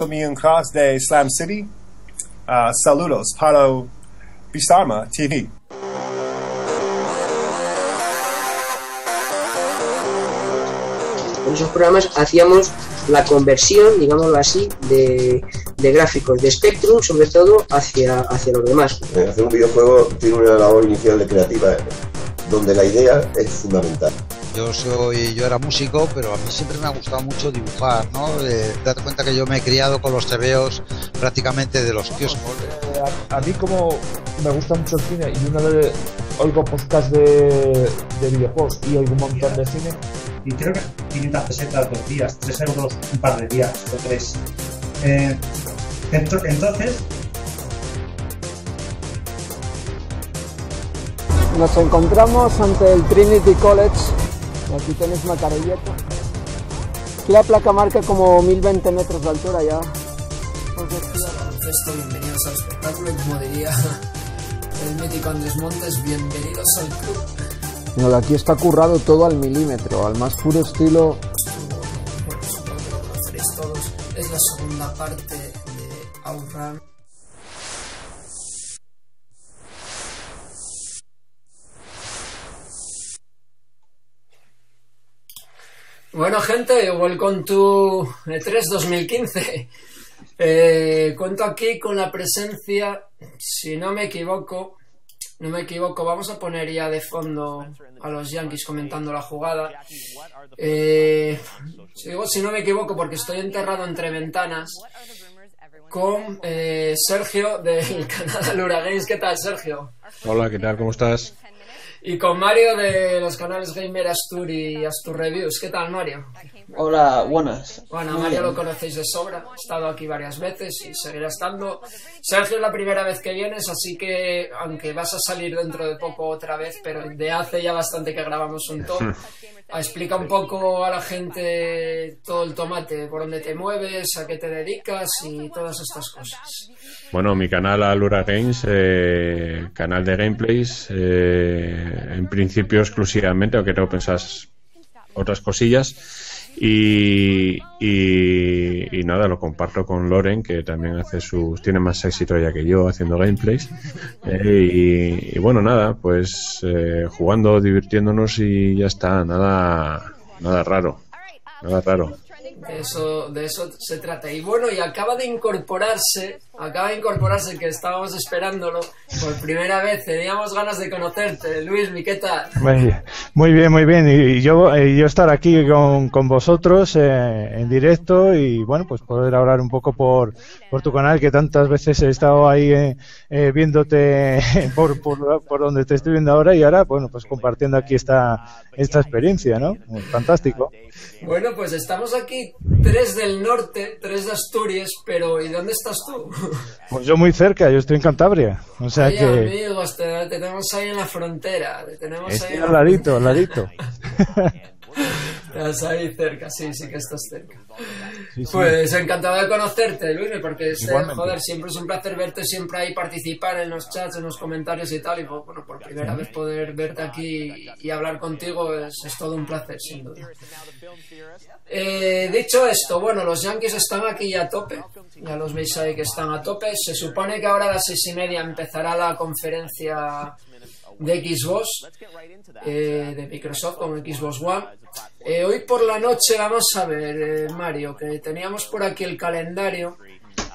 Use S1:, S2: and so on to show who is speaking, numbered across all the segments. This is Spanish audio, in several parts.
S1: También Cross de Slam City. Uh, saludos para Bisarma TV.
S2: En esos programas hacíamos la conversión, digámoslo así, de, de gráficos de Spectrum, sobre todo hacia, hacia los demás.
S3: Eh, Hacer un videojuego tiene una labor inicial de creativa, donde la idea es fundamental.
S4: Yo soy, yo era músico, pero a mí siempre me ha gustado mucho dibujar, ¿no? Eh, date cuenta que yo me he criado con los tebeos prácticamente de los kioscos.
S5: Eh, a, a mí como me gusta mucho el cine y una de oigo podcast de, de videojuegos y oigo un montón de cine,
S6: y creo que 500 pesetas dos días, 3 euros un par de días o 3. Eh, ento- entonces,
S7: Nos encontramos ante el Trinity College. Aquí tenéis Macarelleta. Aquí la placa marca como 1020 metros de altura ya.
S8: Baloncesto, bienvenidos al espectáculo como diría el mítico Andrés Montes, bienvenidos al club.
S7: No, aquí está currado todo al milímetro, al más puro estilo.
S8: Bueno, supongo que lo conoceréis todos. Es la segunda parte de Outrun. Bueno, gente, welcome to E3 2015. Eh, cuento aquí con la presencia, si no me equivoco, no me equivoco, vamos a poner ya de fondo a los Yankees comentando la jugada. Eh, si no me equivoco porque estoy enterrado entre ventanas con eh, Sergio del canal Alura Games. ¿Qué tal, Sergio?
S9: Hola, ¿qué tal? ¿Cómo estás?
S8: Y con Mario de los canales Gamer Astur y Astur Reviews. ¿Qué tal, Mario?
S10: Hola, buenas.
S8: Bueno,
S10: Muy
S8: Mario
S10: bien.
S8: lo conocéis de sobra, ha estado aquí varias veces y seguirá estando. Sergio es la primera vez que vienes, así que aunque vas a salir dentro de poco otra vez, pero de hace ya bastante que grabamos un top, explica un poco a la gente todo el tomate, por dónde te mueves, a qué te dedicas y todas estas cosas.
S9: Bueno, mi canal Alura Games, eh, canal de gameplays, eh, en principio exclusivamente, aunque tengo pensás otras cosillas. Y, y, y nada, lo comparto con Loren, que también hace sus, tiene más éxito ya que yo haciendo gameplays. Eh, y, y bueno, nada, pues eh, jugando, divirtiéndonos y ya está, nada, nada raro, nada raro.
S8: De eso, de eso se trata. Y bueno, y acaba de incorporarse, acaba de incorporarse que estábamos esperándolo por primera vez, teníamos ganas de conocerte. Luis, ¿mi qué tal?
S11: Muy, muy bien, muy bien. Y yo, eh, yo estar aquí con, con vosotros eh, en directo y bueno, pues poder hablar un poco por, por tu canal, que tantas veces he estado ahí eh, eh, viéndote por, por, por donde te estoy viendo ahora y ahora, bueno, pues compartiendo aquí esta, esta experiencia, ¿no? Fantástico.
S8: Bueno, pues estamos aquí, tres del norte, tres de Asturias, pero ¿y dónde estás tú?
S11: Pues yo muy cerca, yo estoy en Cantabria. O sea
S8: Oye,
S11: que
S8: amigos, te, te tenemos ahí en la frontera, te tenemos
S11: estoy
S8: ahí, en
S11: al
S8: la-
S11: ladito, al ladito.
S8: Estás ahí cerca, sí, sí que estás cerca.
S11: Sí, sí.
S8: Pues encantado de conocerte, Luis, porque joder, siempre es un placer verte, siempre ahí participar en los chats, en los comentarios y tal, y bueno, por primera vez poder verte aquí y hablar contigo es, es todo un placer, sin duda. Eh, dicho esto, bueno, los Yankees están aquí ya a tope, ya los veis ahí que están a tope, se supone que ahora a las seis y media empezará la conferencia de Xbox, eh, de Microsoft con Xbox One. Eh, hoy por la noche vamos a ver, eh, Mario, que teníamos por aquí el calendario.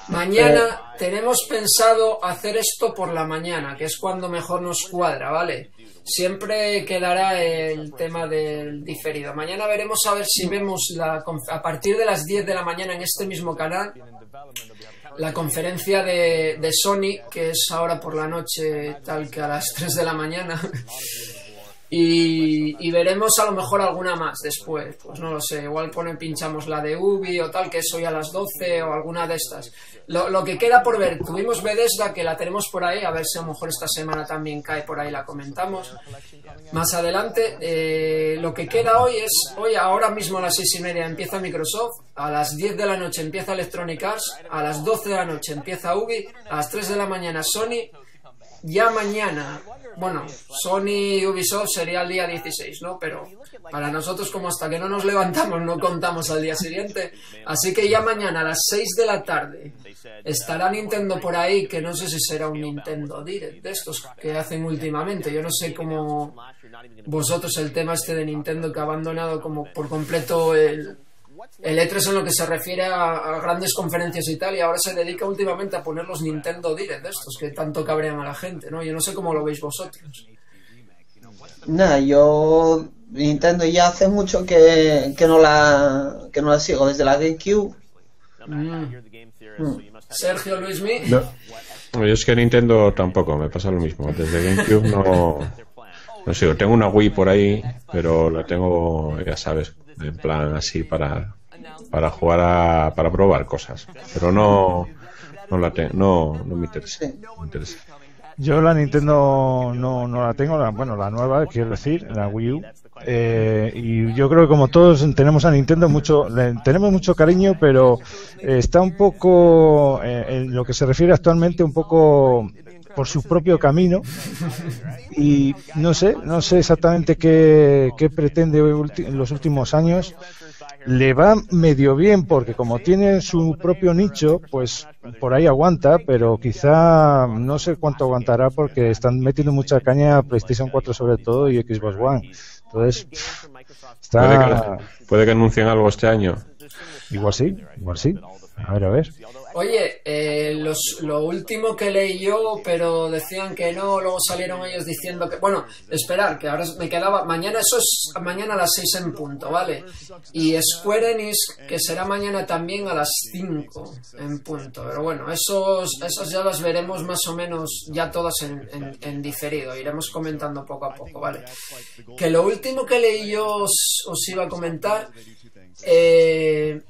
S8: Mañana tenemos pensado hacer esto por la mañana, que es cuando mejor nos cuadra, ¿vale? Siempre quedará el tema del diferido. Mañana veremos a ver si vemos la, a partir de las 10 de la mañana en este mismo canal la conferencia de, de Sony, que es ahora por la noche, tal que a las 3 de la mañana. Y, y veremos a lo mejor alguna más después. Pues no lo sé, igual pone, pinchamos la de Ubi o tal, que es hoy a las 12 o alguna de estas. Lo, lo que queda por ver, tuvimos Bethesda que la tenemos por ahí, a ver si a lo mejor esta semana también cae por ahí, la comentamos. Más adelante, eh, lo que queda hoy es, hoy ahora mismo a las 6 y media empieza Microsoft, a las 10 de la noche empieza Electronic Arts, a las 12 de la noche empieza Ubi, a las 3 de la mañana Sony ya mañana, bueno, Sony y Ubisoft sería el día 16, ¿no? Pero para nosotros como hasta que no nos levantamos no contamos al día siguiente. Así que ya mañana a las 6 de la tarde estará Nintendo por ahí, que no sé si será un Nintendo Direct de estos que hacen últimamente. Yo no sé cómo vosotros el tema este de Nintendo que ha abandonado como por completo el, el E3 en lo que se refiere a, a grandes conferencias y tal, y ahora se dedica últimamente a poner los Nintendo Direct de estos que tanto cabrean a la gente, ¿no? Yo no sé cómo lo veis vosotros.
S10: Nada, yo Nintendo ya hace mucho que, que no la que no la sigo desde la GameCube.
S8: Mm. Sergio Luismi.
S9: No. Yo es que Nintendo tampoco, me pasa lo mismo. Desde GameCube no. No sé, tengo una Wii por ahí, pero la tengo, ya sabes, en plan así para, para jugar a, para probar cosas. Pero no, no la te- no, no me interesa. no me interesa.
S11: Yo la Nintendo no, no la tengo, la, bueno, la nueva, quiero decir, la Wii U. Eh, y yo creo que como todos tenemos a Nintendo mucho, le tenemos mucho cariño, pero eh, está un poco, eh, en lo que se refiere actualmente, un poco por su propio camino y no sé, no sé exactamente qué, qué pretende ulti- en los últimos años. Le va medio bien porque como tiene su propio nicho, pues por ahí aguanta, pero quizá no sé cuánto aguantará porque están metiendo mucha caña a PlayStation 4 sobre todo y Xbox One. Entonces, está
S9: puede que anuncien algo este año.
S11: Igual sí, igual sí. A ver, a ver.
S8: Oye, eh, los, lo último que leí yo, pero decían que no, luego salieron ellos diciendo que, bueno, esperar, que ahora me quedaba, mañana eso es mañana a las 6 en punto, ¿vale? Y Square Enix, que será mañana también a las 5 en punto, pero bueno, esos, esas ya las veremos más o menos ya todas en, en- diferido, iremos comentando poco a poco, ¿vale? Que lo último que leí yo os iba a comentar eh,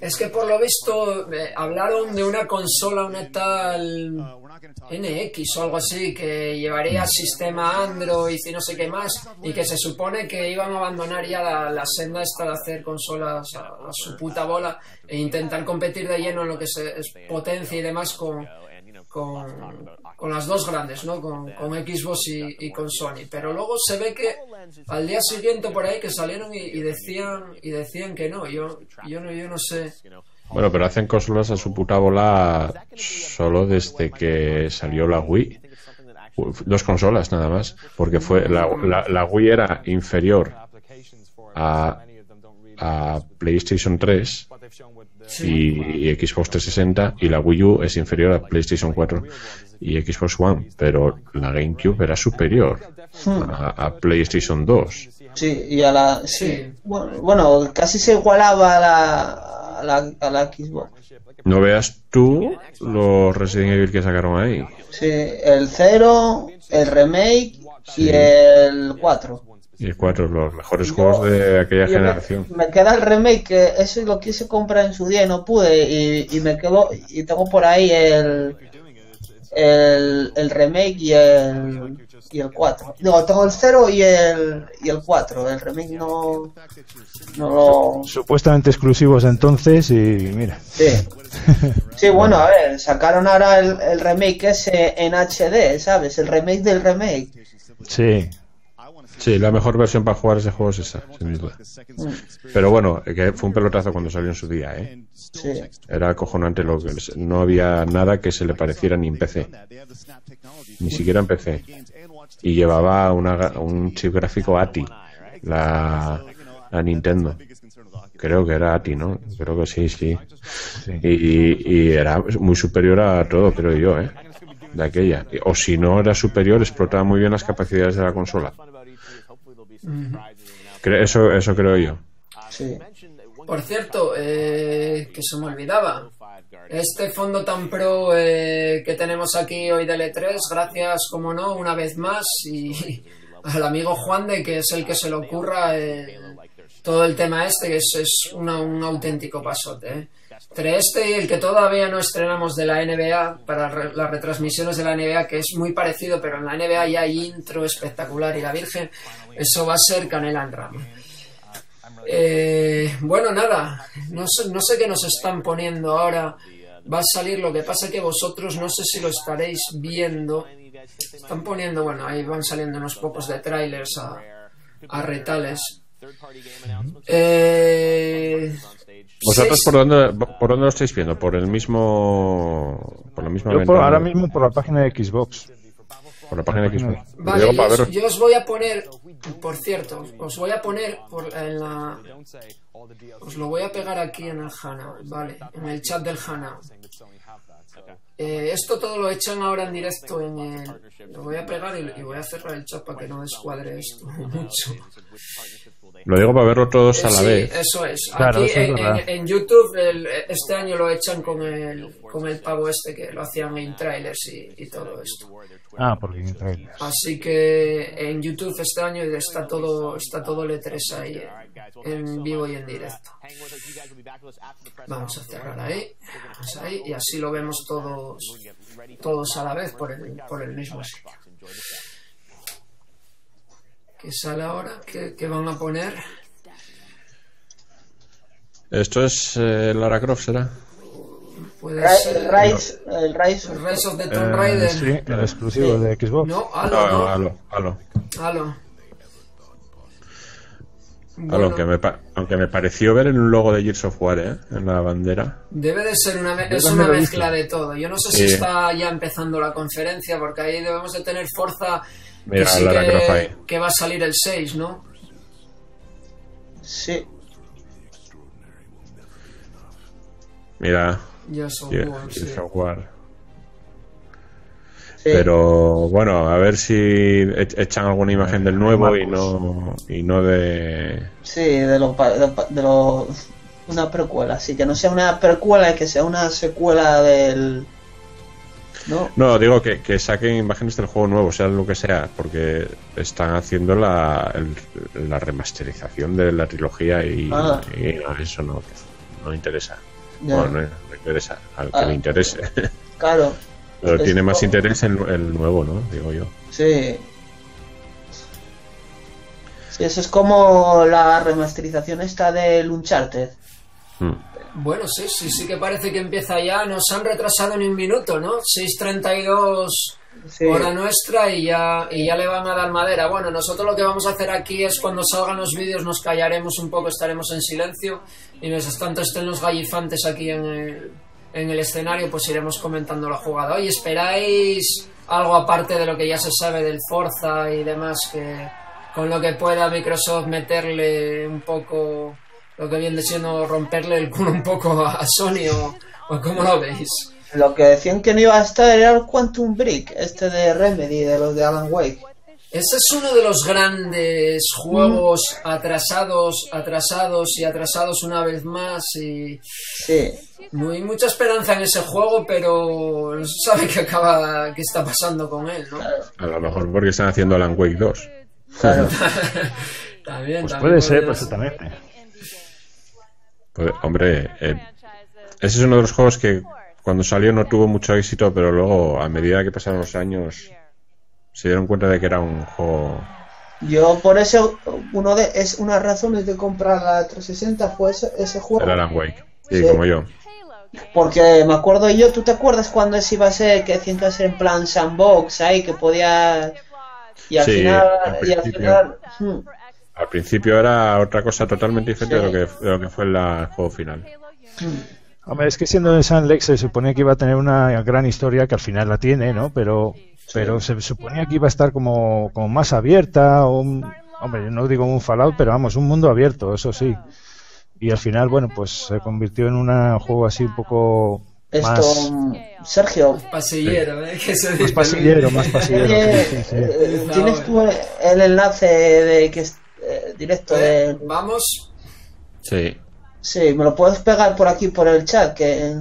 S8: es que por lo visto eh, hablaron de una consola, una tal NX o algo así, que llevaría sistema Android y no sé qué más, y que se supone que iban a abandonar ya la, senda esta de hacer consolas a, a su puta bola e intentar competir de lleno en lo que es potencia y demás con, con, con las dos grandes, ¿no? Con, con Xbox y, y con Sony. Pero luego se ve que al día siguiente por ahí que salieron y, y decían y decían que no. Yo, yo no, yo no sé.
S9: Bueno, pero hacen consolas a su puta bola solo desde que salió la Wii. Dos consolas nada más, porque fue la, la- la Wii era inferior a, a PlayStation 3 y, y Xbox 360 y la Wii U es inferior a PlayStation 4 y Xbox One, pero la GameCube era superior a, a PlayStation 2.
S10: Sí, y a la. Sí. Bueno, bueno, casi se igualaba a la, a la, a la Xbox.
S9: No veas tú los Resident Evil que sacaron ahí.
S10: Sí, el 0, el remake
S9: Sí.
S10: y el 4.
S9: Y el 4, los mejores juegos de aquella
S10: Yo me-
S9: generación.
S10: Me, queda el remake, que eso lo quise comprar en su día y no pude. Y, y me quedo. Y tengo por ahí el. El, el remake y el. Y el 4. Digo, tengo el 0 y el, y el 4. El remake no. No lo.
S11: Supuestamente exclusivos entonces y mira.
S10: Sí. Sí, bueno, a ver, sacaron ahora el, el remake ese en HD, ¿sabes? El remake del remake.
S11: Sí.
S9: Sí, la mejor versión para jugar ese juego es esa, sin duda. Pero bueno, que fue un pelotazo cuando salió en su día, ¿eh?
S10: Sí.
S9: Era acojonante lo que no había nada que se le pareciera ni en PC. Ni siquiera en PC. Y llevaba una- un chip gráfico ATI, la, la Nintendo. Creo que era ATI, ¿no? Creo que sí, sí. Y, y- y era muy superior a todo, creo yo, ¿eh? De aquella. O si no era superior, explotaba muy bien las capacidades de la consola. Eso, eso creo yo.
S10: Sí.
S8: Por cierto, eh, que se me olvidaba. Este fondo tan pro eh, que tenemos aquí hoy del E3, gracias, como no, una vez más, y al amigo Juan de que es el que se le ocurra eh, todo el tema este, que es, es una- un auténtico pasote. Entre este y el que todavía no estrenamos de la NBA, para las retransmisiones de la NBA, que es muy parecido, pero en la NBA ya hay intro espectacular y la Virgen, eso va a ser canela en rama. Eh, bueno, nada, no sé, no sé qué nos están poniendo ahora va a salir. Lo que pasa que vosotros no sé si lo estaréis viendo. Están poniendo, bueno, ahí van saliendo unos pocos de trailers a, a retales. Eh,
S9: ¿Vosotros por dónde, por dónde lo estáis viendo? ¿Por el mismo. por la misma
S11: Yo por-
S9: ventana?
S11: ahora mismo por la página de Xbox.
S9: Por la página de Xbox.
S8: Vale, yo,
S9: para ver-
S8: yo os voy a poner, por cierto, os voy a poner por, en la... Os lo voy a pegar aquí en el Hangout, vale, en el chat del Hangout. Eh, esto todo lo echan ahora en directo en el... Lo voy a pegar y, y voy a cerrar el chat para que no descuadre esto mucho.
S9: Lo digo para verlo todos a la
S8: Sí,
S9: vez.
S8: eso es.
S11: Claro,
S8: Aquí
S11: eso es
S8: en, en- en YouTube el- este año lo echan con el, con el pavo este que lo hacían en trailers y, y todo esto.
S11: Ah, porque hay trailer.
S8: Así que en YouTube este año está todo está todo L3 ahí en, en vivo y en directo. Vamos a cerrar ahí, vamos ahí y así lo vemos todos todos a la vez por el, por el mismo sitio. ¿Qué sale ahora? ¿Qué, qué van a poner?
S9: Esto es eh, Lara Croft, ¿será?
S8: Puede
S10: Ra-
S8: ser
S10: el Rise, el Rise,
S8: Rise of the Tomb
S11: Eh,
S8: Raider.
S11: sí, el exclusivo de Xbox.
S8: No,
S9: No,
S8: halo,
S9: no,
S8: no.
S9: halo, halo.
S8: Halo.
S9: Halo,
S8: Bueno,
S9: aunque, me, aunque me pareció ver el logo de Gears of War, ¿eh? En la bandera.
S8: Debe de ser una, es una mezcla de todo. Yo no sé si
S9: Sí.
S8: está ya empezando la conferencia, porque ahí debemos de tener fuerza
S9: Mira,
S8: que, sí
S9: Lara Croft ahí.
S8: que, que va a salir el 6, ¿no?
S10: sí.
S9: Mira,
S8: of
S9: Ge-
S8: War, sí.
S9: War. Pero bueno, a ver si e- echan alguna imagen del nuevo y no y no de
S10: Sí, de lo, pa- de, de lo- una precuela, así que no sea una precuela, que sea una secuela del ¿no?
S9: no digo que, que saquen imágenes del juego nuevo sea lo que sea porque están haciendo la, el- la remasterización de la trilogía y,
S10: Ah.
S9: y no, eso no no interesa
S10: Ya.
S9: bueno no, no interesa al que
S10: Ah.
S9: le interese
S10: Claro,
S9: pero
S10: Es
S9: tiene más interés en el nuevo no digo yo
S10: sí. Eso es como la remasterización esta del Uncharted.
S9: Mm.
S8: Bueno, sí, sí, sí que parece que empieza ya. Nos han retrasado ni un minuto, ¿no? 6.32
S10: Sí.
S8: hora nuestra y ya, y ya le van a dar madera. Bueno, nosotros lo que vamos a hacer aquí es cuando salgan los vídeos nos callaremos un poco, estaremos en silencio y mientras tanto estén los gallifantes aquí en el, en el escenario, pues iremos comentando la jugada. Oye, ¿esperáis algo aparte de lo que ya se sabe del Forza y demás que con lo que pueda Microsoft meterle un poco lo que viene siendo romperle el culo un poco a Sony o, o cómo lo veis?
S10: Lo que decían que no iba a estar era el Quantum Break, este de Remedy, de los de Alan Wake.
S8: Ese es uno de los grandes juegos atrasados, atrasados y atrasados una vez más y
S10: Sí,
S8: no hay mucha esperanza en ese juego, pero no se sabe qué acaba, qué está pasando con él, ¿no?
S9: a lo mejor porque están haciendo Alan Wake 2
S10: claro.
S8: También,
S11: Pues
S8: también
S11: puede ser. perfectamente.
S9: Pues, hombre, eh, ese es uno de los juegos que cuando salió no tuvo mucho éxito, pero luego, a medida que pasaron los años, se dieron cuenta de que era un juego.
S10: Yo por eso, uno de, es una razones de comprar la 360 fue ese, ese juego.
S9: Era Alan Wake. Sí,
S10: Sí.
S9: como yo.
S10: Porque me acuerdo yo, ¿tú te acuerdas cuando ese iba a ser, que decían que ser en plan sandbox ahí, que podía... Y al
S9: Sí,
S10: final...
S9: al
S10: Y al final hmm,
S9: Al principio era otra cosa totalmente diferente
S10: Sí.
S9: de, lo que, de lo que fue la- el juego final.
S11: Hombre, es que siendo de San Lex se suponía que iba a tener una gran historia que al final la tiene, ¿no? Pero, pero se suponía que iba a estar como, como más abierta, o un, hombre, no digo un Fallout, pero vamos, un mundo abierto, eso sí. Y al final, bueno, pues se convirtió en un juego así un poco
S10: esto,
S11: más,
S10: Sergio,
S8: Pasillero, ¿eh? Que se
S11: más pasillero, más pasillero.
S10: oye,
S11: sí, sí, sí.
S10: eh, ¿tienes tú el enlace de que eh, directo
S8: Eh,
S10: de...
S8: Vamos,
S9: Sí.
S10: Sí, me lo puedes pegar por aquí, por el chat, que...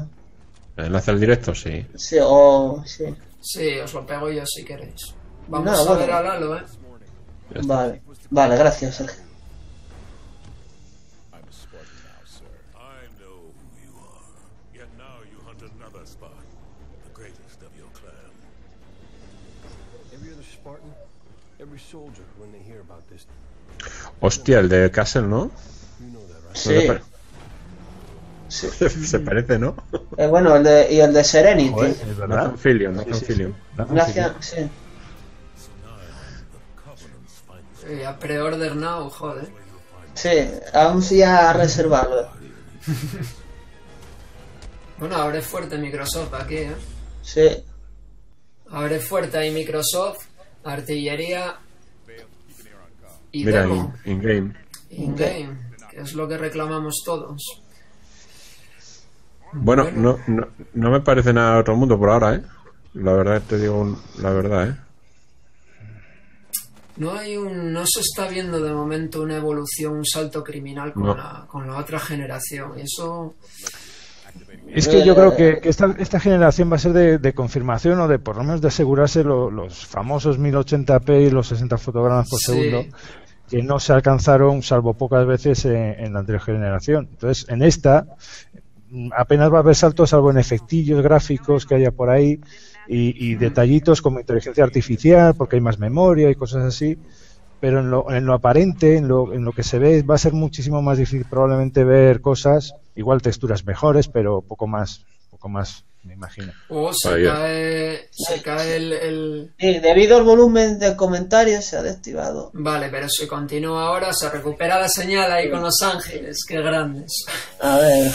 S9: Enlace al directo, sí.
S10: Sí, o... Sí.
S8: sí, os lo pego yo si queréis. Vamos
S10: No,
S8: a
S10: bueno.
S8: ver a Lalo, ¿eh?
S10: Vale, vale, gracias, Sergio.
S12: I know who you are. Yet now you hunt another spot, the greatest of your clan.
S13: Every other Spartan, every soldier, when they hear about this,
S9: Hostia, el de Castle, ¿no?
S13: know that, right?
S10: Sí,
S9: Se parece, ¿no?
S10: Eh, bueno, el de, y el de Serenity.
S11: Joder, es verdad.
S9: Nathan Fillion,
S11: Sí,
S9: Nathan
S11: sí, sí.
S9: Fillion.
S11: Nathan
S10: Gracias,
S11: Fillion.
S10: sí.
S8: Eh, a pre-order now, joder.
S10: Sí, aún sí a reservarlo.
S8: Bueno, abre fuerte Microsoft aquí, ¿eh?
S10: Sí.
S8: Abre fuerte ahí Microsoft, artillería y
S9: Mira,
S8: demo.
S9: in- in-game.
S8: In-game, que es lo que reclamamos todos.
S9: Bueno, no, no, no me parece nada de otro mundo por ahora, ¿eh? La verdad, te digo un- la verdad, ¿eh?
S8: No hay un, no se está viendo de momento una evolución, un salto criminal con,
S9: No.
S8: la, con la otra generación. Eso,
S11: Es que yo creo que, que esta, esta generación va a ser de, de confirmación o de por lo menos de asegurarse lo- los famosos 1080p y los 60 fotogramas por
S8: Sí.
S11: segundo que no se alcanzaron salvo pocas veces en, en la anterior generación. Entonces, en esta apenas va a haber saltos salvo en efectillos gráficos que haya por ahí y, y detallitos como inteligencia artificial porque hay más memoria y cosas así pero en lo, en lo aparente, en lo, en lo que se ve, va a ser muchísimo más difícil probablemente ver cosas, igual texturas mejores, pero poco más, poco más, me imagino.
S8: o se
S11: Vaya.
S8: cae, se cae el, el-
S10: Sí, debido al volumen de comentarios se ha desactivado.
S8: Vale, pero si continúa ahora, se recupera la señal ahí con Los Ángeles. Qué grandes.
S10: A ver.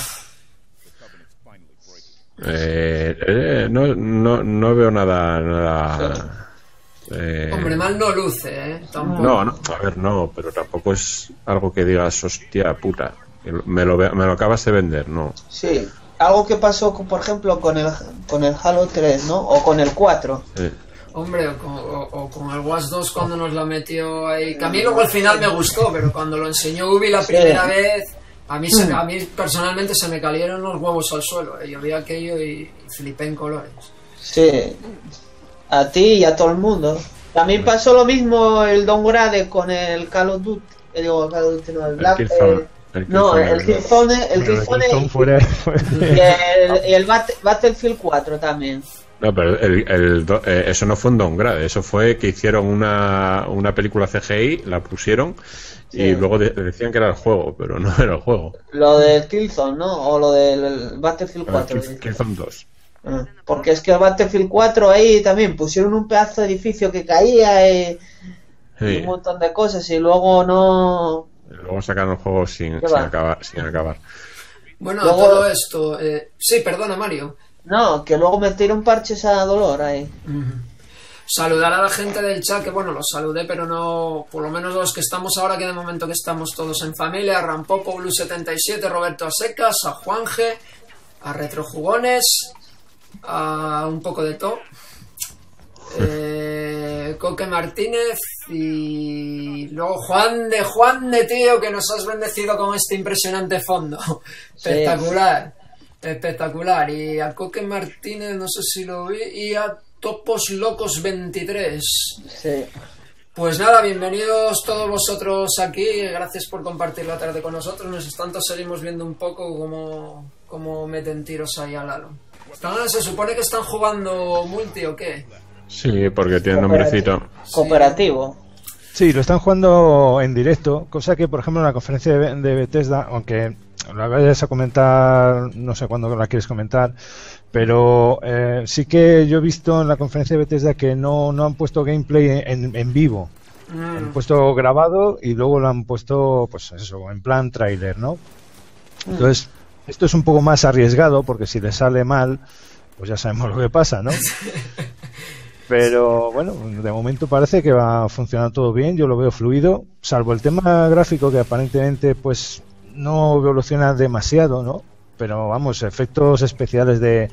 S9: Eh, eh, no, no, no veo nada. nada eh,
S8: Hombre, mal no luce, ¿eh? Tampoco.
S9: no, no, a ver, no, pero tampoco es algo que digas, hostia puta, me lo, me lo acabas de vender, no.
S10: Sí. Algo que pasó, con- por ejemplo, con el, con el Halo 3, ¿no? O con el 4.
S9: Eh,
S8: Hombre, o con, o- o con el Watch 2 cuando nos la metió ahí. Que a mí luego al final me gustó, pero cuando lo enseñó Ubi la primera vez, a mí, se- a mí personalmente se me cayeron los huevos al suelo. ¿eh? Yo vi aquello y, y flipé en colores.
S10: Sí. A ti y a todo el mundo. También pasó lo mismo el downgrade con el Call of Duty. eh, Digo, Call of Duty, no, el Black.
S9: El
S10: no, el
S9: ¿no?
S10: Killzone, el Killzone
S11: fuera-
S10: y el, y el Bat- Battlefield 4 también.
S9: No, pero el, el eh, eso no fue un downgrade, eso fue que hicieron una, una película CGI, la pusieron y
S10: Sí.
S9: luego de- decían que era el juego, pero no era el juego.
S10: Lo del Killzone, ¿no? O lo del Battlefield
S9: Era
S10: 4.
S9: Kill- Killzone 2.
S10: Ah, Porque es que el Battlefield 4 ahí también pusieron un pedazo de edificio que caía y, un montón de cosas y luego no...
S9: Luego sacaron el juego sin,
S10: ¿Qué
S9: sin acabar, sin acabar.
S8: Bueno,
S10: Luego-
S8: a todo esto. eh, sí, perdona, Mario.
S10: No, que luego metieron parches a dolor ahí.
S8: Saludar a la gente del chat, que bueno, los saludé, pero no, por lo menos los que estamos ahora, que de momento que estamos todos en familia, a Rampopo, Blue77, Roberto Asecas, a Juanje, a Retrojugones, a un poco de todo, eh, Coque Martínez y luego Juan de Juan de tío, que nos has bendecido con este impresionante fondo.
S10: Sí.
S8: Espectacular. Espectacular. Y a Coque Martínez, no sé si lo vi, y a Topos Locos 23.
S10: Sí.
S8: Pues nada, bienvenidos todos vosotros aquí. Gracias por compartir la tarde con nosotros. Mientras tanto, seguimos viendo un poco cómo, cómo meten tiros ahí al Lalo. Están- ¿Se supone que están jugando multi o qué?
S9: Sí, porque tiene nombrecito.
S10: Cooperativo.
S11: Sí, lo están jugando en directo, cosa que, por ejemplo, en la conferencia de, Bethesda, aunque la vayas a comentar, no sé cuándo la quieres comentar, pero eh, sí que yo he visto en la conferencia de Bethesda que no, no han puesto gameplay en, en vivo. Han puesto grabado y luego lo han puesto, pues eso, en plan trailer, ¿no? Entonces, esto es un poco más arriesgado porque si le sale mal, pues ya sabemos lo que pasa, ¿no? Pero bueno, de momento parece que va a funcionar todo bien, yo lo veo fluido, salvo el tema gráfico que aparentemente pues no evoluciona demasiado, ¿no? Pero vamos, efectos especiales de,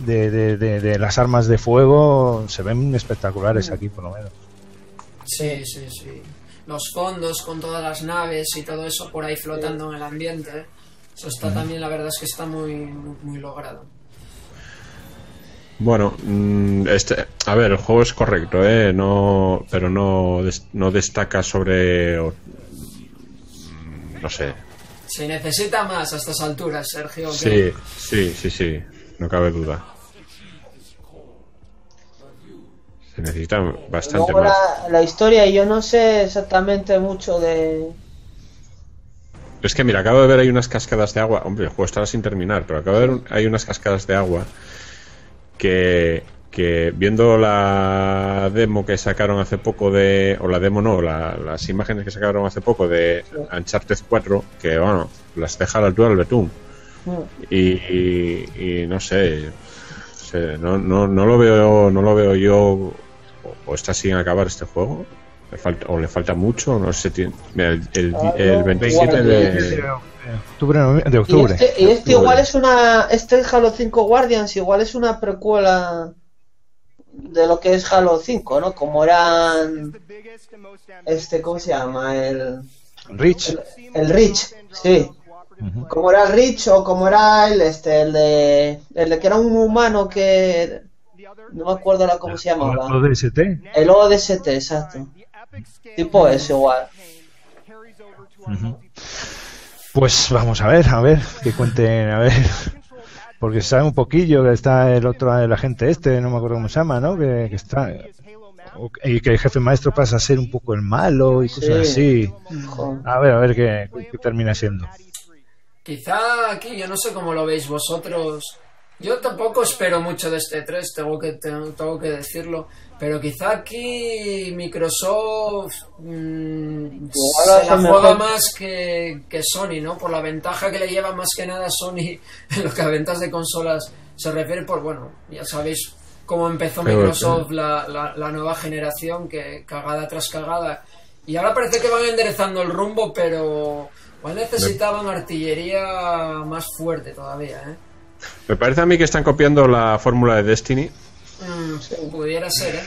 S11: de, de- de- de las armas de fuego se ven espectaculares aquí por lo menos.
S8: Sí, sí, sí. Los fondos con todas las naves y todo eso por ahí flotando en el ambiente. Eso está también, la verdad es que está muy, muy, muy logrado.
S9: Bueno, mm, este, a ver, el juego es correcto, ¿eh? No, pero no, no destaca sobre. mm, No sé.
S8: Se necesita más a estas alturas, Sergio. ¿qué?
S9: Sí, sí, sí, sí, no cabe duda. Se necesita bastante
S10: Luego
S9: más.
S10: la, la historia, yo no sé exactamente mucho de...
S9: Es que mira, acabo de ver hay unas cascadas de agua. Hombre, el juego estará sin terminar, pero acabo de ver hay unas cascadas de agua que, que viendo la demo que sacaron hace poco de. O la demo no, la- las imágenes que sacaron hace poco de Uncharted 4, que bueno, las deja a la altura del betún. Y, y- y no sé, sé, no, no, no lo veo no lo veo yo o, o está sin acabar este juego le falta, o le falta mucho no sé tiene- el, el,
S10: Ah,
S9: el
S10: no,
S9: 27
S10: igual,
S9: de
S11: Octubre, de
S10: Y
S11: octubre.
S10: este, y este igual es una. Este Halo 5 Guardians igual es una precuela de lo que es Halo 5, ¿no? Como eran. Este, ¿cómo se llama? El.
S11: Rich.
S10: El Rich, sí. Como era el Rich o como era el este, el de. El de que era un humano que. No me acuerdo ahora cómo se llamaba.
S11: Lo de ST.
S10: El ODST, exacto. Tipo eso igual.
S11: Pues vamos a ver, a ver, que cuenten, a ver. Porque sabe un poquillo que está el otro, el agente este, no me acuerdo cómo se llama, ¿no? Que, que está. Y que el jefe maestro pasa a ser un poco el malo y cosas
S10: Sí.
S11: así. A ver, a ver qué, qué termina siendo.
S8: Quizá aquí, yo no sé cómo lo veis vosotros. Yo tampoco espero mucho de este 3, tengo que, tengo, tengo que decirlo. Pero quizá aquí Microsoft mm,
S10: Igual
S8: se la juega
S10: mejor.
S8: más que, que Sony, ¿no? Por la ventaja que le lleva más que nada Sony en lo que a ventas de consolas se refiere. Por bueno, ya sabéis cómo empezó
S9: Pero,
S8: Microsoft la, la, la nueva generación, que cagada tras cagada. Y ahora parece que van enderezando el rumbo, pero igual necesitaban artillería más fuerte todavía, ¿eh?
S9: me parece a mí que están copiando la fórmula de Destiny
S8: Mm, pudiera ser, ¿eh?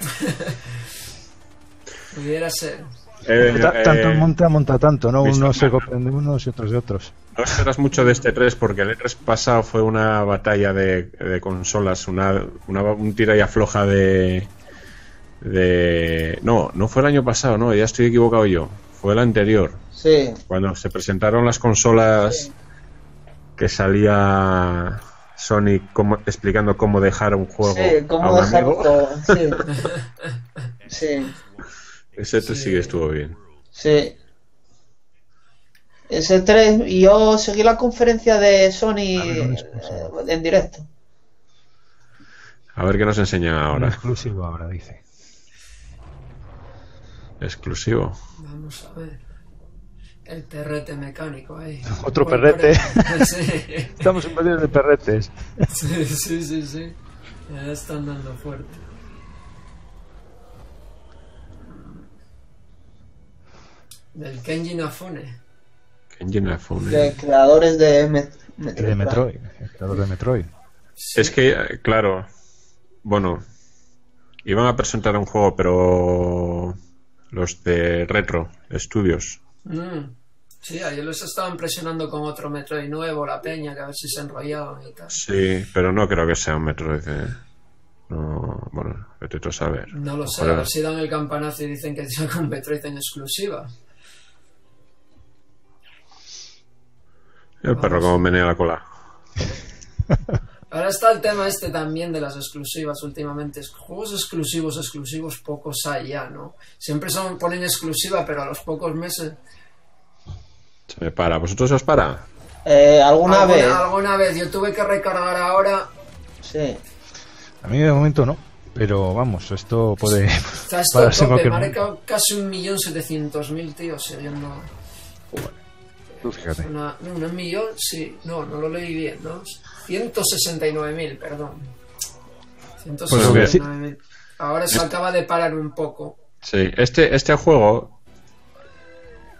S8: pudiera ser.
S9: Eh, eh,
S11: tanto monta, monta tanto, ¿no? Unos se copian de unos y otros de otros.
S9: no esperas mucho de este 3 porque el E3 pasado fue una batalla de, de consolas, una, una un tira y afloja de, de... No, no fue el año pasado, no, ya estoy equivocado yo. Fue el anterior.
S10: Sí.
S9: Cuando se presentaron las consolas que salía Sony como, explicando cómo dejar un juego
S10: Sí,
S9: a
S10: cómo
S9: un
S10: dejar
S9: amigo.
S10: todo. Sí. sí,
S9: Ese 3 sí que estuvo bien.
S10: sí. Ese 3, y yo seguí la conferencia de Sony eh, en directo.
S9: A ver qué nos enseñan
S11: Un
S9: ahora.
S11: exclusivo ahora, dice.
S9: Exclusivo.
S8: Vamos a ver. El perrete mecánico ahí.
S11: Otro perrete.
S8: perrete. Sí.
S11: Estamos en medio de perretes.
S8: Sí, sí, sí, sí. Ya están dando fuerte. Del Kenji Nafune.
S9: Kenji Inafune.
S10: De creadores de Met- Metroid.
S11: De Metroid, el creador de Metroid.
S9: Es que, eh, claro, bueno, iban a presentar un juego, pero los de Retro Studios.
S8: Mm. Sí, ayer los estaban presionando con otro Metroid nuevo, la peña, que a ver si se enrollaban y tal.
S9: Sí, pero no creo que sea un Metroid. eh. No, bueno, vete tú a saber.
S8: No lo sé, a ver si dan el campanazo y dicen que sacan un Metroid en exclusiva.
S9: El perro como menea la cola.
S8: Ahora está el tema este también de las exclusivas últimamente. Juegos exclusivos, exclusivos, pocos hay ya, ¿no? Siempre son, ponen exclusiva, pero a los pocos meses.
S9: Se me para. ¿Vosotros os para?
S10: Eh, ¿Alguna vez?
S8: Alguna vez. Yo tuve que recargar ahora.
S10: Sí.
S11: A mí de momento no. Pero vamos, esto puede
S8: Está esto tope, me ha casi un millón setecientos mil, tío, siguiendo.
S11: Tú fíjate.
S8: Una, no, un millón, sí. No, no lo leí bien, ¿no? 169.000, perdón.
S9: Pues lo que-
S8: 169.000. Ahora se acaba de parar un poco.
S9: Sí, este, este juego,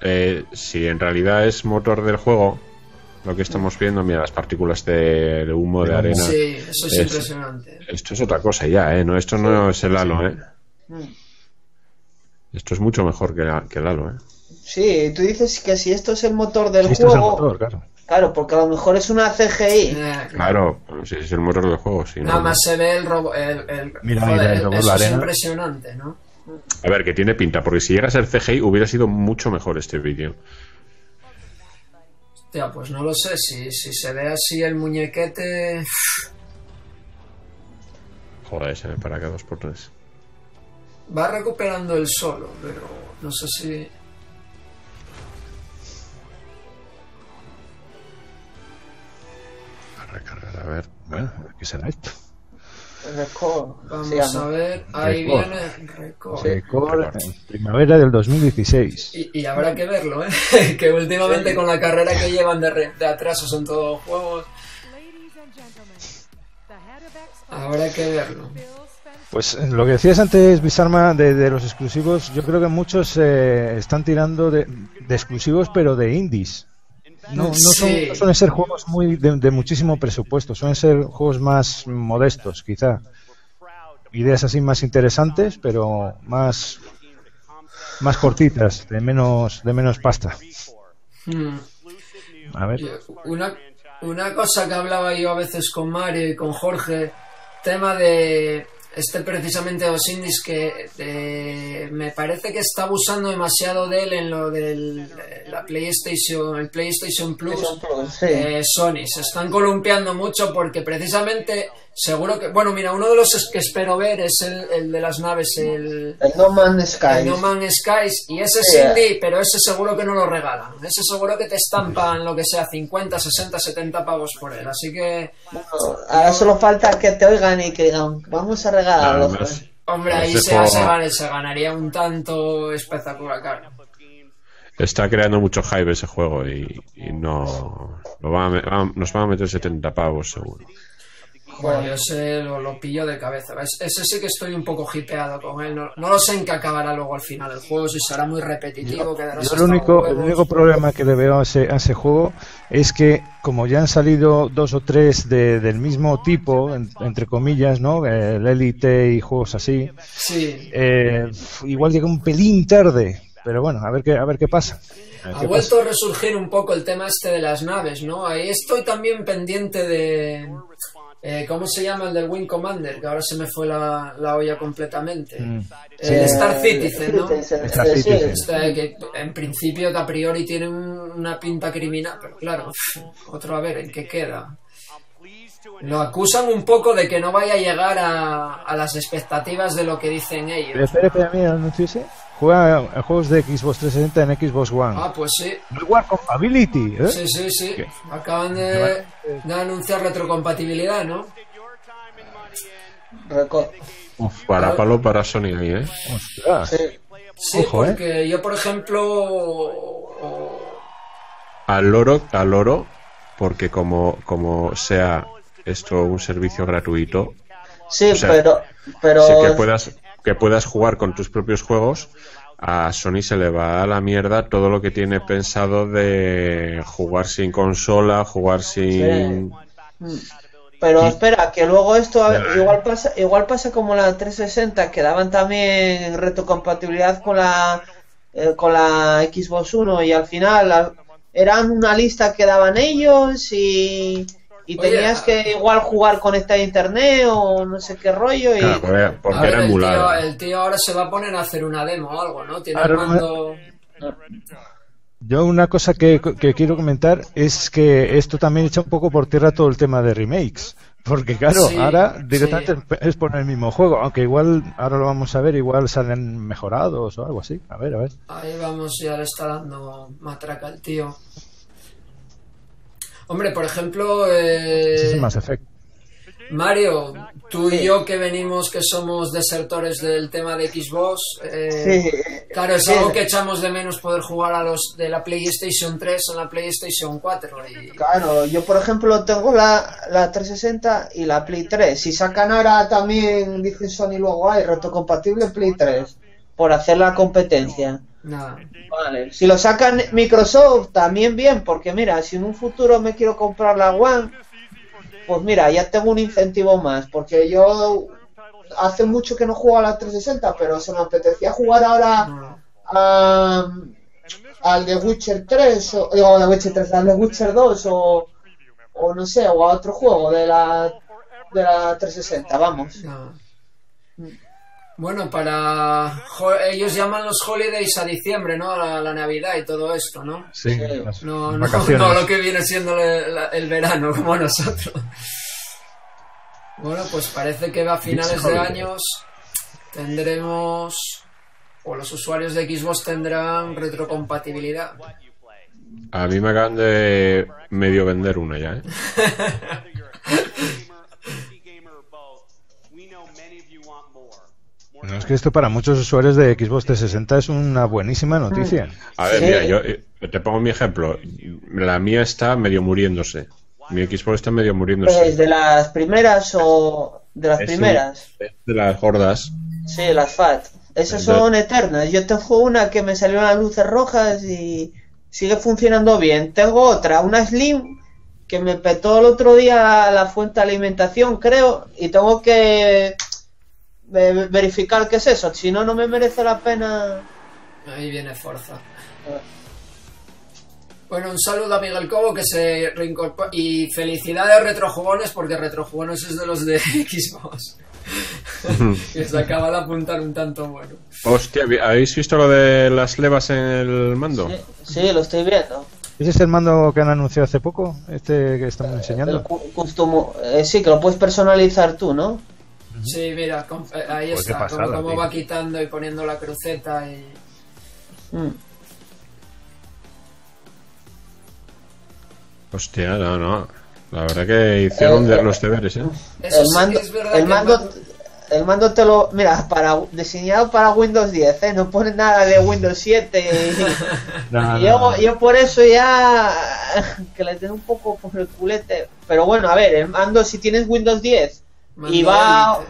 S9: eh, si en realidad es motor del juego, lo que estamos viendo, mira, las partículas de, de humo, de arena.
S8: Sí, eso es impresionante.
S9: Esto es otra cosa ya, ¿eh? No, esto no es el halo, ¿eh? Esto es mucho mejor que, la- que el halo, ¿eh?
S10: Sí, tú dices que si esto es el motor del
S9: Sí, esto es el
S10: juego.
S9: motor, claro.
S10: Claro, porque a lo mejor es una CGI.
S9: Claro, pues si es el motor del juego, sí.
S8: Nada
S9: no,
S8: más se ve el robot. El, el-
S9: Mira,
S8: joder,
S9: mira, el robot,
S8: eso
S9: la
S8: es impresionante, ¿no?
S9: A ver, que tiene pinta, porque si llega a ser CGI hubiera sido mucho mejor este vídeo.
S8: Hostia, pues no lo sé. Si, si se ve así el muñequete.
S9: Joder, se me para cada dos por tres.
S8: Va recuperando el solo, pero no sé si.
S11: ¿Qué será esto?
S10: Record.
S8: Vamos a ver, ahí
S11: Record.
S8: viene Record.
S11: Record en primavera del 2016.
S8: Y, y habrá que verlo, ¿eh? que últimamente con la carrera que llevan de, re- de atrasos en todos los juegos, habrá que verlo.
S11: Pues eh, lo que decías antes, Bisarma, de, de los exclusivos, yo creo que muchos eh, están tirando de, de exclusivos, pero de indies. No, no, son-
S8: Sí.
S11: no suelen ser juegos muy de, de muchísimo presupuesto, suelen ser juegos más modestos, quizá. Ideas así más interesantes, pero más más cortitas, de menos de menos pasta.
S8: Hmm.
S11: A ver.
S8: Y Una, una cosa que hablaba yo a veces con Mario y con Jorge, tema de este precisamente indies que eh, me parece que está abusando demasiado de él en lo de la PlayStation, el PlayStation Plus,
S10: PlayStation Plus, sí.
S8: eh, Sony. Se están columpiando mucho porque precisamente seguro que, bueno, mira, uno de los que espero ver es el, el de las naves, el,
S10: El No Man's Sky.
S8: el No Man's Skies y ese es
S10: Sí.
S8: indie, pero ese seguro que no lo regalan. Ese seguro que te estampan lo que sea 50, 60, 70 pavos por él. Así que,
S10: Ahora solo falta que te oigan y que digan, vamos a regalarlo.
S8: Hombre, ahí se,
S9: juego-
S8: se, gana- se ganaría un tanto espectacular. claro.
S9: Está creando mucho hype ese juego y, y no lo van a nos van a meter 70 pavos seguro.
S8: Bueno, yo ese lo, lo pillo de cabeza. ¿ves? Ese sí que estoy un poco hipeado con él. No, no lo sé en qué acabará luego al final el juego, si será muy repetitivo.
S11: Yo el único, el único problema que le veo a ese, a ese juego es que como ya han salido dos o tres de- del mismo tipo, en- entre comillas, ¿no? El Elite y juegos así,
S8: Sí.
S11: eh, igual llega un pelín tarde, pero bueno, a ver qué, a ver qué pasa. Ver
S8: Ha
S11: qué
S8: vuelto
S11: pasa.
S8: a resurgir un poco el tema este de las naves, ¿no? Ahí estoy también pendiente de... eh, ¿Cómo se llama el del Wing Commander? Que ahora se me fue la, la olla completamente.
S11: Mm.
S8: El
S11: Sí.
S8: Star Citizen, ¿no?
S10: Citizen,
S11: Star
S10: sí,
S11: Citizen.
S8: Este, que en principio que a priori tiene un- una pinta criminal, pero claro, otro a ver, ¿en qué queda? Lo acusan un poco de que no vaya a llegar a, a las expectativas de lo que dicen ellos.
S11: espera, espera, mira anuncio ese. Juega a juegos de Xbox 360 en Xbox One.
S8: Ah, pues sí.
S11: Reward Compatibility, ¿eh?
S8: Sí, sí, sí.
S11: ¿Qué?
S8: Acaban de, de anunciar retrocompatibilidad, ¿no?
S9: Uf, para palo para Sony ahí, ¿eh?
S11: Ostras.
S10: Sí.
S8: Sí,
S11: Ojo, ¿eh?
S8: porque yo, por ejemplo,
S9: Al loro, al loro, porque como, como sea esto un servicio gratuito,
S10: Sí,
S9: O sea,
S10: pero. pero
S9: sí que puedas, que puedas jugar con tus propios juegos, a Sony se le va a la mierda todo lo que tiene pensado de jugar sin consola, jugar sin...
S10: Mm. Pero espera, que luego esto igual pasa, igual pasa como la 360, que daban también retrocompatibilidad con la eh, con la Xbox One y al final la- eran una lista que daban ellos y, y
S8: Oye,
S10: tenías que igual jugar conectar a internet o no sé qué rollo y
S9: Claro, porque-
S8: ver,
S9: era
S8: el tío,
S9: emulado.
S8: el tío ahora se va a poner a hacer una demo o algo, ¿no? Tiene
S11: Ahora
S8: mando...
S11: Yo una cosa que, que quiero comentar es que esto también echa un poco por tierra todo el tema de remakes. Porque claro,
S8: Sí,
S11: ahora directamente
S8: sí.
S11: es poner el mismo juego, aunque igual, ahora lo vamos a ver, igual salen mejorados o algo así. A ver, a ver.
S8: Ahí vamos, ya le está dando matraca al tío. Hombre, por ejemplo,
S11: Ese es
S8: eh,
S11: el Mass Effect.
S8: Mario, tú y yo que venimos, que somos desertores del tema de Xbox, eh,
S10: Sí.
S8: claro, es
S10: Sí.
S8: algo que echamos de menos poder jugar a los de la PlayStation 3 o la PlayStation 4. Y,
S10: Claro, yo por ejemplo tengo la, la 360 y la Play 3. Si sacan ahora también, dice Sony luego, hay retrocompatible Play 3 por hacer la competencia.
S8: Nada.
S10: Vale. Si lo sacan Microsoft, también bien, porque mira, si en un futuro me quiero comprar la One, pues mira, ya tengo un incentivo más, porque yo hace mucho que no juego a la 360, pero se me apetecía jugar ahora a, al de Witcher 3, o, digo, de Witcher 3, al de Witcher 2, o, o no sé, o a otro juego de la, de la 360, vamos.
S8: No. Bueno, para. Ellos llaman los holidays a diciembre, ¿no? La, la Navidad y todo esto, ¿no?
S11: Sí, las
S8: No, no,
S11: vacaciones.
S8: no lo que viene siendo el, la- el verano, como nosotros. Bueno, pues parece que a finales de años tendremos. O los usuarios de Xbox tendrán retrocompatibilidad.
S9: A mí me acaban de medio vender una ya, ¿eh?
S11: No, es que esto para muchos usuarios de Xbox 360 es una buenísima noticia.
S9: A ver, mira, yo eh, te pongo mi ejemplo. La mía está medio muriéndose. Mi Xbox está medio muriéndose.
S10: De las primeras o de las
S9: Es
S10: primeras.
S9: un- de las gordas.
S10: Sí, las FAT. Esas
S9: Entonces-
S10: son eternas. Yo tengo una que me salió las luces rojas y sigue funcionando bien. Tengo otra, una Slim, que me petó el otro día la fuente de alimentación, creo, y tengo que verificar qué es eso. Si no, no me merece la pena.
S8: Ahí viene Forza. Bueno, un saludo a Miguel Cobo que se reincorpora. Y felicidades retrojugones porque retrojugones es de los de Xbox. que se acaba de apuntar un tanto bueno.
S9: Hostia, ¿vi- ¿habéis visto lo de las levas en el mando?
S10: Sí, lo estoy viendo.
S11: ¿Ese es el mando que han anunciado hace poco? Este que estamos enseñando.
S10: Cu- custom- eh, sí, que lo puedes personalizar tú, ¿no?
S8: Sí, mira, eh, ahí
S11: Pues
S8: está,
S11: pasada,
S8: como, como va quitando y poniendo la cruceta y...
S10: Mm.
S9: Hostia, no, no. La verdad que hicieron
S10: Eh,
S9: de
S10: eh,
S9: los deberes, ¿eh?
S8: Eso
S10: el mando,
S8: es
S10: el mando,
S8: ma-
S10: el mando te lo, mira, para diseñado para Windows 10, ¿eh? no pone nada de Windows 7. y-
S11: No,
S10: y yo,
S11: no.
S10: yo por eso ya que le tengo un poco por el culete. Pero bueno, a ver, el mando si tienes Windows 10 y va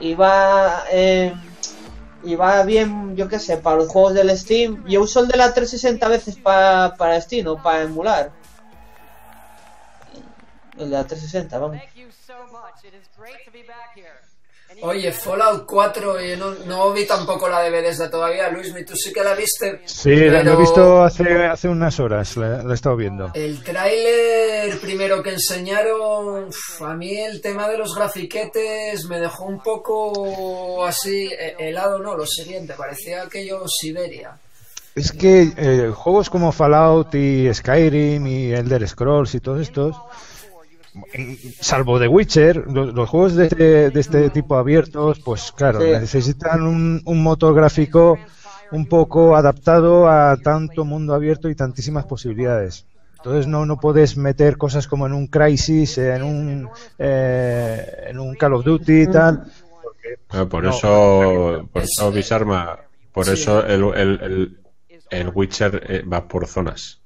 S10: y va eh, y va bien, yo qué sé, para los juegos del Steam. Yo uso el de la 360 a veces para para Steam o para emular. El de la 360, vamos.
S8: Oye, Fallout 4, eh, no, no vi tampoco la de Bethesda todavía, Luis, ¿tú sí que la viste?
S11: Sí, la- he visto hace, hace unas horas, la, la he estado viendo.
S8: El tráiler primero que enseñaron, a mí el tema de los grafiquetes me dejó un poco así, eh, helado no, lo siguiente, parecía aquello Siberia.
S11: Es que eh, juegos como Fallout y Skyrim y Elder Scrolls y todos estos, salvo The Witcher, los, los juegos de este, de este tipo abiertos, pues claro,
S10: Sí.
S11: necesitan un, un motor gráfico un poco adaptado a tanto mundo abierto y tantísimas posibilidades. Entonces no, no puedes meter cosas como en un Crisis, en un, eh, en un Call of Duty y tal.
S9: Ah, por
S11: No.
S9: eso, por eso Bisarma, por
S8: Sí.
S9: eso el, el, el, el Witcher eh, va por zonas.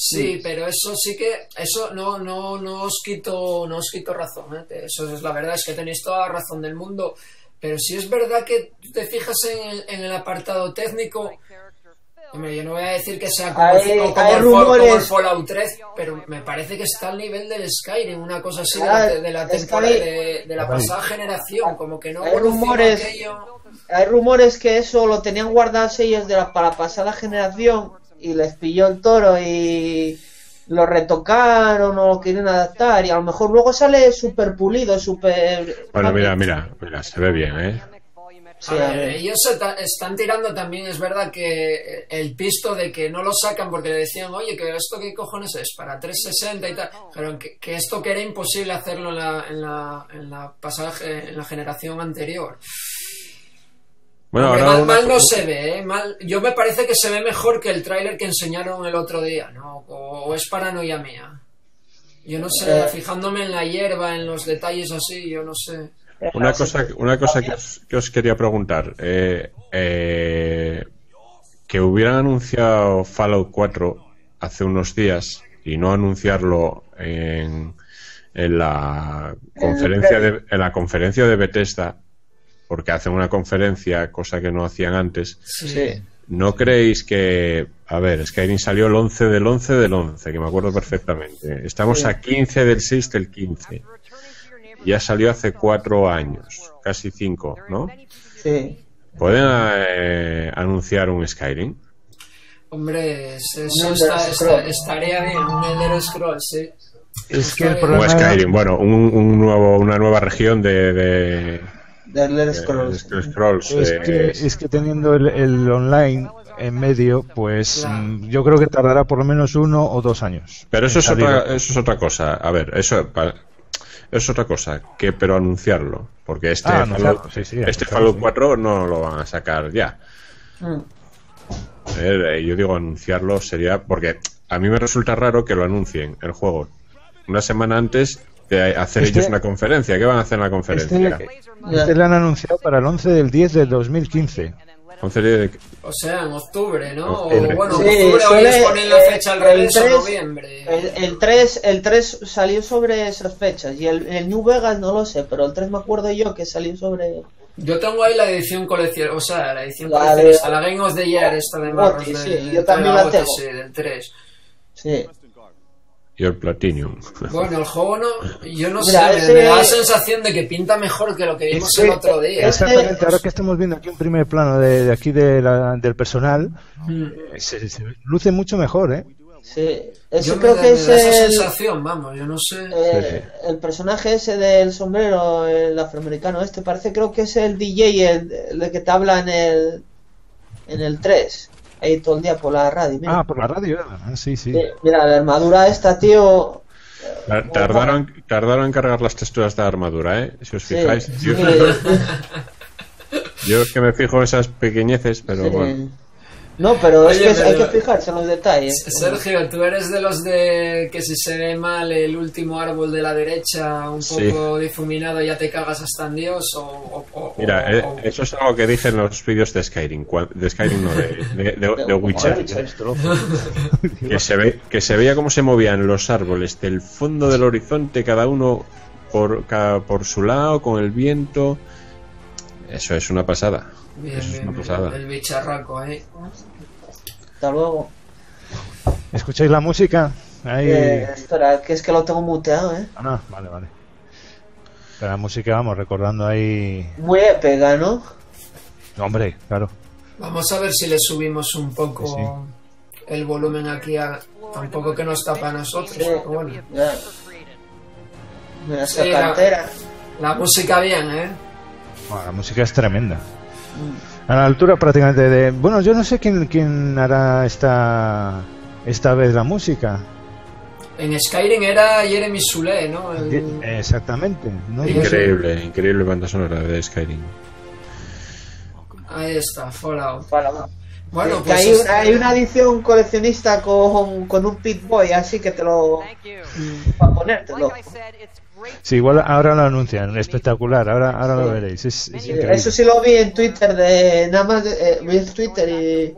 S8: Sí, pero eso sí que, eso no, no, no os quito, no os quito razón, ¿eh? eso es la verdad, es que tenéis toda la razón del mundo, pero si es verdad que te fijas en el, en el apartado técnico, hombre, yo no voy a decir que sea como,
S10: Hay-
S8: el, como
S10: hay
S8: el como. Fallout 3, pero me parece que está al nivel del Skyrim, una cosa así de
S10: Ah,
S8: la, de temporada, de, de la pasada generación, como que no
S10: hay rumores
S8: aquello.
S10: hay rumores que eso lo tenían guardados ellos de la, para la pasada generación y les pilló el toro y lo retocaron o lo quieren adaptar y a lo mejor luego sale súper pulido, súper...
S9: Bueno, mira, mira, mira, se ve bien, ¿eh?
S10: Sí,
S8: ver, ellos están tirando también, es verdad que el pisto de que no lo sacan porque le decían, oye, que esto qué cojones es para 360 y tal, pero que, que esto que era imposible hacerlo en la, en la, en la pasada, ge- en la generación anterior.
S9: Bueno,
S8: Hombre,
S9: ahora
S8: mal,
S9: una-
S8: mal no se ve, ¿eh? Mal, yo me parece que se ve mejor que el tráiler que enseñaron el otro día, ¿no? O, o es paranoia mía. Yo no sé,
S10: Eh.
S8: fijándome en la hierba, en los detalles así, yo no sé.
S9: Una cosa, una cosa que os, que os quería preguntar. eh, eh, que hubieran anunciado Fallout 4 hace unos días y no anunciarlo en, en la conferencia de, en la conferencia de Bethesda, porque hacen una conferencia, cosa que no hacían antes.
S10: Sí.
S9: ¿No creéis que, a ver, Skyrim salió el 11 del 11 del 11, que me acuerdo perfectamente. Estamos
S10: Sí.
S9: a 15 del 6 del 15. Ya salió hace cuatro años, casi cinco, ¿no?
S10: Sí.
S9: ¿Pueden eh, anunciar un Skyrim?
S8: Hombre, eso está- estaría bien, un Elder Scrolls, sí.
S11: Es que el
S9: O
S11: problema
S9: Skyrim, bueno, un, un nuevo, una nueva región de, de,
S10: De Elder
S9: de-
S10: Scrolls.
S9: de Scrolls.
S11: Es
S9: eh,
S11: que, es que teniendo el, el online en medio, pues
S8: Claro.
S11: mm, yo creo que tardará por lo menos uno o dos años.
S9: Pero eso es, otra, eso es otra cosa. A ver, eso es otra cosa. que Pero anunciarlo. Porque este,
S11: Ah,
S9: Fallout,
S11: sí, sí,
S9: este Fallout
S11: sí.
S9: 4 no lo van a sacar ya.
S10: Mm.
S9: Eh, yo digo anunciarlo sería porque a mí me resulta raro que lo anuncien el juego una semana antes de hacer
S11: Este-
S9: ellos una conferencia. ¿Qué van a hacer en la
S11: Este,
S9: conferencia?
S11: este lo han anunciado para el 11 del 10 del 2015.
S9: 11 de...
S8: O sea, en octubre, ¿no?
S9: Octubre.
S8: O bueno,
S10: Sí,
S8: octubre hoy
S10: suele-
S8: les ponen la fecha al
S10: el
S8: revés o
S10: 3,
S8: noviembre.
S10: El, el 3, el 3 salió sobre esas fechas y el, el New Vegas no lo sé, pero el 3 me acuerdo yo que salió sobre...
S8: Yo tengo ahí la edición colección, o sea, la edición
S10: La
S8: coleccionista,
S10: de-
S8: la Game of the Year, esta de Marros,
S10: sí,
S8: de-
S10: yo también la tengo.
S8: sí, del 3.
S10: Sí.
S9: Y el Platinum.
S8: Bueno, el juego no, yo no
S10: Mira,
S8: sé, me-
S10: ese-
S8: me, da la sensación de que pinta mejor que lo que vimos el otro día.
S11: Exactamente, ahora que estamos viendo aquí un primer plano de, de aquí de la- del personal,
S8: Mm.
S11: eh, se, se luce mucho mejor, ¿eh?
S10: Sí, ese
S8: Yo me
S10: creo
S8: da-
S10: que
S8: me
S10: es
S8: esa
S10: el,
S8: sensación, vamos, yo no sé.
S10: eh, el personaje ese del sombrero, el afroamericano este, parece creo que es el DJ, el, el que te habla en el, en el 3, ahí todo el día por la radio. Mira,
S11: Ah, por la radio, ah, sí, sí.
S10: Sí, mira la armadura esta, tío,
S9: Tar- Tardaron, tardaron en cargar las texturas de la armadura, ¿eh? Si os fijáis.
S10: sí.
S9: Yo, yo es que me fijo en esas pequeñeces, pero
S10: Sí.
S9: bueno.
S10: No, pero es que hay que fijarse en los detalles.
S8: Sergio, tú eres de los de que si se ve mal el último árbol de la derecha un
S9: Sí.
S8: poco difuminado ya te cagas hasta en Dios o, o- o-
S9: Mira,
S8: o-
S9: eh, eso es algo que dije en los vídeos de Skyrim, cua- de Skyrim no, de, de, de- de Witcher. Que se, ve, que se veía cómo se movían los árboles del fondo del horizonte, cada uno por, cada- por su lado, con el viento. Eso es una pasada.
S8: Bien,
S9: Eso es
S8: bien,
S9: una
S8: bien, el bicharraco, ¿eh?
S10: Hasta luego.
S11: ¿Escucháis la música? Ahí...
S10: Eh, espera, que es que lo tengo muteado, ¿eh?
S11: Ah, no, vale, vale. Pero la música, vamos, recordando ahí...
S10: Muy épica, ¿no?
S11: Hombre, claro.
S8: Vamos a ver si le subimos un poco el volumen aquí a tampoco que nos tapa a nosotros, pero bueno.
S10: Ya. Mira, esa
S8: Sí, la-
S10: cantera.
S8: La música bien, ¿eh?
S11: Bueno, la música es tremenda. A la altura prácticamente de... Bueno, yo no sé quién, quién hará esta, esta vez la música.
S8: En Skyrim era Jeremy Sule, ¿no? El-
S11: Exactamente. No sé.
S9: Increíble, increíble banda sonora de Skyrim.
S8: Ahí está, Fallout.
S10: Fallout.
S8: Bueno,
S10: Que
S8: pues
S10: hay, una, hay una edición coleccionista con, con un Pit Boy, así que te lo. para ponértelo.
S11: Sí, igual ahora lo anuncian. Espectacular, ahora, ahora lo veréis. Es, es.
S10: Eso sí lo vi en Twitter, de nada más de- eh, vi en Twitter y,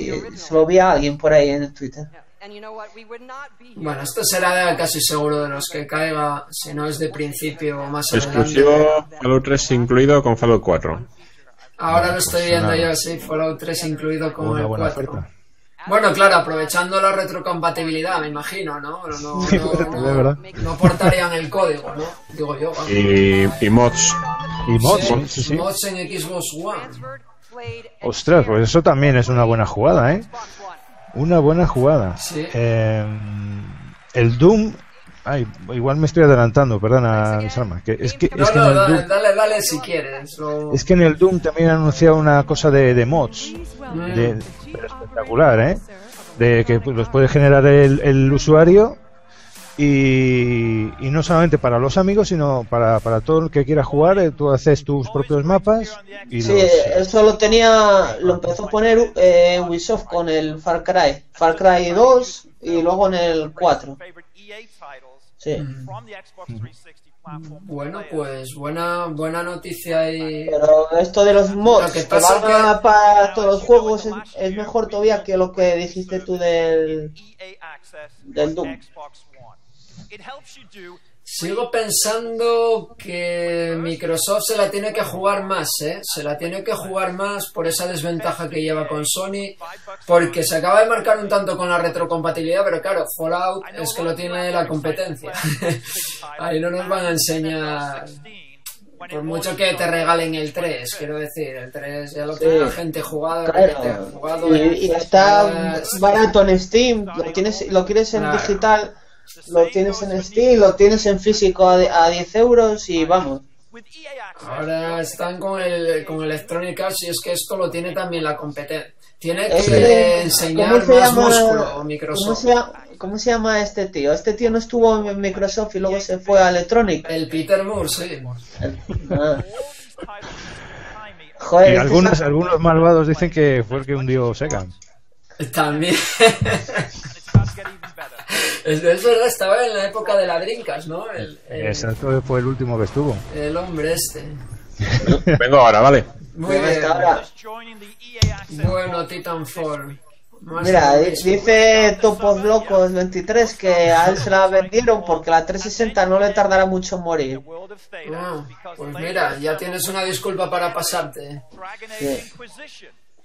S10: y se lo vi a alguien por ahí en Twitter.
S8: Bueno, esto será casi seguro de los que caiga, si no es de principio o más adelante.
S9: Exclusivo Fallout 3 incluido con Fallout 4.
S8: Ahora lo estoy viendo
S9: nada.
S8: yo, sí, Fallout 3 incluido con
S11: Una
S8: el
S11: buena
S8: 4.
S11: oferta.
S8: Bueno, claro, aprovechando la retrocompatibilidad, me imagino, ¿no? No, no,
S11: Sí,
S8: no,
S11: es
S8: no-
S11: verdad.
S8: no portarían el código, ¿no? Digo yo. vamos.
S9: Y, y mods.
S11: Y mods,
S8: Sí,
S11: sí, sí.
S8: mods en Xbox One.
S11: Ostras, pues eso también es una buena jugada, ¿eh? Una buena jugada.
S8: Sí.
S11: Eh, el Doom. Ay, igual me estoy adelantando, perdona, Salma. Que es que,
S8: No,
S11: es que
S8: no,
S11: en el Doom,
S8: dale, dale si quieres. lo-
S11: es que en el Doom también han anunciado una cosa de, de mods.
S8: Mm.
S11: De, pero espectacular, ¿eh? De que pues, los puede generar el, el usuario y, y no solamente para los amigos, sino para, para todo el que quiera jugar. eh, Tú haces tus propios mapas y
S10: Sí,
S11: los,
S10: eso lo tenía, lo empezó a poner eh, Ubisoft con el Far Cry, Far Cry 2 y luego en el 4. Sí.
S8: Bueno, pues buena, buena noticia y...
S10: Pero esto de los
S8: Lo
S10: mods
S8: que
S10: que valgan para todos los juegos es, es mejor todavía que lo que dijiste tú del, del Doom.
S8: Sigo pensando que Microsoft se la tiene que jugar más, ¿eh? Se la tiene que jugar más por esa desventaja que lleva con Sony, porque se acaba de marcar un tanto con la retrocompatibilidad, pero claro, Fallout es que lo tiene la competencia. Ahí no nos van a enseñar... Por mucho que te regalen el 3, quiero decir, el 3 ya lo tiene
S10: Sí.
S8: la gente jugado, la
S10: Claro.
S8: gente jugado.
S10: Y, y está
S8: es-
S10: barato en Steam, lo tienes, lo quieres en
S8: Claro.
S10: digital, lo tienes en Steam, lo tienes en físico a, a 10 euros y vamos.
S8: Ahora están con el con Electronic Arts y es que esto lo tiene también la competencia. Tiene que
S10: que,
S8: enseñar
S10: ¿cómo se
S8: más
S10: llama-
S8: músculo
S10: ¿Cómo
S8: Microsoft.
S10: se, llama, ¿Cómo se llama este tío? Este tío no estuvo en Microsoft y luego se fue a Electronic.
S8: El Peter Moore, sí.
S10: Ah. Joder,
S11: y
S10: este
S11: algunos,
S10: es-
S11: algunos malvados dicen que fue el que hundió Sega.
S8: También. Es, es verdad, estaba en la época de la Drinkas, ¿no? El, el-
S11: Exacto, fue el último que estuvo.
S8: el hombre este.
S9: Vengo ahora, vale.
S8: Muy bien.
S10: Ahora.
S8: Bueno, Titanfall. Más
S10: Mira,
S8: mismo.
S10: dice Topos Locos 23 que a él se la vendieron porque la 360 no le tardará mucho en morir.
S8: Ah, pues mira, ya tienes una disculpa para pasarte.
S10: Sí.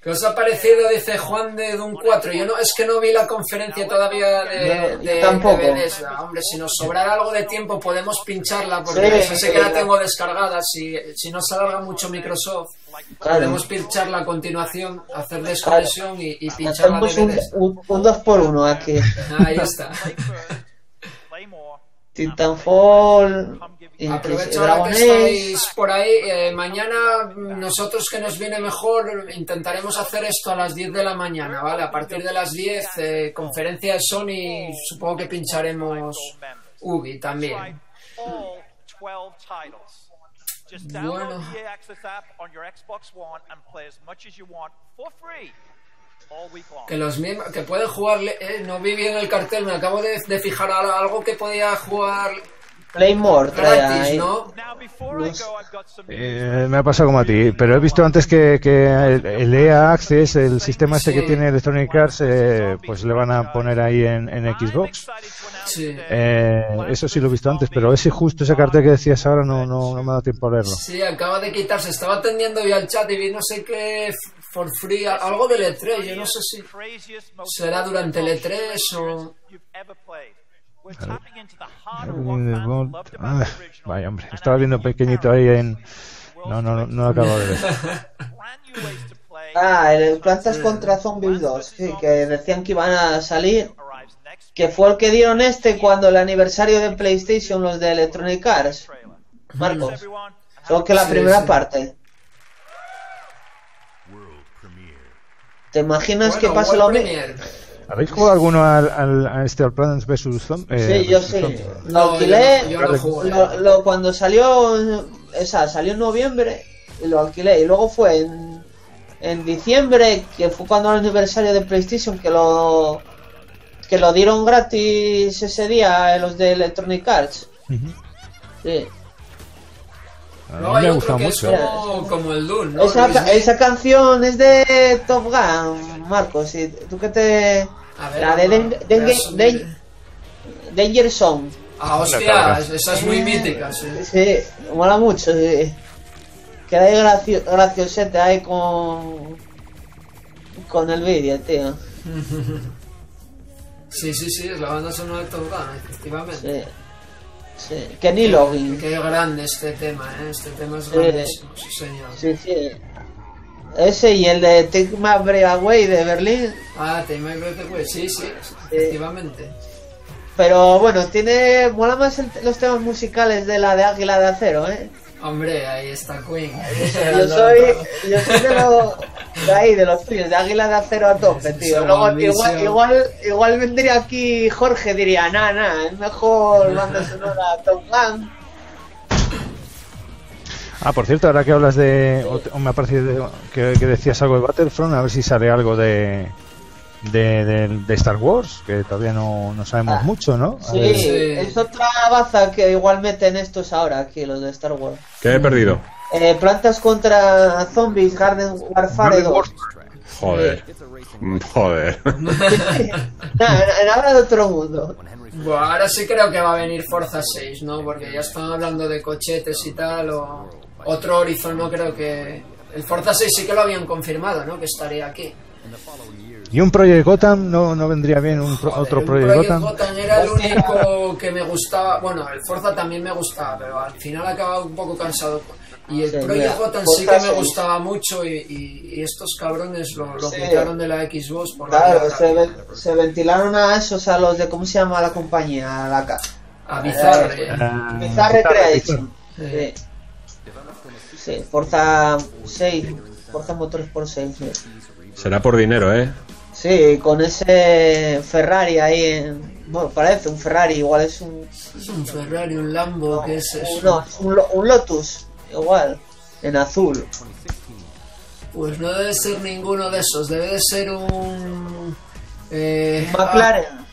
S8: ¿Qué os ha parecido? Dice Juan de Doom 4. Yo no, es que no vi la conferencia todavía de,
S10: No,
S8: de,
S10: tampoco.
S8: de Bethesda. Hombre, si nos sobrara algo de tiempo podemos pincharla porque
S10: Sí,
S8: sé que la tengo descargada. Si, si no se alarga mucho Microsoft,
S10: Claro.
S8: podemos pincharla a continuación, hacer desconexión y, y pincharla
S10: Hacemos
S8: de
S10: un,
S8: Bethesda.
S10: un, un 2 por 1 aquí.
S8: Ahí está.
S10: Titanfall,
S8: Aprovecho ahora que estáis por ahí. eh, mañana mm, nosotros que nos viene mejor intentaremos hacer esto a las 10 de la mañana, ¿vale? A partir de las 10, eh, conferencia de Sony, supongo que pincharemos Ubi también. Bueno.
S14: long.
S8: Que los miembros que pueden jugar, eh, no vi bien el cartel, me acabo de, de fijar algo que podía jugar
S10: Playmore trae
S8: gratis,
S10: ahí.
S8: ¿no?
S11: Eh, me ha pasado como a ti, pero he visto antes que, que el, el EA Access, el sistema este que
S8: Sí.
S11: tiene Electronic Arts, eh, pues le van a poner ahí en, en Xbox.
S8: Sí.
S11: Eh, eso sí lo he visto antes, pero ese justo ese cartel que decías ahora no, no, no me ha dado tiempo a leerlo.
S8: Sí, acaba de quitarse. Estaba atendiendo yo al chat y vi no sé qué for free, algo del E3. Yo no sé si será durante el E3 o.
S11: Ah, vaya hombre, estaba viendo pequeñito ahí en... No, no, no, acabo de ver.
S10: Ah, el Plantas contra Zombies 2, sí, que decían que iban a salir. Que fue el que dieron este cuando el aniversario de PlayStation, los de Electronic Arts. Marcos. Solo que la
S8: Sí,
S10: primera
S8: sí.
S10: parte. ¿Te imaginas que
S8: Bueno,
S10: pase
S8: World
S10: lo mismo?
S11: ¿Habéis jugado alguno al, al, a este al Plants vs. Zom- eh,
S10: Sí, yo sí.
S11: Zombies?
S10: Lo alquilé.
S8: yo no- yo no jugué.
S10: lo- lo- cuando salió. Esa, salió en noviembre y lo alquilé. Y luego fue en, en diciembre, que fue cuando el aniversario de PlayStation, que lo. Que lo dieron gratis ese día eh, los de Electronic Arts. Sí.
S11: A
S8: No,
S11: mí
S8: hay
S11: me
S8: es
S11: mucho.
S8: como, como el Doom, ¿no?
S10: Esa,
S8: Luis
S10: esa canción es de Top Gun, Marcos. ¿y ¿Tú qué te.?
S8: A ver,
S10: la de
S8: vamos,
S10: Dan-
S8: voy a
S10: Dan-
S8: subir.
S10: Dan- Danger Zone.
S8: Ah, hostia, esa es muy mítica, sí.
S10: Sí, mola mucho. Sí. Queda ahí gracio- graciosete ahí con. con el vídeo, tío.
S8: Sí, sí, sí, es la banda sonora de Top Gun, efectivamente.
S10: Sí. Sí. Kenny Loggins.
S8: Qué grande este tema, ¿eh? Este tema es grandísimo, sí, señor.
S10: Sí, sí. Ese y el de Take My Breath Away de Berlín.
S8: Ah, Take My Breath Away, sí, sí, efectivamente.
S10: Pero bueno, tiene. mola más el- los temas musicales de la de Águila de Acero, ¿eh?
S8: Hombre, ahí está Queen.
S10: Yo soy, yo soy de, los de ahí, de los tuyos, de Águila de Acero a tope, tío. Luego, igual, igual, igual vendría aquí Jorge, diría, nah, nah, es mejor banda sonora Top Gun.
S11: Ah, por cierto, ahora que hablas de. o me ha parecido de- que, que decías algo de Battlefront, a ver si sale algo de. De, de- de Star Wars, que todavía no, no sabemos
S10: Ah,
S11: mucho, ¿no?
S10: Sí,
S11: ver.
S10: es otra baza que igual meten estos ahora aquí, los de Star Wars.
S9: ¿Qué he perdido?
S10: Eh, plantas contra zombies, Garden Warfare 2.
S9: Joder. Joder.
S10: Ahora de otro mundo.
S8: Bueno, ahora sí creo que va a venir Forza 6, ¿no? Porque ya están hablando de cochetes y tal, o otro Horizon, no creo que... El Forza 6 sí que lo habían confirmado, ¿no? Que estaría aquí.
S11: ¿Y un Project Gotham? ¿No, no vendría bien un pro- otro
S8: El
S11: Project,
S8: Project
S11: Gotham?
S8: Gotham era el único que me gustaba. Bueno, el Forza también me gustaba, pero al final acababa un poco cansado. Y el
S10: Sí,
S8: Project
S10: mira,
S8: Gotham sí que me
S10: seis.
S8: gustaba mucho y, y- y estos cabrones lo, lo
S10: Sí.
S8: quitaron de la Xbox por la
S10: Claro,
S8: guerra.
S10: se, ven- se ventilaron a esos, a los de, ¿cómo se llama la compañía? A la ca-
S8: A Bizarre.
S11: Ah,
S10: Bizarre Creation. Sí. Sí, Forza 6, Forza Motores por 6. Sí.
S9: Será por dinero, ¿eh?
S10: Sí, con ese Ferrari ahí en... Bueno, parece un Ferrari, igual es un...
S8: Es un Ferrari, un Lambo, ¿qué es eso?
S10: No, es un, Lo- un Lotus, igual, en azul.
S8: Pues no debe ser ninguno de esos, debe de ser un. Eh,
S10: McLaren.
S8: ah,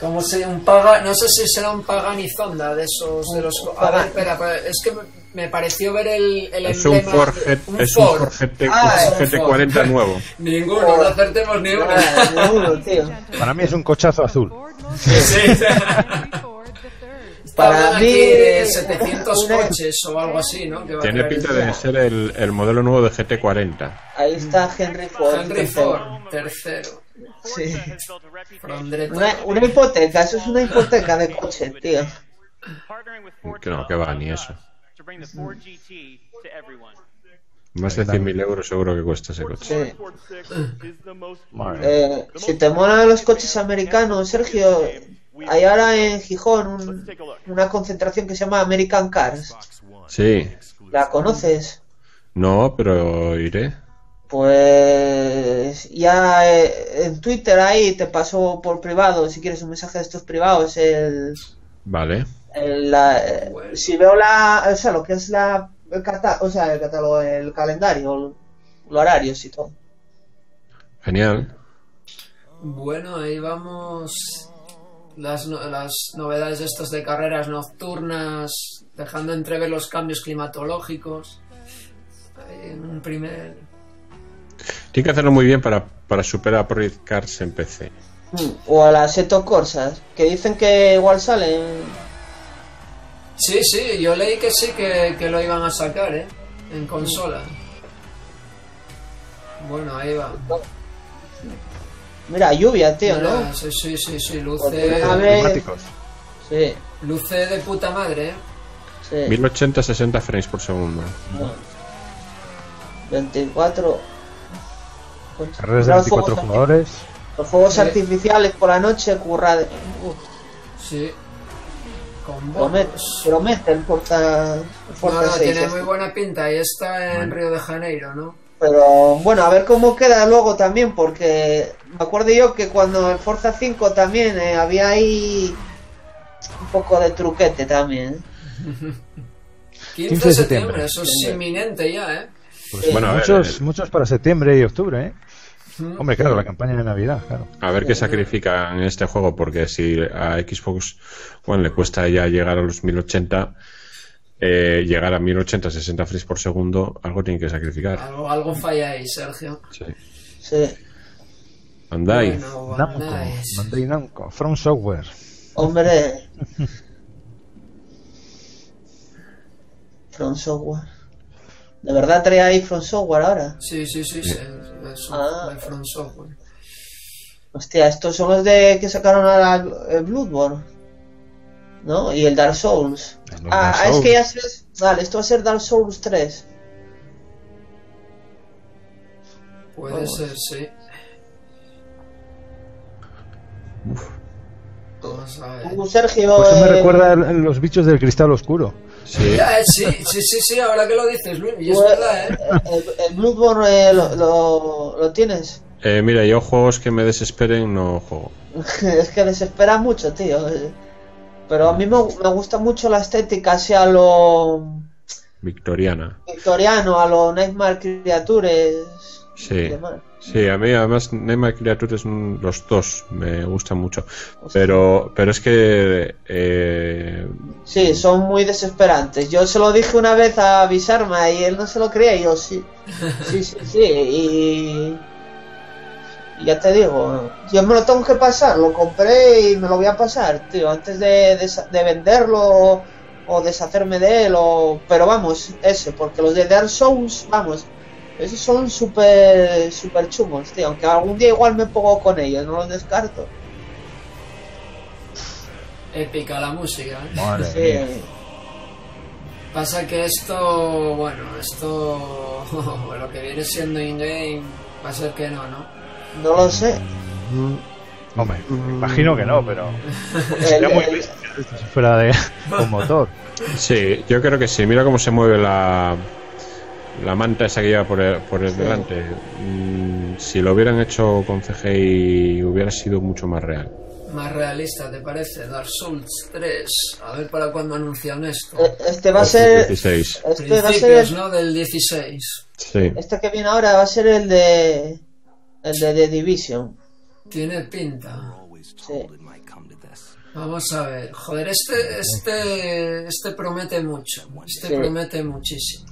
S8: ¿Cómo se un paga? No sé si será un Paganizonda de esos de los. A ver, espera, es que me- pareció ver el, el
S9: Es un
S8: emblema.
S9: Ford, G-
S8: un
S9: es un
S8: Ford.
S9: Ford GT,
S8: Ah, es un
S9: GT40
S8: Ford.
S9: nuevo.
S8: Ninguno, no acertemos ni uno.
S10: Ninguno, tío.
S11: Para mí es un cochazo azul.
S8: Sí.
S10: Para
S8: Hablan
S10: mí,
S8: aquí de 700
S10: una-
S8: coches o algo así, ¿no? Que va a
S9: Tiene
S8: traer
S9: pinta de ser el, el modelo nuevo de GT40.
S10: Ahí está Henry Ford.
S8: Henry
S10: tercero.
S8: Ford, tercero.
S10: Sí. Una, una hipoteca, eso es una hipoteca de coche, tío.
S9: Que no, que va, ni eso.
S15: To bring the Ford GT to everyone.
S9: Más de 100.000 euros seguro que cuesta ese coche.
S10: Sí. Eh, si te molan los coches americanos, Sergio, hay ahora en Gijón un- una concentración que se llama American Cars.
S9: Sí.
S10: ¿La conoces?
S9: No, pero iré.
S10: Pues ya eh, en Twitter ahí te paso por privado, si quieres un mensaje de estos privados, el,
S9: Vale.
S10: La- eh, si veo la, o sea, lo que es la, el cata- o sea, el catálogo, el calendario, los horarios y todo.
S9: Genial.
S8: Bueno, ahí vamos. Las, las novedades estas de carreras nocturnas, dejando entrever los cambios climatológicos. En un primer.
S9: Tiene que hacerlo muy bien para, para superar Project Cars en PC.
S10: Mm, O a las Seto Corsas, que dicen que igual salen.
S8: Sí, sí, yo leí que sí que, que lo iban a sacar, ¿eh? En consola. Bueno, ahí va.
S10: Mira, lluvia, tío,
S8: Mira,
S10: ¿no?
S8: Sí, sí, sí, sí, luce.
S10: Sí,
S8: Luce de puta madre, ¿eh?
S10: sí.
S9: 1080 60 frames por segundo.
S10: 24.
S11: Carreras de
S10: Los
S11: 24
S10: fuegos-
S11: jugadores.
S10: Los fuegos
S8: Sí.
S10: artificiales por la noche, curra de... Uf,
S8: Sí. Con
S10: promete,
S8: bonos.
S10: promete el Forza, el
S8: No,
S10: Forza
S8: no,
S10: 6.
S8: tiene
S10: este.
S8: muy buena pinta y está en Río de Janeiro, ¿no?
S10: Pero bueno, a ver cómo queda luego también, porque me acuerdo yo que cuando el Forza 5 también eh, había ahí un poco de truquete también.
S8: 15 de septiembre,
S11: septiembre.
S8: eso es inminente ya, ¿eh?
S11: Pues
S9: Bueno, a ver,
S11: muchos,
S9: el-
S11: muchos para septiembre y octubre, ¿eh? Hombre, claro, la campaña de Navidad, claro.
S9: A ver qué sacrifican en este juego, porque si a Xbox One le cuesta ya llegar a los 1080, eh, llegar a 1080 60 frames por segundo, algo tiene que sacrificar.
S8: Algo, algo falla ahí, Sergio.
S9: Sí.
S10: Sí.
S9: Andai.
S8: Bueno,
S11: Namco. Bandai Namco, From Software.
S10: Hombre. From Software. ¿De verdad trae ahí From Software ahora?
S8: Sí, sí, sí, sí, es un
S10: Ah.
S8: de From Software.
S10: Hostia, estos son los de que sacaron ahora el, el Bloodborne. ¿No? Y el Dark Souls. Ah,
S11: Dark
S10: es que ya se... Vale, esto va a ser Dark Souls 3.
S8: Puede
S10: Vamos.
S8: ser, sí. Vamos a ver.
S10: Sergio...
S11: Pues eso me
S10: eh,
S11: recuerda a los bichos del cristal oscuro.
S9: Sí.
S8: Ya, eh, sí, sí, sí, sí, ahora que lo dices, Luis, y es
S10: pues,
S8: verdad, ¿eh?
S10: El, el Bloodborne eh, lo, lo, lo tienes.
S9: Eh, mira, yo juegos que me desesperen no juego.
S10: es que desespera mucho, tío. eh. Pero a mí me, me gusta mucho la estética, así a lo
S9: Victoriana.
S10: victoriano, a lo Nightmare Creatures. y
S9: Sí.
S10: demás.
S9: Sí, a mí además Nightmare Creatures mm, los dos me gustan mucho. Pero, pero es que eh,
S10: Sí, son muy desesperantes. Yo se lo dije una vez a Bisarma y él no se lo creía y yo sí. Sí, sí, sí. Y, y ya te digo, yo me lo tengo que pasar. Lo compré y me lo voy a pasar, tío, antes de, de, de venderlo o deshacerme de él. O, pero vamos, ese, porque los de Dark Souls, vamos, esos son súper super chumos, tío. Aunque algún día igual me pongo con ellos, no los descarto.
S8: Épica la música, ¿eh?
S11: Madre
S10: Sí.
S11: mía.
S8: Pasa que esto, bueno, esto, lo que viene siendo in-game, va a ser que no, ¿no?
S10: No lo sé.
S11: Hombre, me imagino que no, pero sería muy esto si fuera de con motor.
S9: sí, yo creo que sí. Mira cómo se mueve la, la manta esa que lleva por el, por el delante. Mm, si lo hubieran hecho con CGI hubiera sido mucho más real.
S8: Más realista, ¿te parece? Dark Souls 3, a ver para cuándo anuncian esto.
S10: Eh, Este va a ser.
S9: 16.
S10: Este va a ser
S8: Principios,
S10: el-
S8: ¿no? Del 16.
S9: Sí.
S10: Este que viene ahora va a ser el de. El de The Division.
S8: Tiene pinta.
S10: Sí.
S8: Vamos a ver. Joder, este, este, este promete mucho. Este
S11: Sí.
S8: promete muchísimo.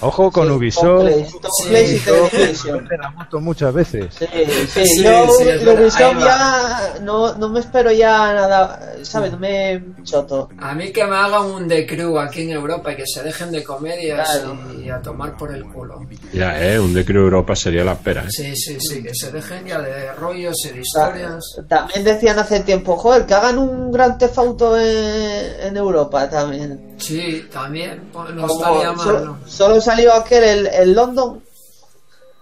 S11: Ojo con
S8: Sí,
S11: Ubisoft.
S8: Tomplay, Tomplay y Television.
S11: Mete la moto muchas veces.
S10: Sí, sí,
S8: Sí,
S10: yo
S8: sí,
S10: lo Ubisoft ya no, no me espero ya nada, ¿sabes? No me choto.
S8: A mí que me hagan un The Crew aquí en Europa y que se dejen de comedias
S10: Claro.
S8: y a tomar por el culo.
S9: Ya, ¿eh? Un The Crew Europa sería la pera, ¿eh?
S8: Sí, sí, sí, que se dejen ya de rollos y de historias.
S10: También decían hace tiempo, joder, que hagan un gran tefauto en, en Europa también.
S8: Sí, también. No
S10: Como
S8: estaría mal,
S10: solo,
S8: ¿no?
S10: solo salió aquel, el, el London.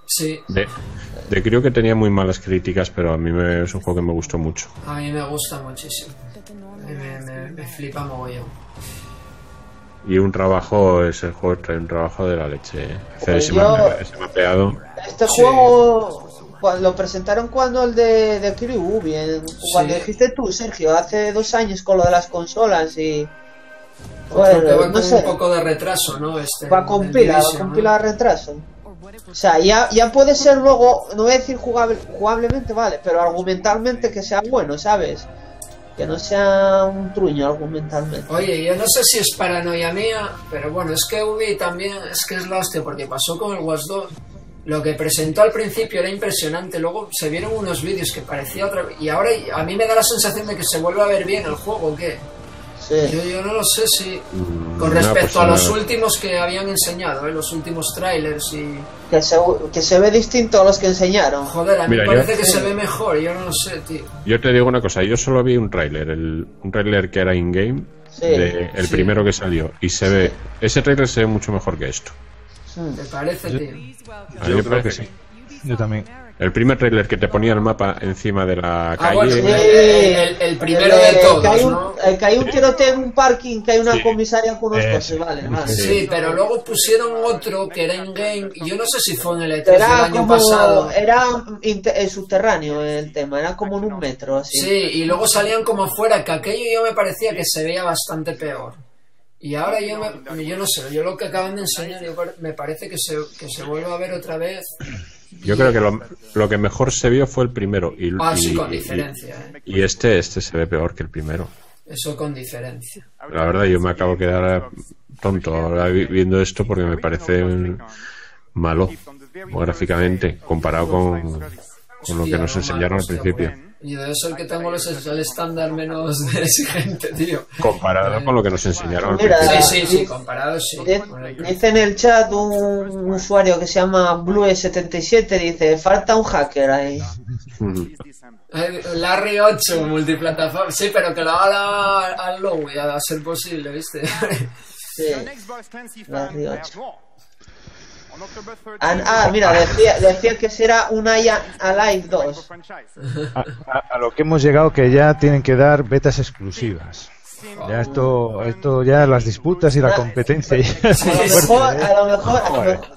S8: Sí,
S9: De, Crew que tenía muy malas críticas, pero a mí me- es un juego que me gustó mucho.
S8: a mí me gusta muchísimo. Me, me, me flipa mogollón.
S9: Y un trabajo, es el juego trae un trabajo de la leche, ¿eh? Hacer ese,
S10: Yo-
S9: mape- ese mapeado.
S10: Este juego cuando lo presentaron cuando el de, de Crew, bien. Cuando dijiste tú, Sergio, hace dos años con lo de las consolas y.
S8: Va con
S10: no sé,
S8: un poco de retraso, ¿no? Este,
S10: va con pila, va
S8: Division,
S10: con
S8: ¿no?
S10: pila de retraso. O sea, ya, ya puede ser luego, no voy a decir jugable, jugablemente, vale, pero argumentalmente que sea bueno, ¿sabes? Que no sea un truño argumentalmente.
S8: Oye, yo no sé si es paranoia mía, pero bueno, es que Ubi también es que es la hostia, porque pasó con el Watch 2. Lo que presentó al principio era impresionante, luego se vieron unos vídeos que parecía otra Y ahora a mí me da la sensación de que se vuelve a ver bien el juego, ¿o qué? Yo, yo no lo sé si... Con
S9: no,
S8: respecto
S9: pues,
S8: a los últimos que habían enseñado, ¿eh? los últimos trailers y...
S10: Que se, que se ve distinto a los que enseñaron.
S8: Joder, a mí
S9: Mira,
S8: me parece
S9: yo-
S8: que se ve mejor, yo no lo sé, tío.
S9: Yo te digo una cosa, yo solo vi un tráiler, el, un tráiler que era in-game,
S8: Sí,
S9: de- el
S8: sí.
S9: primero que salió, y se ve, ese tráiler se ve mucho mejor que esto.
S8: ¿Te parece,
S9: Yo-
S8: tío?
S11: Yo
S9: me
S11: creo
S9: parece
S11: que sí. Yo también.
S9: El primer tráiler que te ponía el mapa encima de la
S8: Ah,
S9: calle.
S8: bueno, el, el- el primero de todos,
S10: que hay un,
S8: ¿no?
S10: el que hay un tiroteo en un parking, que hay una comisaria con unos
S9: Ese.
S10: coches, vale, vale.
S8: Sí, pero luego pusieron otro que era in-game, y yo no sé si fue en el E3 del
S10: Era
S8: año
S10: como,
S8: pasado.
S10: era eh, subterráneo el tema, era como en un metro, así.
S8: Sí, y luego salían como afuera, que aquello yo me parecía que se veía bastante peor. Y ahora yo, me- yo no sé, yo lo que acaban de enseñar yo me parece que se, que se vuelve a ver otra vez.
S9: Yo creo que lo, lo que mejor se vio fue el primero. Y,
S8: Ah, sí,
S9: y-
S8: con diferencia, ¿eh?
S9: y este, este se ve peor que el primero.
S8: Eso con diferencia.
S9: La verdad, yo me acabo de quedar tonto ahora vi- viendo esto porque me parece malo gráficamente comparado con, con lo que nos enseñaron al principio.
S8: Y debe ser que tengo los- el estándar menos exigente, tío.
S9: Comparado con lo que nos enseñaron
S10: Mira.
S8: Sí, sí, sí, comparado sí.
S10: Di- Dice en el chat un usuario que se llama Blue77, dice, falta un hacker ahí.
S8: Eh, Larry 8, multiplataforma. Sí, pero que lo haga al, al low, a ser posible, ¿viste?
S10: Sí. Larry 8. Ah, ah, mira, decía, decía que será un Aya Alive 2.
S11: A, a- a lo que hemos llegado que ya tienen que dar betas exclusivas. Ya esto, esto ya las disputas y la competencia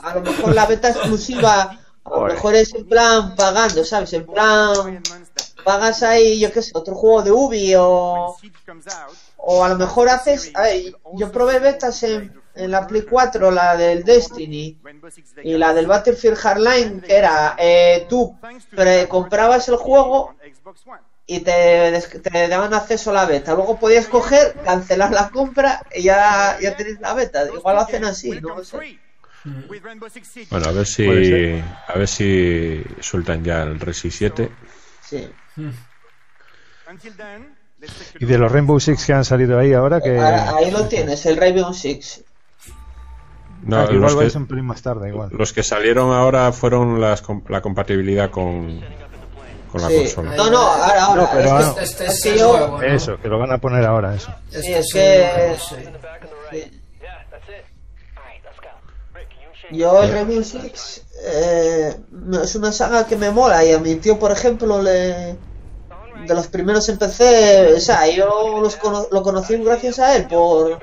S10: A lo mejor, la beta exclusiva, a lo mejor es en plan pagando, ¿sabes? En plan, pagas ahí, yo qué sé, otro juego de Ubi o, o a lo mejor haces, a ver, yo probé betas en, en la Play 4, la del Destiny y la del Battlefield Hardline, que era, eh, tú pre- comprabas el juego y te, te daban acceso a la beta. Luego podías coger, cancelar la compra y ya, ya tenéis la beta. Igual lo hacen así, no lo sé.
S9: Bueno, a ver si a ver si sueltan ya el Resi 7.
S10: Sí.
S11: Y de los Rainbow Six que han salido ahí ahora que
S10: ahí lo tienes, el Rainbow Six.
S9: No,
S11: Ah, que igual
S9: los,
S11: vais
S9: que,
S11: un pelín más tarde igual.
S9: los que salieron ahora fueron las, la compatibilidad con, con la
S10: Sí.
S9: consola.
S10: No, no, ahora, ahora.
S11: No, pero
S8: Este.
S11: Eso, que lo van a poner ahora eso.
S10: sí,
S8: Este
S10: es que
S8: sí.
S10: sí. yo el Rainbow Six eh, es una saga que me mola y a mi tío, por ejemplo, le de los primeros empecé, o sea, yo los cono- lo conocí gracias a él por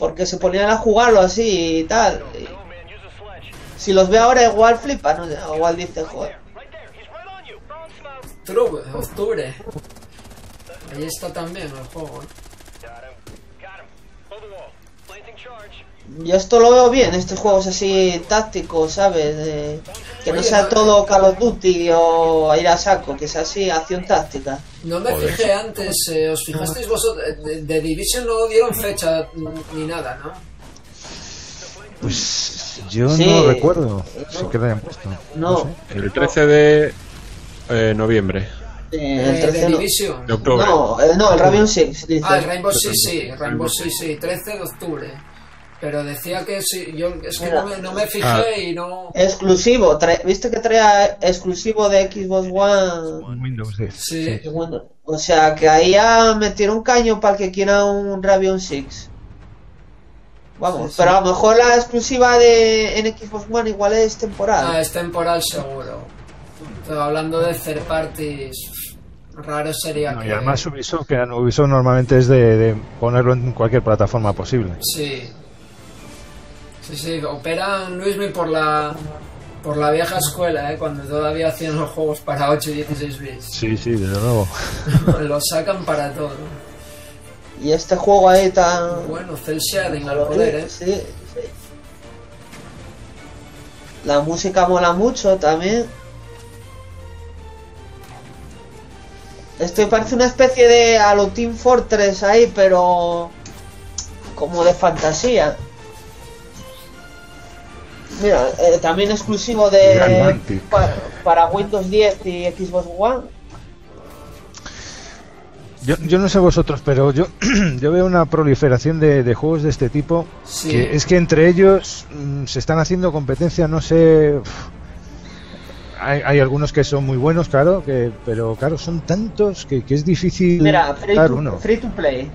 S10: porque se ponían a jugarlo así y tal. si los ve ahora igual flipa, no igual dice, joder.
S8: Octubre, octubre. Ahí está también el juego. ¿eh?
S10: Yo esto lo veo bien, estos juegos así tácticos, ¿sabes? De- que no
S8: Oye,
S10: sea
S8: no-
S10: todo Call of Duty o ir a saco, que sea así, acción táctica.
S8: No me fijé antes, eh, ¿os fijasteis vosotros? Eh, De, de Division no dieron fecha ni nada, ¿no?
S11: Pues yo
S10: Sí.
S11: no recuerdo sí que hayan puesto.
S10: No,
S9: El 13 de eh, noviembre.
S10: eh,
S8: Eh,
S10: el
S8: de
S10: 13 no.
S8: Division.
S9: De octubre.
S10: No, eh, no, el Raven Six, dice.
S8: Ah, el Rainbow Six sí, Rainbow Six sí, 13 de octubre. Pero decía que sí, yo es que
S10: Mira.
S8: no me, no me fijé
S9: Ah.
S8: y no...
S10: Exclusivo, trae- ¿viste que traía exclusivo de Xbox One?
S11: Windows 10.
S8: Sí.
S10: Bueno, o sea que ahí ya metieron caño para el que quiera un Raven Six. Vamos,
S8: Sí, sí.
S10: pero a lo mejor la exclusiva de en Xbox One igual es temporal.
S8: Ah, es temporal seguro. Pero hablando de third parties, raro sería
S11: No,
S8: que...
S11: y además Ubisoft, que Ubisoft normalmente es de, de ponerlo en cualquier plataforma posible.
S8: Sí. Sí, sí, operan Luismi por la por la vieja escuela, ¿eh? cuando todavía hacían los juegos para 8 y 16 bits.
S11: Sí, sí, desde luego.
S8: Lo sacan para todo.
S10: Y este juego ahí tan...
S8: Bueno, cel shading al poder, ¿eh?
S10: Sí, sí. La música mola mucho también. Esto parece una especie de a lo Team Fortress ahí, pero como de fantasía. Mira, eh, también exclusivo de para, para Windows 10 y Xbox One.
S11: Yo, yo no sé vosotros, pero yo, yo veo una proliferación de, de juegos de este tipo.
S8: Sí.
S11: Que es que entre ellos mm, se están haciendo competencia, no sé. Hay, hay algunos que son muy buenos, claro, que, pero claro, son tantos que, que es difícil
S10: Mira, free
S11: dar
S10: to,
S11: uno.
S10: free to play.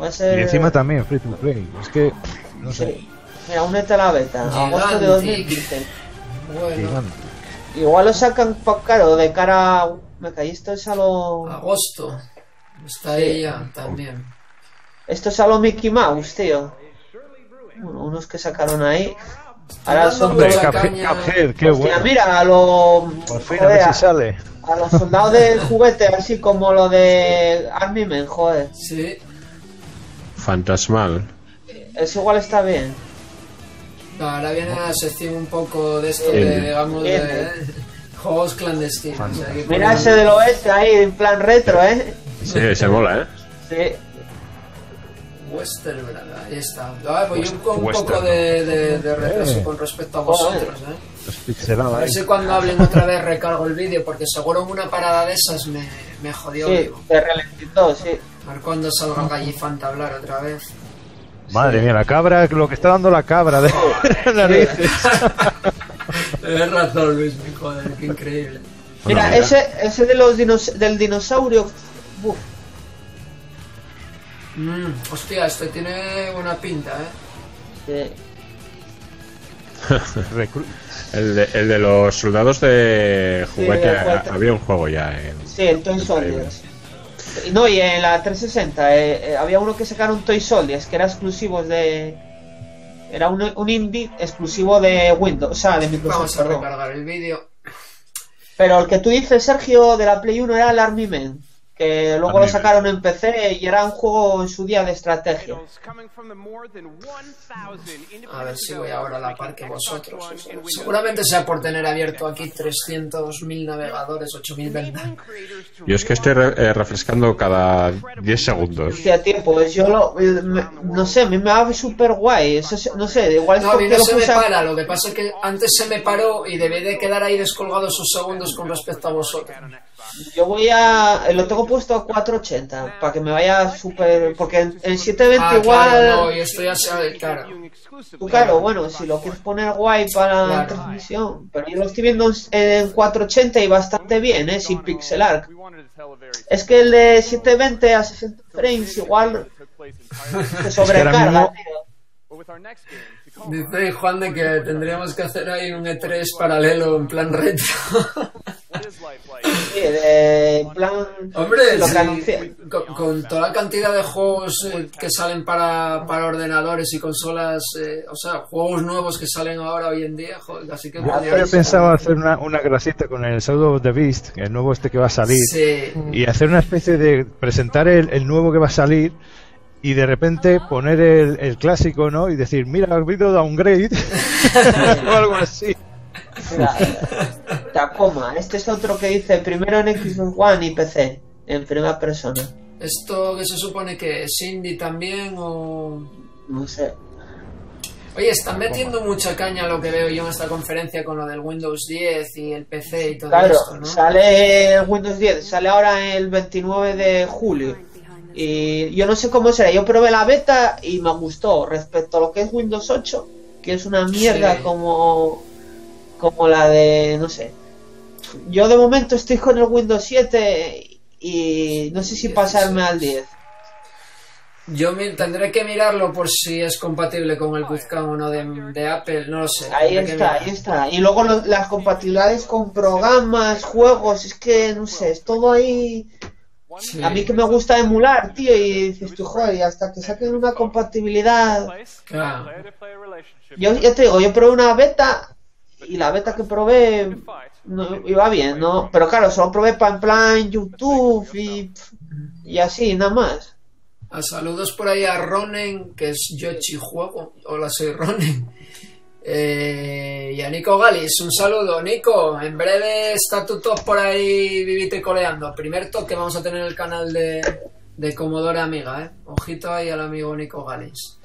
S10: Va a ser...
S11: Y encima también free to play. Es que, no sé.
S10: Sí. Mira, únete a la beta, agosto de
S8: Gigantic.
S10: 2015.
S8: Bueno,
S11: gigante.
S10: Igual lo sacan pa- claro, de cara a... Me caí, esto es a lo...
S8: agosto. Está ahí ya también.
S10: Esto es a lo Mickey Mouse, tío. Bueno, unos que sacaron ahí. Ahora son...
S11: Hombre,
S8: mucha
S11: Cuphead, qué
S10: Hostia,
S11: bueno.
S10: mira, a lo...
S11: Por fin, a ver si sale.
S10: a los soldados del juguete, así como lo de Army Men, joder.
S8: Sí.
S9: Fantasmal.
S10: Eso igual está bien.
S8: No, ahora viene la sección un poco de esto, de, digamos,
S10: Bien.
S8: de juegos clandestinos. Que
S10: Mira ese del oeste ahí, en plan retro, ¿eh?
S9: Sí, se mola, ¿eh?
S10: Sí.
S8: Western, ¿verdad? Ahí está. Ah, pues yo con un
S11: Western.
S8: poco de, de, de retraso
S11: Eh.
S8: con respecto a vosotros, ¿eh?
S11: Es pixelado
S8: A
S11: ahí.
S8: ver si cuando hablen otra vez recargo el vídeo, porque seguro en una parada de esas me, me jodió
S10: Sí,
S8: vivo.
S10: te ralentizó, sí.
S8: A ver cuando salga Gallifanta a hablar otra vez.
S11: Madre mía, la cabra, lo que está dando la cabra de narices.
S8: Tienes razón, Luis, mi joder, qué increíble.
S10: Mira,
S9: Bueno, mira.
S10: ese, ese de los dinos del dinosaurio. Uf,
S8: Mm, hostia, este tiene buena pinta, ¿eh?
S10: sí.
S9: El de, el de los soldados de juguete, había un juego ya. En,
S10: Sí, el Toy Soldiers. No, y en la 360 eh, eh, había uno que sacaron Toy Soldiers, que era exclusivo de. Era un, un indie exclusivo de Windows, o sea, de Microsoft.
S8: Vamos a recargar el vídeo.
S10: Pero el que tú dices, Sergio, de la Play 1 era el Army Men, que luego lo sacaron en PC y era un juego en su día de estrategia.
S8: A ver si voy ahora a la par que vosotros. seguramente sea por tener abierto aquí 300.000 navegadores, 8.000 ventas.
S9: Yo es que estoy re- eh, refrescando cada 10 segundos.
S10: Hacía tiempo, pues yo lo. eh, me- no sé, a mí me va súper guay. Eso, no sé, igual es
S8: No, a mí
S10: porque
S8: no
S10: lo
S8: se me para, lo que pasa es que antes se me paró y debí de quedar ahí descolgado esos segundos con respecto a vosotros.
S10: Yo voy a. Lo tengo puesto a 480 para que me vaya súper. Porque en, en 720
S8: Ah,
S10: igual.
S8: claro, no, y esto ya se... Claro.
S10: Tú, claro, bueno, si lo quieres poner guay para la
S8: Claro.
S10: transmisión. Pero yo lo estoy viendo en, en 480 y bastante bien, ¿eh? Sin pixelar. Es que el de 720 a 60 frames igual se sobrecarga,
S11: mismo-
S10: tío.
S8: Dice Juan de que tendríamos que hacer ahí un E3 paralelo en plan retro.
S10: Sí, de, en plan.
S8: Hombre,
S10: lo
S8: sí, con, con toda la cantidad de juegos eh, que salen para, para ordenadores y consolas, eh, o sea, juegos nuevos que salen ahora hoy en día, joder, así que
S11: Yo había pensado hacer una, una gracita con el Shadow of the Beast, el nuevo este que va a salir,
S8: Sí.
S11: y hacer una especie de presentar el, el nuevo que va a salir y de repente poner el, el clásico, ¿no? Y decir, mira, ha habido downgrade o algo así.
S10: Mira, Tacoma, este es otro que dice primero en Xbox One y PC, en primera persona.
S8: ¿Esto que se supone que es indie también o...?
S10: No sé.
S8: Oye, están metiendo mucha caña lo que veo yo en esta conferencia con lo del Windows 10 y el PC y todo
S10: Claro,
S8: esto, ¿no?
S10: sale el Windows 10, sale ahora el 29 de julio. Y yo no sé cómo será, yo probé la beta y me gustó respecto a lo que es Windows 8, que es una mierda
S8: Sí.
S10: como, como la de, no sé. Yo de momento estoy con el Windows 7 y no sé si pasarme al 10.
S8: Yo tendré que mirarlo por si es compatible con el Bootcamp o no de, de Apple, no lo sé.
S10: Ahí está, ahí está. Y luego lo- las compatibilidades con programas, juegos, es que no sé, es todo ahí.
S8: Sí.
S10: A mí que me gusta emular, tío, y dices tú, joder, y hasta que saquen una compatibilidad.
S8: Claro.
S10: Yo ya te digo, yo probé una beta y la beta que probé no, iba bien, ¿no? Pero claro, solo probé para en plan YouTube y, y así, nada más.
S8: A saludos por ahí a Ronen, que es Yoshi Juego. Hola, soy Ronen. Eh, y a Nico Galis, un saludo, Nico. En breve está tu top por ahí vivite coleando. Primer top que vamos a tener en el canal de, de Commodore Amiga, ¿eh? Ojito ahí al amigo Nico Galis.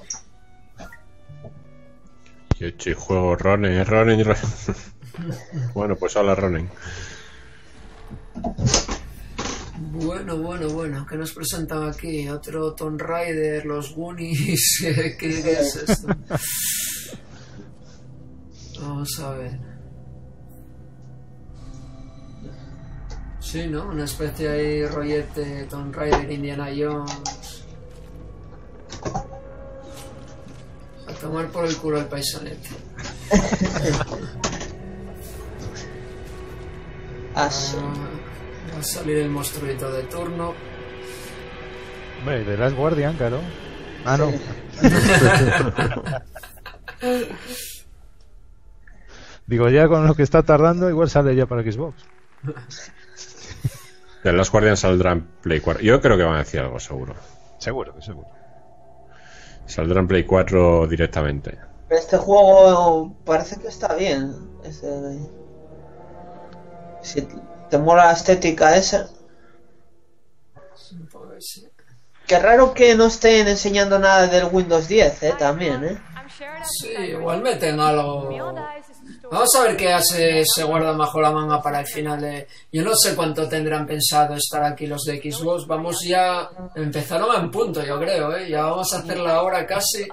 S9: Yo che, juego Ronen, Ronen, Ronen. bueno, pues hola Ronen.
S8: Bueno, bueno, bueno, ¿qué nos presentan aquí? Otro Tomb Raider, los Goonies, ¿qué, qué es esto? Vamos a ver. Sí, ¿no? Una especie ahí rollete Tomb Raider, Indiana Jones. A tomar por el culo el paisanete.
S10: Así.
S8: Ah, va a salir el monstruito de turno.
S11: Hombre, de Last Guardian, claro. Ah, no. Digo, ya con lo que está tardando, igual sale ya para Xbox.
S9: De las Guardians saldrán Play 4. Yo creo que van a decir algo seguro.
S11: Seguro, que seguro.
S9: Saldrán Play 4 directamente.
S10: Este juego parece que está bien. Este- Si te mola la estética esa. Qué raro que no estén enseñando nada del Windows 10, eh, también, eh.
S8: Sí, igual meten algo. Vamos a ver qué hace, se guarda bajo la manga para el final de. Yo no sé cuánto tendrán pensado estar aquí los de Xbox. Vamos ya. Empezaron en punto, yo creo, ¿eh? Ya vamos a hacer la hora casi.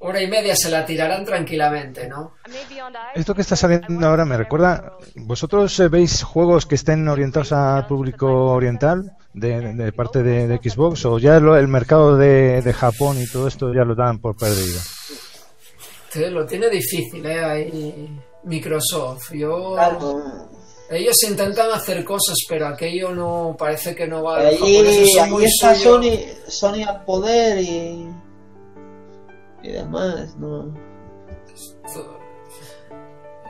S8: Hora y media se la tirarán tranquilamente, ¿no?
S11: Esto que está saliendo ahora me recuerda. ¿Vosotros eh, veis juegos que estén orientados al público oriental de, parte de, de Xbox o ya lo- el mercado de, de Japón y todo esto ya lo dan por perdido?
S8: Lo tiene difícil, ¿eh? Ahí Microsoft. Yo. Ellos intentan hacer cosas, pero aquello no parece que no va.
S10: Ahí, ahí está. Sony, Sony al poder y. y demás, ¿no?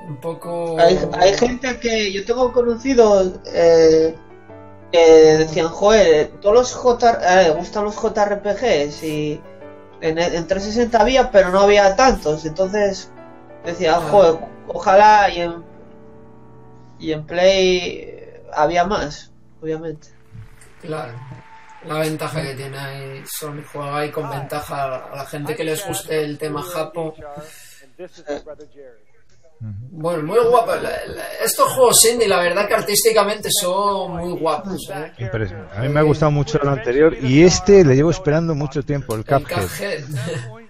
S8: Un poco.
S10: Hay, hay gente que yo tengo conocidos eh, que decían, joder, todos los J, eh, gustan los JRPGs y en, en 360 había, pero no había tantos. Entonces decía,
S8: Ah.
S10: joder, ojalá y en, y en Play eh, había más, obviamente.
S8: Claro. La ventaja que tiene ahí Sony juega ahí con ventaja a la gente que les guste el tema japo. Bueno, muy guapo. Estos juegos indie, la verdad que artísticamente son muy guapos. ¿eh?
S11: Impresionante. A mí me ha gustado mucho el anterior y este le llevo esperando mucho tiempo, el
S8: El
S11: Cuphead.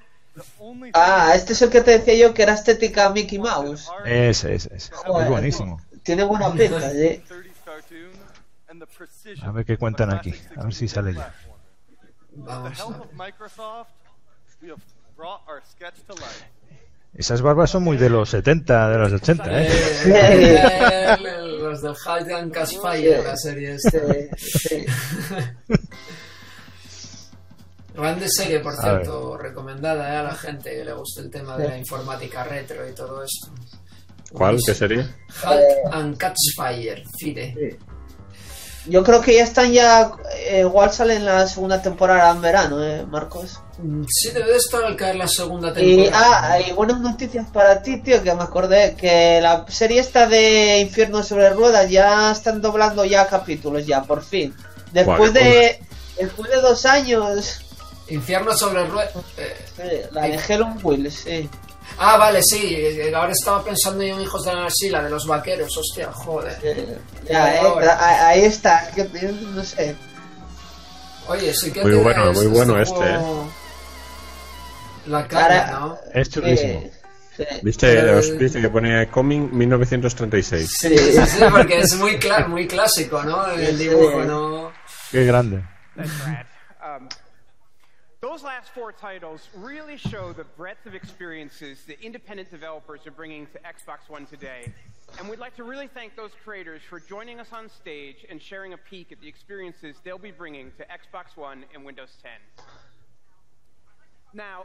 S10: Ah, este es el que te decía yo que era estética Mickey Mouse.
S11: Ese, ese, ese.
S10: Joder,
S11: Es buenísimo.
S10: Tiene buena pinta, sí.
S11: A ver qué cuentan aquí. A ver si sale ya.
S8: Vamos a ver.
S11: Esas barbas son muy de los 70, de los 80, ¿eh?
S8: Eh, los del Halt and Cast Fire, la serie este. Grande serie, por cierto, recomendada ¿eh? a la gente que le guste el tema de la informática retro y todo esto.
S9: ¿Cuál? ¿Qué sería?
S8: Halt and Catch Fire, Fire.
S10: Yo creo que ya están ya. eh, igual salen la segunda temporada en verano, ¿eh, Marcos?
S8: Sí, debe de estar al caer la segunda
S10: Y,
S8: temporada.
S10: ah, y buenas noticias para ti, tío, que me acordé que la serie esta de Infierno sobre Ruedas ya están doblando ya capítulos, ya, por fin. Después de después de dos años,
S8: Infierno sobre ruedas.
S10: eh, la de Helen Will, sí.
S8: Ah, vale, sí. eh, Ahora estaba pensando yo en Hijos de la Anarquía, la de los vaqueros. Hostia, joder.
S10: Ya, eh, ahí está, que- no sé.
S8: Oye, sí que
S9: Muy bueno, muy bueno este,
S8: juego- La cara, ¿no?
S11: Es chulísimo.
S9: ¿Viste,
S8: Pero-
S9: os viste que pone Coming 1936?
S8: Sí, sí, sí, porque es muy, cla- muy clásico, ¿no? El dibujo, ¿no?
S11: Qué grande.
S16: Um, those last four titles really show the breadth of experiences that independent developers are bringing to Xbox One today. And we'd like to really thank those creators for joining us on stage and sharing a peek at the experiences they'll be bringing to Xbox One and Windows 10. Now,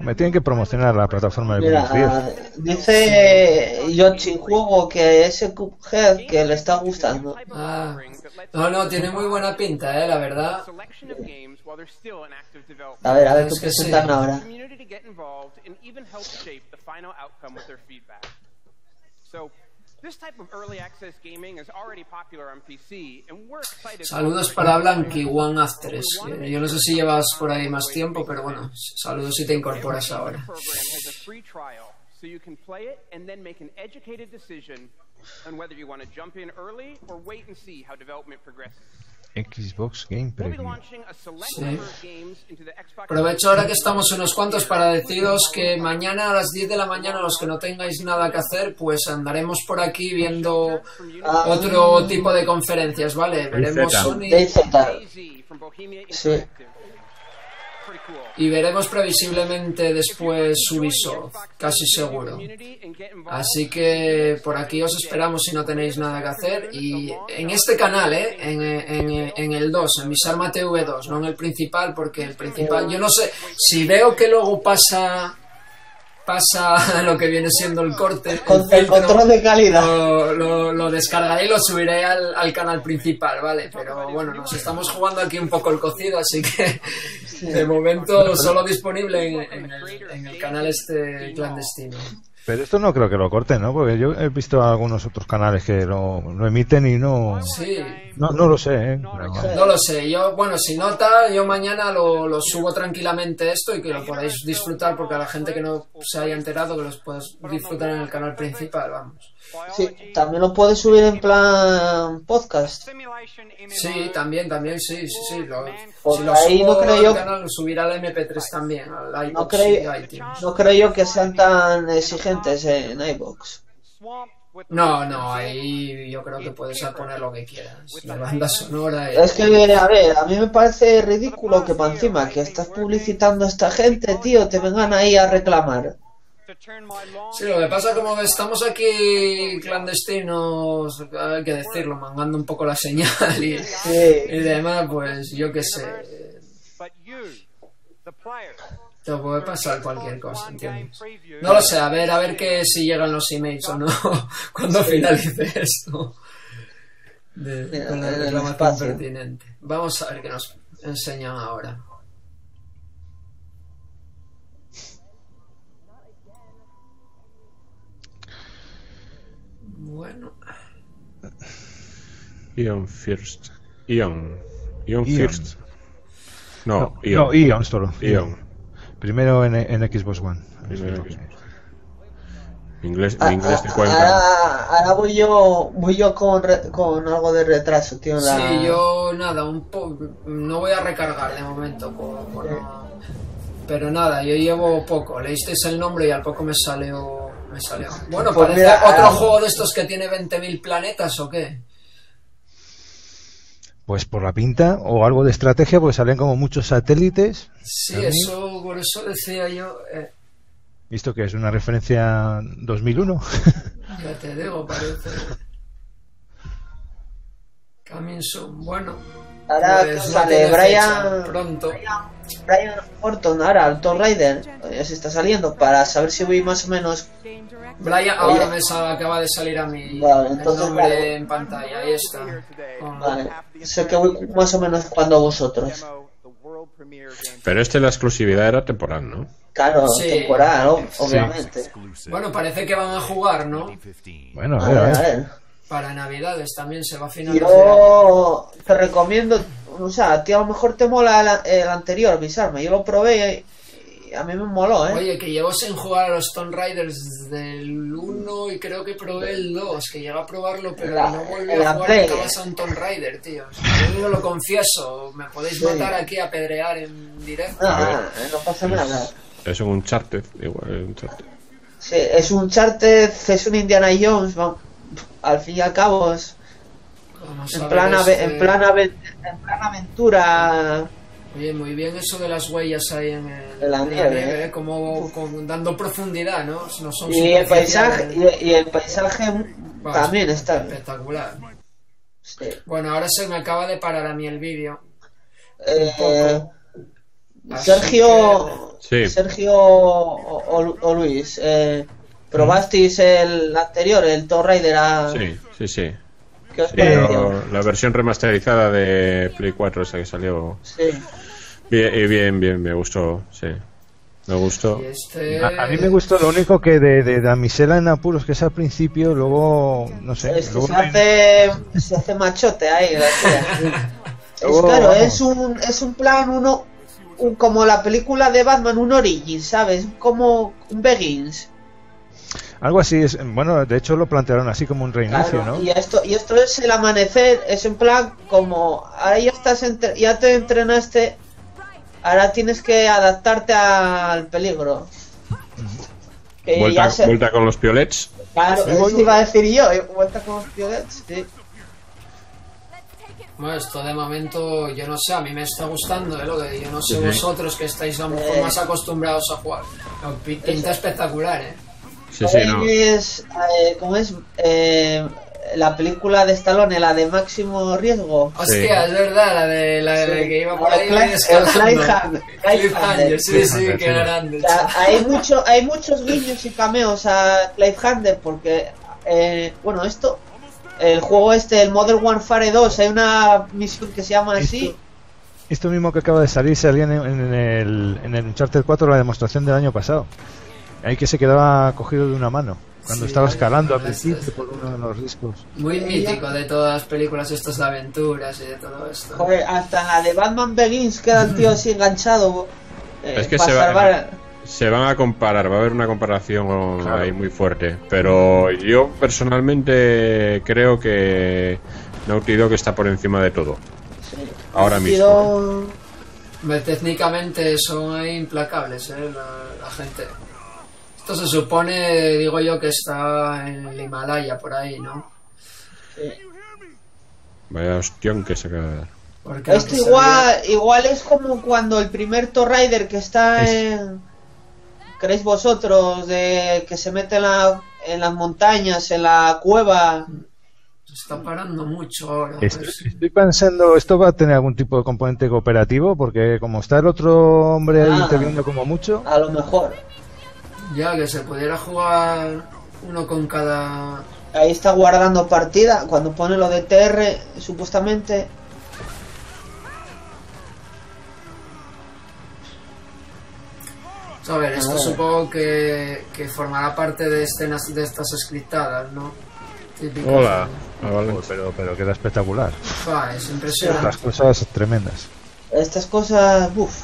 S11: Me tienen que promocionar la plataforma de
S10: Mira,
S11: Windows 10.
S10: ah, dice Yoshi Juego que ese Cuphead que le está gustando.
S8: Ah. No, no, tiene muy buena pinta, ¿eh? La verdad.
S10: A ver, a ver qué
S8: que sí.
S10: presentan ahora.
S8: Saludos para Blanqui, One After. Yo no sé si llevas por ahí más tiempo, pero bueno, saludos si te incorporas ahora.
S16: so you can play it and then make an educated decision on whether you want to jump in early or wait and see how development progresses.
S11: Xbox Game Preview.
S8: Sí. Aprovecho ahora que estamos unos cuantos para deciros que mañana a las 10 de la mañana, los que no tengáis nada que hacer, pues andaremos por aquí viendo otro tipo de conferencias, ¿vale? Veremos. Sony
S10: Sí.
S8: Y veremos previsiblemente después Ubisoft, casi seguro. Así que por aquí os esperamos si no tenéis nada que hacer. Y en este canal, ¿eh? en, en- el 2, en Misarma TV2, no en el principal, porque el principal, yo no sé, si veo que luego pasa pasa lo que viene siendo el corte, el
S10: Con el
S8: filtro,
S10: control de calidad.
S8: lo, lo- lo descargaré y lo subiré al, al canal principal, ¿vale? Pero bueno, nos estamos jugando aquí un poco el cocido, así que de momento solo disponible en, en el, en el canal este clandestino.
S11: Pero esto no creo que lo corten, ¿no? Porque yo he visto algunos otros canales que lo, lo emiten y no...
S8: Sí,
S11: No, no lo sé, ¿eh?
S8: No lo sé. Yo, bueno, si nota, yo mañana lo, lo subo tranquilamente esto y que lo podáis disfrutar, porque a la gente que no se haya enterado, que los puedas disfrutar en el canal principal, vamos.
S10: Sí, también lo puedes subir en plan podcast.
S8: Sí, también, también, sí, sí, sí. Lo,
S10: Pues
S8: si lo
S10: ahí
S8: subo
S10: no creo yo-
S8: canal, lo subirá al MP3 también, al
S10: No creo,
S8: y iTunes.
S10: no creo yo que sean tan exigentes en iBox.
S8: No, no, ahí yo creo que puedes poner lo que quieras. La banda sonora. y-
S10: Es que, a ver, a mí me parece ridículo que para encima que estás publicitando a esta gente, tío, te vengan ahí a reclamar.
S8: Sí, lo que pasa como que estamos aquí clandestinos, hay que decirlo, mangando un poco la señal y, y demás, pues yo qué sé. Te puede pasar cualquier cosa, ¿entiendes? No lo sé, a ver, a ver que si llegan los emails o no cuando finalice esto. De, la
S10: en el
S8: reclamación
S10: espacio.
S8: pertinente. Vamos a ver qué nos enseñan ahora. Bueno.
S9: Ion First. Ion. Ion
S11: Ion.
S9: First. No,
S11: No,
S9: Ion.
S11: no, Ion solo.
S9: Ion.
S11: Primero en, en Xbox One.
S9: Primero en Xbox. Mi inglés,
S10: Ah,
S9: mi inglés de
S10: ah,
S9: Cuenca.
S10: Ahora, ahora voy yo, voy yo con, re- con algo de retraso, tío. la-
S8: Sí, yo nada, un po no voy a recargar de momento, por- por pero nada, yo llevo poco. Leísteis el nombre y al poco me salió. Me salió. Bueno,
S10: Pues
S8: parece
S10: mira,
S8: otro
S10: ah,
S8: juego de estos que tiene 20.000 planetas o qué.
S11: Pues por la pinta o algo de estrategia, porque salen como muchos satélites.
S8: Sí,
S11: También.
S8: eso, por eso decía yo. eh,
S11: ¿Visto que es una referencia 2001?
S8: ya te digo, parece. Coming soon. Bueno,
S10: Ahora
S8: Pues
S10: sale
S8: tiene
S10: Brian,
S8: pronto.
S10: Brian Orton, ahora el Tomb Raider, ya se está saliendo para saber si voy más o menos.
S8: Brian
S10: Oye.
S8: ahora me acaba de salir a mi
S10: Vale,
S8: el
S10: entonces,
S8: nombre
S10: vale.
S8: en pantalla, ahí está.
S10: Vale, sé que voy más o menos cuando vosotros.
S9: Pero este la exclusividad era temporal, ¿no?
S10: Claro,
S8: Sí.
S10: temporal, ¿no? obviamente.
S8: Bueno, parece que van a jugar, ¿no?
S11: Bueno, a
S10: A
S11: ver, a
S10: ver, a
S11: ver.
S8: Para Navidades también se va a finalizar.
S10: Yo te recomiendo, o sea, a ti a lo mejor te mola el, el anterior, Bisarme. Yo lo probé y a mí me moló, ¿eh?
S8: Oye, que llevo sin jugar a los Tomb Raiders del 1 y creo que probé el 2, que llegué a probarlo, pero
S10: La-
S8: no volví a jugar
S10: Play.
S8: nunca más a un Tomb Raider, tío. Yo lo confieso, me podéis
S10: Sí.
S8: matar aquí a pedrear en directo.
S10: Ah, no pasa nada.
S9: Es un Uncharted, igual, es Uncharted.
S10: Sí, es un Charted, es un Indiana Jones, va- al fin y al cabo es
S8: Vamos a
S10: en plan,
S8: este-
S10: en plan, ave- en plan aventura.
S8: Oye, muy bien eso de las huellas ahí en, el,
S10: En la nieve,
S8: ¿eh? como, como dando profundidad, ¿no? No son
S10: Y el paisaje, y, y el paisaje
S8: Vamos,
S10: también está.
S8: espectacular.
S10: Sí.
S8: Bueno, ahora se me acaba de parar a mí el vídeo.
S10: Eh, Sergio,
S9: Sí.
S10: Sergio o, o- o Luis, eh, probasteis el anterior, el Tomb Raider a...
S9: Sí, sí, sí.
S10: ¿Qué os
S9: Sí,
S10: pareció?
S9: la versión remasterizada de Play 4, esa que salió.
S10: Sí.
S9: Bien, y bien, bien, me gustó, sí. Me gustó.
S8: Este...
S11: A, a mí me gustó lo único que de, de Damisela en apuros, que es al principio, luego, no sé.
S10: Es que
S11: luego
S10: se hace, se hace machote ahí. Es claro,
S11: vamos.
S10: es un, es un plan uno, un- como la película de Batman, un Origins, ¿sabes? Como un Begins.
S11: Algo así es, bueno, de hecho lo plantearon así como un reinicio,
S10: Claro,
S11: ¿no?
S10: Y esto, y esto es el amanecer, es en plan como ahora ya estás entre- ya te entrenaste, ahora tienes que adaptarte al peligro. Que
S9: Vuelta,
S10: ya se-
S9: vuelta con los piolets.
S10: claro,
S11: Sí,
S10: eso
S11: voy-
S10: iba a decir yo, eh, vuelta con los piolets, sí.
S8: Bueno, esto de momento, yo no sé, a mí me está gustando, ¿eh? Lo que yo no sé
S9: Sí,
S8: vosotros que estáis a lo mejor
S10: Eh.
S8: más acostumbrados a jugar. Pinta espectacular, ¿eh?
S9: Sí, sí, no.
S10: Es, eh, ¿cómo es? Eh, la película de Stallone, la de máximo riesgo.
S8: Hostia, es verdad, la de la
S10: Sí.
S8: de que iba por
S10: El
S8: ahí
S10: Cliffhanger.
S8: Sí, sí, qué
S11: sí.
S8: grande.
S10: O sea, hay mucho, hay muchos guiños y cameos a Cliffhanger porque, eh, bueno, esto, el juego este, el Modern Warfare 2, hay una misión que se llama así.
S11: Esto, esto mismo que acaba de salir salía en, en el, en el Uncharted 4 la demostración del año pasado. Ahí que se quedaba cogido de una mano. Cuando
S8: Sí,
S11: estaba
S8: la-
S11: escalando al principio por uno de los discos.
S8: Muy mítico de todas las películas estas de aventuras y de todo esto.
S10: Joder, hasta la de Batman Begins queda el tío así enganchado. eh,
S9: Es que
S10: para
S9: se va-
S10: salvar-
S9: Se van a comparar, va a haber una comparación ahí muy fuerte. Pero yo personalmente creo que Naughty Dog está por encima de todo. Ahora mismo.
S8: Técnicamente son implacables, ¿eh? La, la gente. Esto se supone, digo yo, que está en el Himalaya, por ahí, ¿no?
S9: Vaya hostión que se acaba de dar.
S8: Porque
S10: Esto igual, igual es como cuando el primer Tomb Raider que está
S11: Es-
S10: en... ¿Creéis vosotros? De que se mete en, la, en las montañas, en la cueva.
S8: Se está parando mucho ahora.
S11: Estoy,
S8: pues.
S11: estoy pensando, ¿esto va a tener algún tipo de componente cooperativo? Porque como está el otro hombre ahí
S10: Ah.
S11: interviniendo como mucho,
S10: A lo mejor.
S8: Ya que se pudiera jugar uno con cada.
S10: Ahí está guardando partida. Cuando pone lo de TR, supuestamente.
S8: A ver, esto
S10: Ah.
S8: supongo que, que formará parte de escenas de estas scriptadas, ¿no? Típicas
S9: Hola. Ah, vale.
S11: Pero, pero queda espectacular.
S8: Es impresionante.
S11: Las cosas tremendas.
S10: Estas cosas. Uff.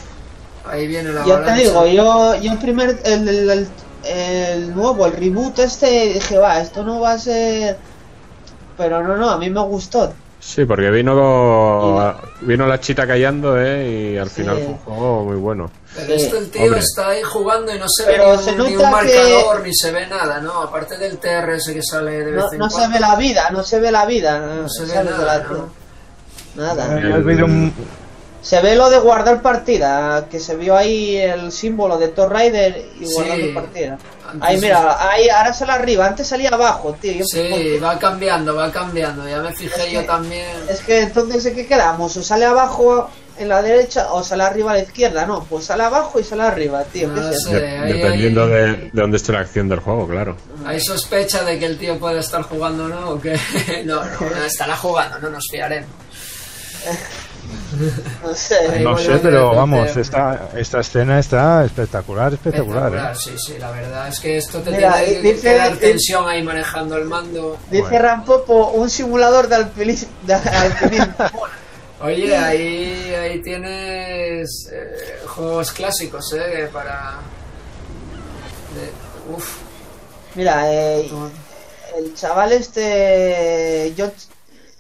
S8: Ahí viene la
S10: Ya te digo, yo, yo el primer. El, el, el- el nuevo, el reboot este, dije, va, esto no va a ser. Pero no, no, a mí me gustó.
S9: Sí, porque vino vino la chita callando, ¿eh? Y al
S10: Sí.
S9: final fue un juego muy bueno.
S8: Pero esto el tío
S9: Hombre.
S8: está ahí jugando y no se
S10: Pero
S8: ve ni
S10: se
S8: un, ni
S10: nota
S8: un marcador,
S10: que-
S8: ni se ve nada, ¿no? Aparte del TRS que sale de vez
S10: No,
S8: en
S10: no se ve la vida, no se ve la vida.
S8: No se ve nada,
S10: la-
S8: ¿no?
S10: Nada.
S11: ¿Has visto un-
S10: Se ve lo de guardar partida, que se vio ahí el símbolo de Thor Rider y
S8: Sí.
S10: guardando partida.
S8: Antes
S10: Ahí mira, ahí ahora sale arriba, antes salía abajo, tío. Yo-
S8: Sí, va cambiando, va cambiando. Ya me fijé yo también.
S10: Es que entonces ¿de qué quedamos? O sale abajo en la derecha o sale arriba a la izquierda, no, pues sale abajo y sale arriba, tío. ¿qué
S8: No sé,
S9: De-
S8: ahí-
S9: dependiendo
S8: ahí-
S9: de, de dónde esté la acción del juego, claro.
S8: ¿Hay sospecha de que el tío puede estar jugando no o qué? No, no, no estará jugando, no nos fiaremos.
S10: No sé.
S11: No sé, pero vamos, esta, esta escena está espectacular, espectacular, ¿eh?
S8: Espectacular, sí, sí, la verdad es que esto te
S10: Mira,
S8: tiene que,
S10: dice-
S8: que dar tensión ahí manejando el mando.
S10: Dice Rampopo, un simulador de alpinismo.
S8: Oye, ahí, ahí tienes eh, juegos clásicos, ¿eh? Para... de- uf,
S10: Mira, eh, el chaval este Yoch-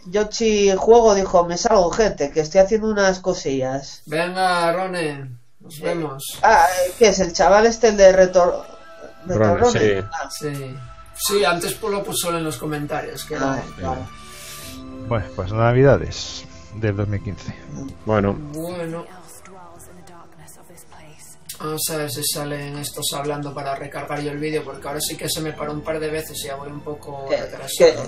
S10: Yoshi Juego dijo, me salgo gente, que estoy haciendo unas cosillas.
S8: venga, Rone, nos vemos.
S10: Ah, ¿qué es? El chaval este, el de Retor... Retorrone?
S9: sí.
S10: Ah,
S8: Sí. Sí, antes pues lo puso en los comentarios. Que
S10: ah,
S8: no.
S11: Bueno, pues Navidades del 2015.
S9: Bueno,
S8: Bueno. Vamos a ver si salen estos hablando para recargar yo el vídeo, porque ahora sí que se me paró un par de veces y ya voy un poco
S10: ¿Qué-
S8: retrasado.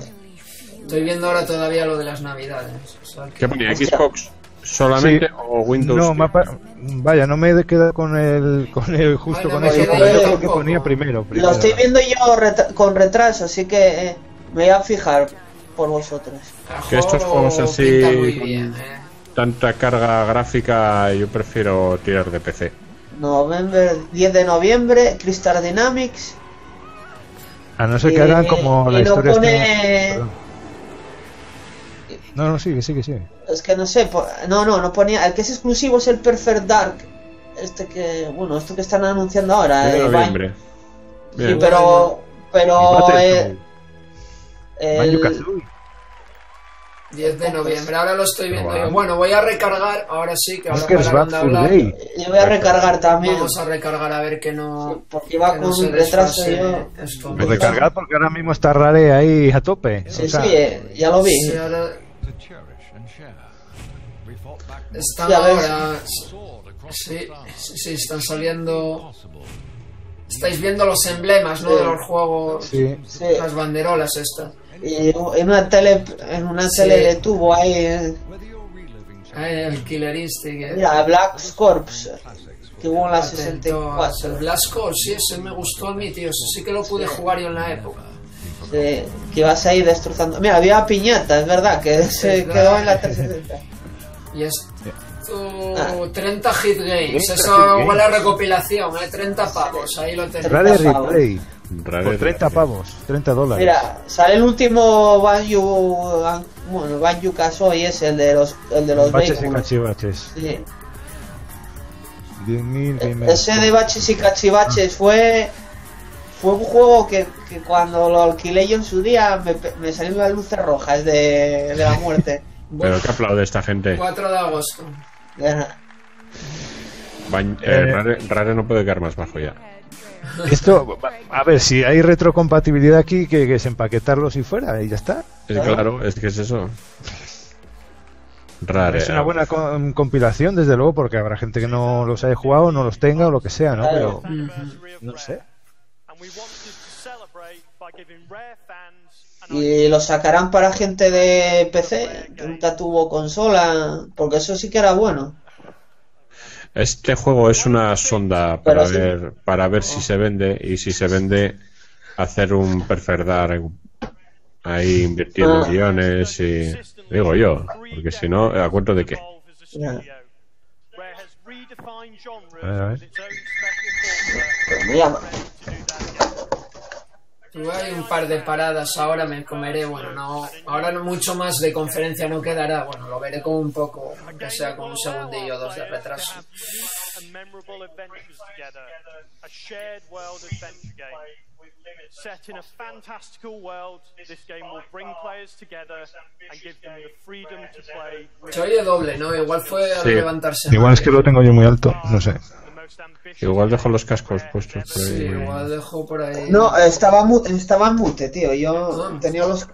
S8: Estoy viendo ahora todavía lo de las navidades. o sea que-
S9: ¿qué ponía? ¿Xbox solamente
S11: Sí.
S9: o Windows?
S11: No, me ha pa- vaya, no me he quedado con el, con el justo
S8: Ay, no
S11: con eso, porque
S8: yo
S11: yo creo que
S8: tampoco.
S11: ponía primero.
S10: Lo
S11: primero.
S10: estoy viendo yo retra- con retraso, así que eh, me voy a fijar por vosotros.
S9: Que estos
S8: juego
S9: juegos así con
S8: bien, eh.
S9: tanta carga gráfica, yo prefiero tirar de PC.
S10: November, 10 de noviembre, Crystal Dynamics.
S11: A no ser
S10: y-
S11: que hagan como la
S10: y no
S11: historia.
S10: pone-
S11: Perdón. No, no, sigue, sigue, sigue.
S10: Es que no sé, po- no, no, no ponía. El que es exclusivo es el Perfect Dark. Este que, bueno, esto que están anunciando ahora.
S9: 10 de
S10: eh,
S9: noviembre.
S10: Ban- Sí,
S9: Bien.
S10: pero, pero eh, el-
S11: Banjo-Kazooie.
S8: 10 de noviembre, ahora lo estoy viendo. Bueno, voy a recargar, ahora sí, que ahora
S10: yo voy a recargar también.
S8: Vamos a recargar a ver que no.
S10: porque iba
S8: que
S10: con
S8: no
S10: retraso yo.
S8: esto.
S11: Pues recargad porque ahora mismo está Rare ahí a tope.
S10: Sí,
S11: O sea,
S10: sí, eh, ya lo vi.
S8: Sí, ahora están ahora. Sí, sí, sí, están saliendo. Estáis viendo los emblemas, ¿no?
S10: Sí.
S8: De los juegos.
S11: Sí.
S10: Sí.
S8: Las banderolas estas.
S10: Y en una tele, en una
S8: Sí.
S10: tele de tubo ahí. eh,
S8: Ay, el Killer Instinct. eh.
S10: Mira, Black Corps. Que hubo en la
S8: Atento a-
S10: 64.
S8: El Blasco, sí, ese me gustó a mí, tío. Ese sí que lo pude jugar yo en la época.
S10: Sí, que ibas ahí destrozando. Mira, había piñata, es verdad, que se
S8: verdad.
S10: quedó en la 360.
S8: Y esto.
S10: Ah.
S8: 30 hit games.
S11: 30
S8: Eso huele a recopilación, ¿eh? 30 pavos. Ahí lo tenéis.
S11: Rare. Replay. Por 30 pavos, 30 dólares.
S10: Mira, sale el último Banjo. Bueno, Banjo Kazooie es el de los, el de los
S11: Baches y
S10: vehículos.
S11: cachivaches.
S10: Sí.
S11: 10.000 gamers.
S10: Ese de baches y cachivaches fue. Fue un juego que, que cuando lo alquilé yo en su día me, pe- me salieron las luces rojas de, de la muerte.
S9: Pero que aplaude esta gente.
S8: 4 de agosto.
S9: Bañ- eh,
S11: Eh.
S9: Rare, Rare no puede quedar más bajo ya.
S11: Esto, a ver, si hay retrocompatibilidad aquí, que, que es empaquetarlos y fuera, y ya está.
S9: Es claro, es que es eso. Rare.
S11: Es una buena co- compilación, desde luego, porque habrá gente que no los haya jugado, no los tenga o lo que sea, ¿no? Pero, no sé.
S10: Y lo sacarán para gente de PC, que nunca tuvo consola, porque eso sí que era bueno.
S9: Este juego es una sonda para
S10: sí.
S9: ver para ver si se vende y si se vende hacer un perfect dark ahí invirtiendo
S10: Ah.
S9: millones y digo yo, porque si no, ¿a cuento de qué?
S10: Ya.
S11: A ver, a ver.
S8: Ahí un par de paradas, ahora me comeré, bueno, no, ahora no mucho más de conferencia no quedará, bueno, lo veré con un poco, aunque sea con un segundillo o dos de retraso.
S17: and memorable adventures together. A shared world adventure game. Set in a fantastical world, this game will bring players together and give them the freedom to play
S8: Se oye doble, ¿no? Igual fue al
S9: Sí.
S8: levantarse.
S11: Igual es que lo tengo yo muy alto, no sé.
S9: Igual dejo los cascos puestos por
S8: Sí,
S9: ahí.
S8: igual dejo por ahí.
S10: no, estaba, mu- estaba en mute, tío. Yo tenía los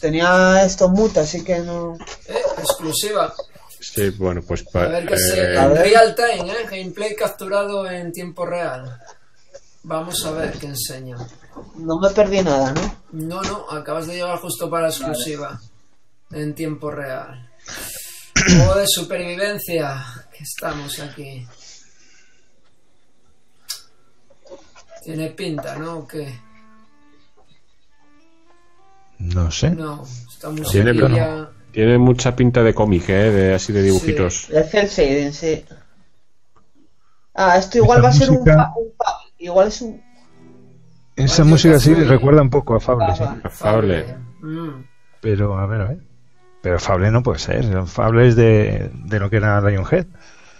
S10: tenía esto mute, así que no.
S8: Eh, exclusiva.
S9: Sí, bueno, pues
S8: A
S9: pa-
S8: ver qué se...
S9: eh,
S8: En real time, ¿eh? Gameplay capturado en tiempo real. Vamos a ver qué enseña.
S10: No me perdí nada, ¿no?
S8: No, no, acabas de llegar justo para exclusiva. En tiempo real. Juego de supervivencia. Que estamos aquí. Tiene pinta, ¿no? ¿O qué?
S11: No sé.
S8: No, esta
S9: tiene,
S8: musiquilla...
S9: tiene mucha pinta de cómic, ¿eh? De, así de dibujitos.
S10: Es el sí. Ah, esto igual
S11: Esa
S10: va a ser un,
S11: música-
S10: fa- un fa- Igual es un.
S11: Esa música sí recuerda un poco a Fable, sí.
S9: Fable.
S8: Mm.
S11: Pero, a ver, a ver. Pero Fable no puede ser. Fable es de, de lo que era Lionhead.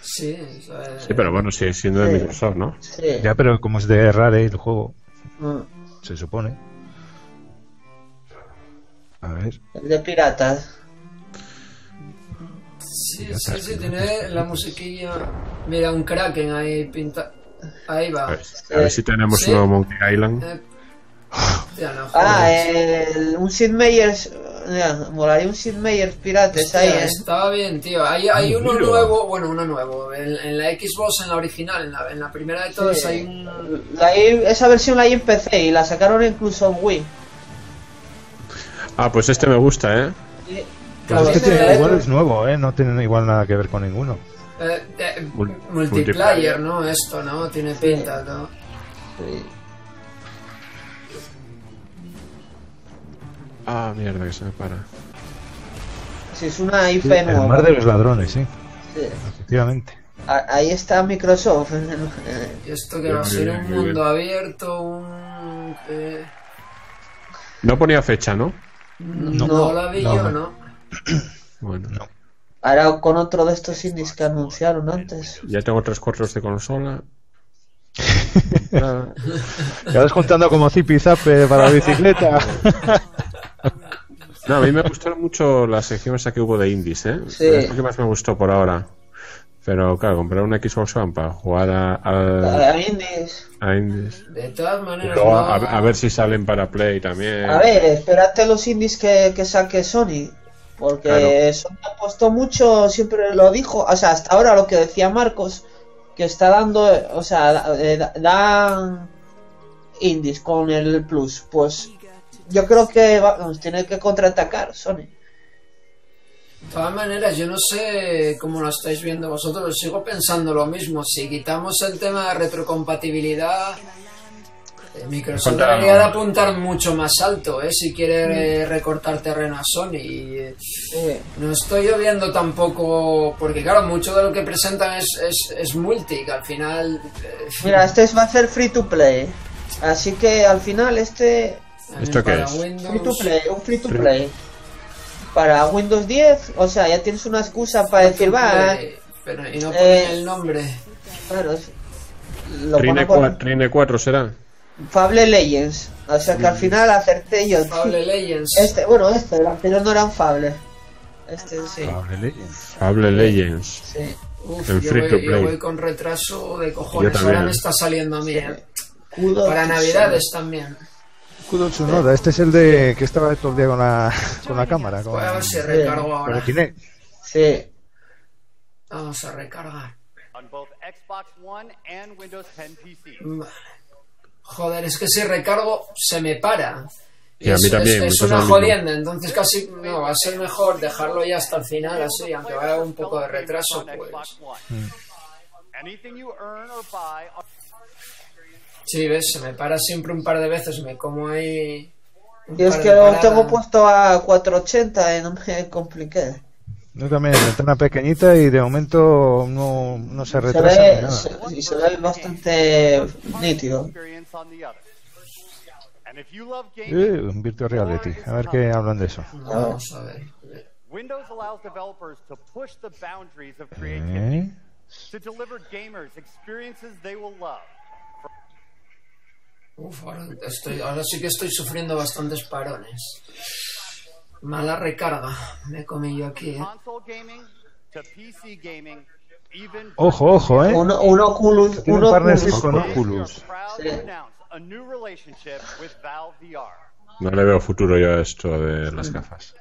S8: Sí, o sea,
S9: Sí, pero bueno, sigue siendo de
S10: Sí.
S9: Microsoft, ¿no?
S10: Sí.
S11: Ya, pero como es de Rare el juego,
S10: Mm,
S11: se supone. A ver.
S10: el de piratas.
S8: Sí, sí, sí, tiene la musiquilla. Mira, un Kraken ahí pinta. Ahí va.
S9: A ver, a ver si tenemos
S8: Sí.
S9: un nuevo Monkey Island.
S8: Eh, ya no
S10: Ah, el, un Sid Meier's. Ya, molaría un Sid Meier's pirates
S8: Hostia,
S10: ahí, ¿eh?
S8: Estaba bien, tío. Hay, hay uno
S9: mira.
S8: nuevo, bueno, uno nuevo. En, en la Xbox, en la original, en la, en la primera de todas,
S10: Sí.
S8: hay un.
S10: La esa versión la hay en PC y la sacaron incluso en Wii.
S9: Ah, pues este me gusta, ¿eh?
S11: Pues es que
S8: Este-
S11: tiene- igual es nuevo, ¿eh? No tiene igual nada que ver con ninguno.
S8: eh, eh,
S9: Mul-
S8: multiplayer,
S9: multiplayer.
S8: ¿no? Esto, ¿no? Tiene pinta, ¿no?
S9: Ah, mierda, que se me para.
S10: Si es una IP
S11: Sí, el
S10: nueva.
S11: mar de los ladrones, sí.
S10: Sí.
S11: Efectivamente.
S10: A- Ahí está Microsoft.
S8: Esto que va a ser un mundo abierto, un. eh,
S9: No ponía fecha, ¿no?
S8: no,
S10: No,
S8: la vi
S11: no,
S8: yo,
S11: no.
S8: ¿no?
S9: Bueno,
S10: Ahora con otro de estos indies que anunciaron antes.
S9: ya tengo tres cuartos de consola. Ah,
S11: Te vas juntando como zipi zape para la bicicleta.
S9: No, a mí me gustó mucho la sección esa que hubo de indies, ¿eh?
S10: Sí.
S9: Es lo que más me gustó por ahora. Pero claro, comprar una Xbox One para jugar a, a-
S10: A indies.
S9: a indies.
S8: De todas maneras,
S9: luego
S8: no-
S9: a, a ver si salen para Play también.
S10: A ver, espérate los indies que, que saque Sony. Porque
S9: Claro.
S10: Sony apostó mucho, siempre lo dijo. O sea, hasta ahora lo que decía Marcos, que está dando, o sea, da- eh, da- dan indies con el Plus. Pues yo creo que tiene que contraatacar Sony.
S8: De todas maneras, yo no sé cómo lo estáis viendo vosotros, sigo pensando lo mismo. Si quitamos el tema de retrocompatibilidad, eh, Microsoft debería de apuntar mucho más alto, ¿eh? Si quiere eh, recortar terreno a Sony. Y, eh, no estoy yo viendo tampoco, porque claro, mucho de lo que presentan es, es, es multi, que al final... eh,
S10: Mira, este es- va a ser free to play. Así que al final este
S9: ¿Esto qué es?
S8: Windows-
S10: free to play, un free to
S9: Free.
S10: play. Para Windows 10, o sea, ya tienes una excusa para decir, va,
S8: Play, pero, y no
S10: Eh,
S8: el nombre.
S10: claro, es- lo
S9: Trine,
S10: pongo por-
S9: 4, Trine 4 será.
S10: Fable Legends. O sea que al final acerté yo.
S8: Fable Legends.
S10: Este, bueno, este, el anterior no era un Fable. Este sí.
S11: Fable Legends.
S9: Fable Legends.
S10: Sí.
S8: Uf,
S9: en
S8: yo,
S9: free
S8: voy,
S9: to
S8: yo
S9: play.
S8: voy con retraso de cojones. Ahora me está saliendo a mí. ¿eh? Para. Navidades también.
S11: Tsunoda, este es el de que estaba todo el día con la, con la cámara. Con,
S8: Voy a ver si recargo
S11: con
S8: ahora.
S11: el Kinect.
S10: Sí.
S8: Vamos a recargar.
S18: On both Xbox One and Windows 10 PC.
S8: Vale. Joder, es que si recargo se me para.
S9: Y a mí
S8: es,
S9: también,
S8: es- es una jodienda, entonces casi no, va a ser mejor dejarlo ya hasta el final, así, aunque vaya un poco de retraso, pues.
S18: Anything you earn or buy on
S8: Sí, ves, se me para siempre un par de veces, me como ahí. un
S10: Y es que lo tengo puesto a 480 y no me compliqué.
S11: Yo también, ventana pequeñita y de momento no, no se
S10: Se
S11: retrasa ni
S10: ve,
S11: nada.
S10: se, y se ve bastante nítido.
S11: un Virtual Reality. A ver qué hablan de eso.
S8: Vamos a ver.
S18: Windows allows developers to push the boundaries of creativity
S11: Eh,
S18: to deliver gamers experiences they will love.
S8: Uf, ahora, estoy, ahora sí que estoy sufriendo bastantes parones. Mala recarga, me comí yo aquí, ¿eh?
S11: Ojo, ojo, eh.
S10: Un, un Oculus,
S11: Tiene
S10: un
S11: un partnership con Oculus.
S10: Sí.
S9: No le veo futuro yo a esto de las gafas.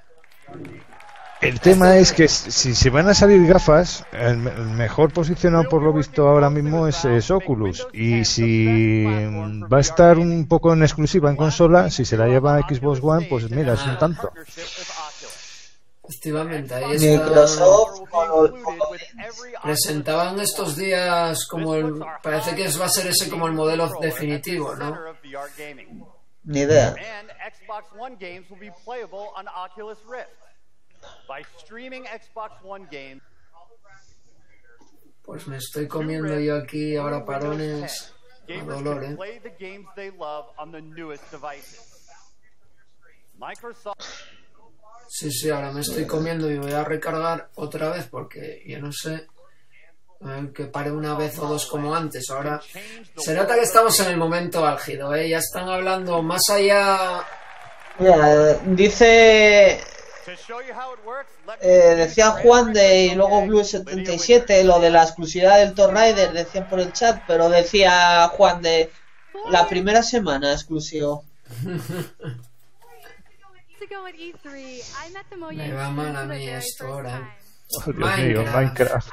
S11: El tema es que si se van a salir gafas, el, me- el mejor posicionado por lo visto ahora mismo es, es Oculus. Y si va a estar un poco en exclusiva en consola, si se la lleva Xbox One, pues mira, es un tanto.
S8: Efectivamente, ahí está.
S10: Microsoft
S8: Presentaban estos días como el. Parece que es- va a ser ese como el modelo definitivo, ¿no?
S10: Ni idea.
S18: By streaming Xbox One games,
S8: Pues me estoy comiendo yo aquí ahora parones a dolor, ¿eh?
S18: play the games they love on the newest devices. Microsoft
S8: Sí, sí, ahora me estoy comiendo y voy a recargar otra vez porque yo no sé que pare una vez o dos como antes. Ahora se nota que estamos en el momento álgido, ¿eh? Ya están hablando más allá.
S10: Mira, dice. Eh, decía Juan de y luego Blue77 lo de la exclusividad del Tomb Raider, decían por el chat, pero decía Juan de la primera semana exclusivo.
S8: Me va mal a mí esto ahora.
S11: Oh, Dios mío, Minecraft.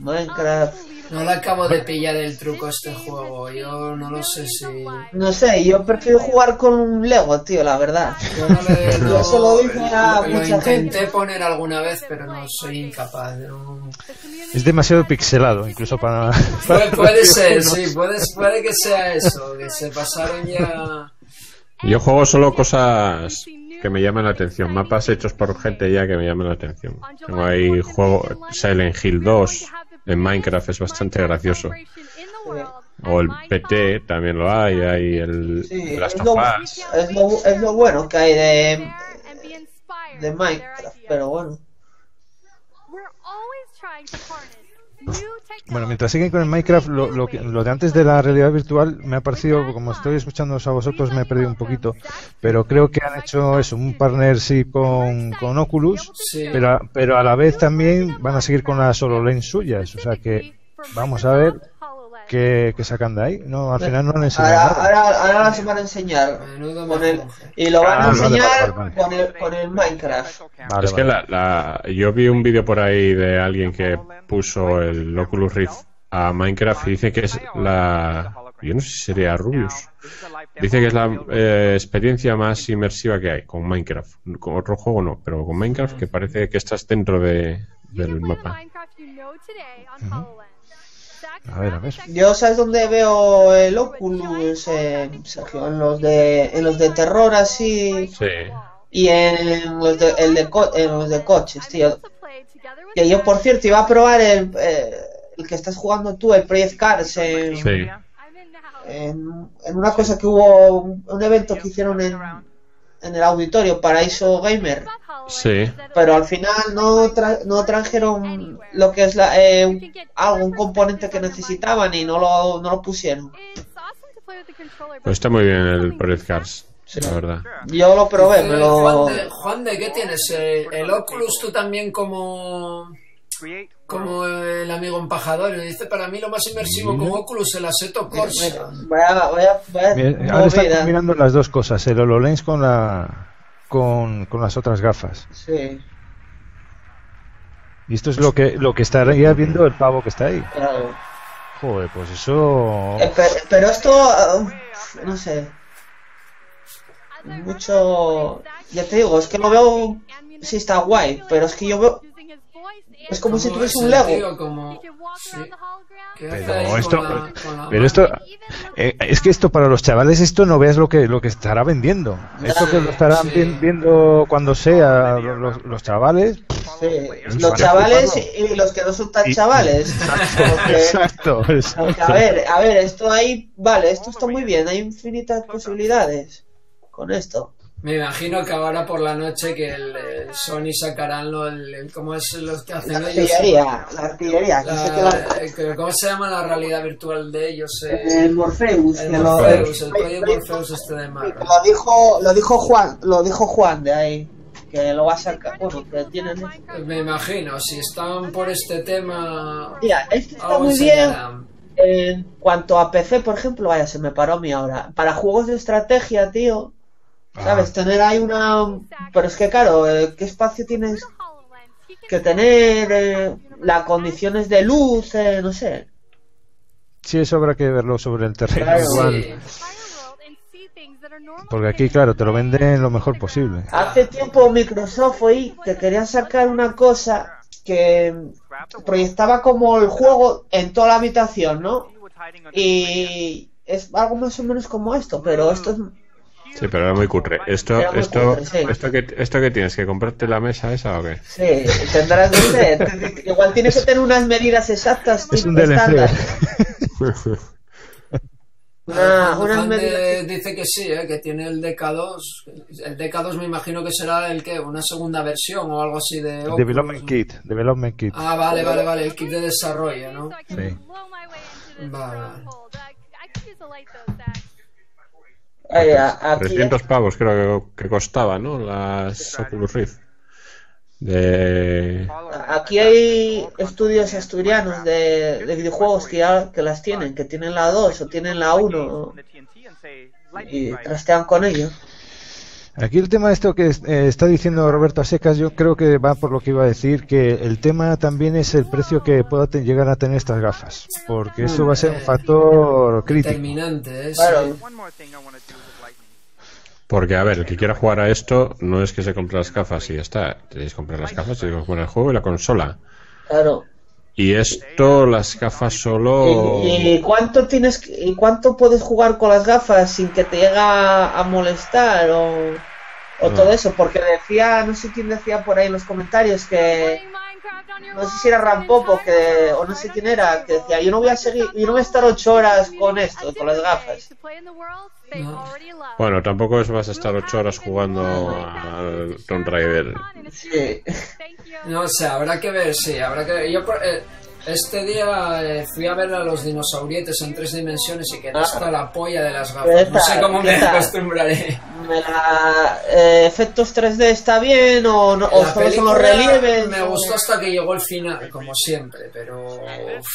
S10: Minecraft.
S8: No le acabo de pillar el truco a este juego. Yo no lo sé si.
S10: No sé, yo prefiero jugar con un Lego, tío, la verdad.
S8: Yo no le-
S10: se lo dije a
S8: lo
S10: mucha
S8: intenté
S10: gente.
S8: poner alguna vez, pero no soy incapaz. no.
S11: Es demasiado pixelado, incluso para.
S8: Puede,
S11: para
S8: puede
S11: los
S8: ser, sí, puede, puede que sea eso, que se pasaron ya.
S9: Yo juego solo cosas que me llaman la atención, mapas hechos por gente ya que me llaman la atención. Tengo ahí juego Silent Hill 2 en Minecraft, es bastante gracioso. O el PT también lo hay, hay el
S10: Sí,
S9: Last
S10: es
S9: of
S10: lo, es, lo, es lo bueno que hay de, de Minecraft, pero bueno.
S11: Bueno, mientras siguen con el Minecraft, lo, lo, que- lo de antes de la realidad virtual me ha parecido, como estoy escuchándoos a vosotros, me he perdido un poquito, pero creo que han hecho eso, un partnership con, con Oculus,
S8: Sí.
S11: pero, a- pero a la vez también van a seguir con las HoloLens suyas, o sea que vamos a ver qué, qué sacan de ahí. No, al final no han enseñado
S10: Ahora,
S11: nada.
S10: ahora, ahora las van a enseñar con el, y lo van a
S11: Ah, vale,
S10: enseñar
S11: vale, vale.
S10: Con, el, con el Minecraft.
S11: Vale,
S9: es que
S11: vale.
S9: la, la- yo vi un vídeo por ahí de alguien que puso el Oculus Rift a Minecraft y dice que es la... Yo no sé si sería Rubius. Dice que es la eh, experiencia más inmersiva que hay con Minecraft. Con otro juego no, pero con Minecraft que parece que estás dentro de, del mapa.
S11: A ver, a ver.
S10: Yo, ¿sabes dónde veo el Oculus, eh, Sergio? En los de, en los de terror así
S9: Sí.
S10: y en los de, el de, co- en los de coches, tío. Que yo, por cierto, iba a probar el, eh, el que estás jugando tú, el Project Cars, en,
S9: Sí.
S10: en, en una cosa que hubo, un, un evento que hicieron en, en el auditorio Paraíso Gamer.
S9: Sí.
S10: Pero al final no, tra- no trajeron lo que es la, eh, un componente que necesitaban y no lo, no lo pusieron.
S9: Pues está muy bien el Project Cars, la verdad.
S10: Yo lo probé, me lo...
S8: Juan, de, Juan de, ¿qué tienes? Eh, el Oculus tú también como como el amigo empajador. Y dice, para mí lo más inmersivo con Oculus el Assetto Corsa.
S10: Vaya, vaya, vaya
S11: Mira, ahora están combinando las dos cosas, el HoloLens con la con, con las otras gafas.
S10: Sí,
S11: Y esto es lo que lo que estaría viendo el pavo que está ahí.
S10: claro.
S11: Joder, pues eso
S10: Eh, pe- pero, esto, ah, no sé. Mucho... Ya te digo, es que lo veo... Sí está guay, pero es que yo veo... Es como si tuviese un
S8: tío como- sí. ¿Qué hace
S11: Pero esto,
S8: con la- con la
S11: pero esto, eh, es que esto para los chavales esto no veas lo que lo que estará vendiendo. Esto que lo estarán vi- viendo cuando sea los, los chavales.
S10: Sí, los chavales y los que no son tan chavales. Porque-
S11: Exacto,
S10: Porque,
S11: exacto.
S10: a ver, a ver, esto ahí, vale, esto está muy bien, hay infinitas posibilidades con esto.
S8: Me imagino que ahora por la noche que el, Sony sacarán lo, el, el- ¿cómo es los que hacen
S10: La
S8: ellos?
S10: artillería, la artillería,
S8: La-
S10: que
S8: eh, que- ¿Cómo se llama la realidad virtual de ellos? Eh,
S10: el Morpheus,
S8: el
S10: que lo-
S8: Morpheus, el Project Morpheus este de Marvel.
S10: Lo dijo, lo dijo Juan, lo dijo Juan de ahí, que lo va a sacar, bueno, que tienen
S8: Me imagino, si están por este tema...
S10: Mira, este está muy bien. En cuanto a PC, por ejemplo, vaya, se me paró a mí ahora. Para juegos de estrategia, tío, ¿Sabes? Tener ahí una... Pero es que claro, eh, ¿qué espacio tienes que tener? Eh, las condiciones de luz, eh, no sé.
S11: Sí, eso habrá que verlo sobre el terreno.
S10: Claro,
S11: igual. Porque aquí, claro, te lo venden lo mejor posible.
S10: Hace tiempo Microsoft hoy que querían sacar una cosa que proyectaba como el juego en toda la habitación, ¿no? Y es algo más o menos como esto, pero esto es
S9: Sí, pero era muy cutre. Esto,
S10: muy
S9: esto,
S10: cutre, sí.
S9: esto que, esto que tienes que comprarte la mesa esa o qué?
S10: Sí, tendrás que ser. Igual tienes que tener unas medidas exactas.
S11: Es un DLC.
S10: unas
S8: Juan de-
S10: medidas.
S8: dice que sí, ¿eh? que tiene el DK2. El DK2 me imagino que será el que una segunda versión o algo así de Oculus,
S11: Development
S8: ¿no?
S11: Kit, Development Kit.
S8: Ah, vale, vale, vale, el kit de desarrollo, ¿no?
S11: Sí.
S8: Vale.
S10: A- aquí
S9: 300 pavos creo que, que costaba, ¿no? Las Oculus Rift. De...
S10: Aquí hay estudios asturianos de, de videojuegos que ya que las tienen, que tienen la 2 o tienen la 1 y trastean con ello.
S11: Aquí el tema de esto que eh, está diciendo Roberto Asecas, yo creo que va por lo que iba a decir, que el tema también es el precio que pueda te- llegar a tener estas gafas, porque eso va a ser un factor crítico.
S8: Determinante, ¿eh?
S10: Claro.
S9: Porque, a ver, el que quiera jugar a esto no es que se compre las gafas y ya está. Tenéis que comprar las gafas, tenéis que comprar el juego y la consola.
S10: Claro.
S9: Y esto, las gafas solo...
S10: ¿Y, cuánto tienes y cuánto puedes jugar con las gafas sin que te llegue a, a molestar o, o
S9: No.
S10: todo eso? Porque decía, no sé quién decía por ahí en los comentarios que no sé si era Rampopo que o no sé quién era que decía yo no voy a seguir, yo no voy a estar ocho horas con esto, con las gafas.
S9: Bueno, tampoco es vas a estar ocho horas jugando al Tomb Raider.
S10: Sí.
S8: No sé, habrá que ver, sí, habrá que ver. Yo eh, este día eh, fui a ver a los dinosaurietes en tres dimensiones y quedé hasta la polla de las gafas.
S10: ¿Qué
S8: No sé cómo
S10: ¿Qué
S8: me
S10: tal?
S8: acostumbraré.
S10: Me la- eh, efectos 3D está bien o, no, o
S8: La
S10: solo son los relieves.
S8: Me
S10: o-
S8: gustó hasta que llegó el final, como siempre, pero. uf,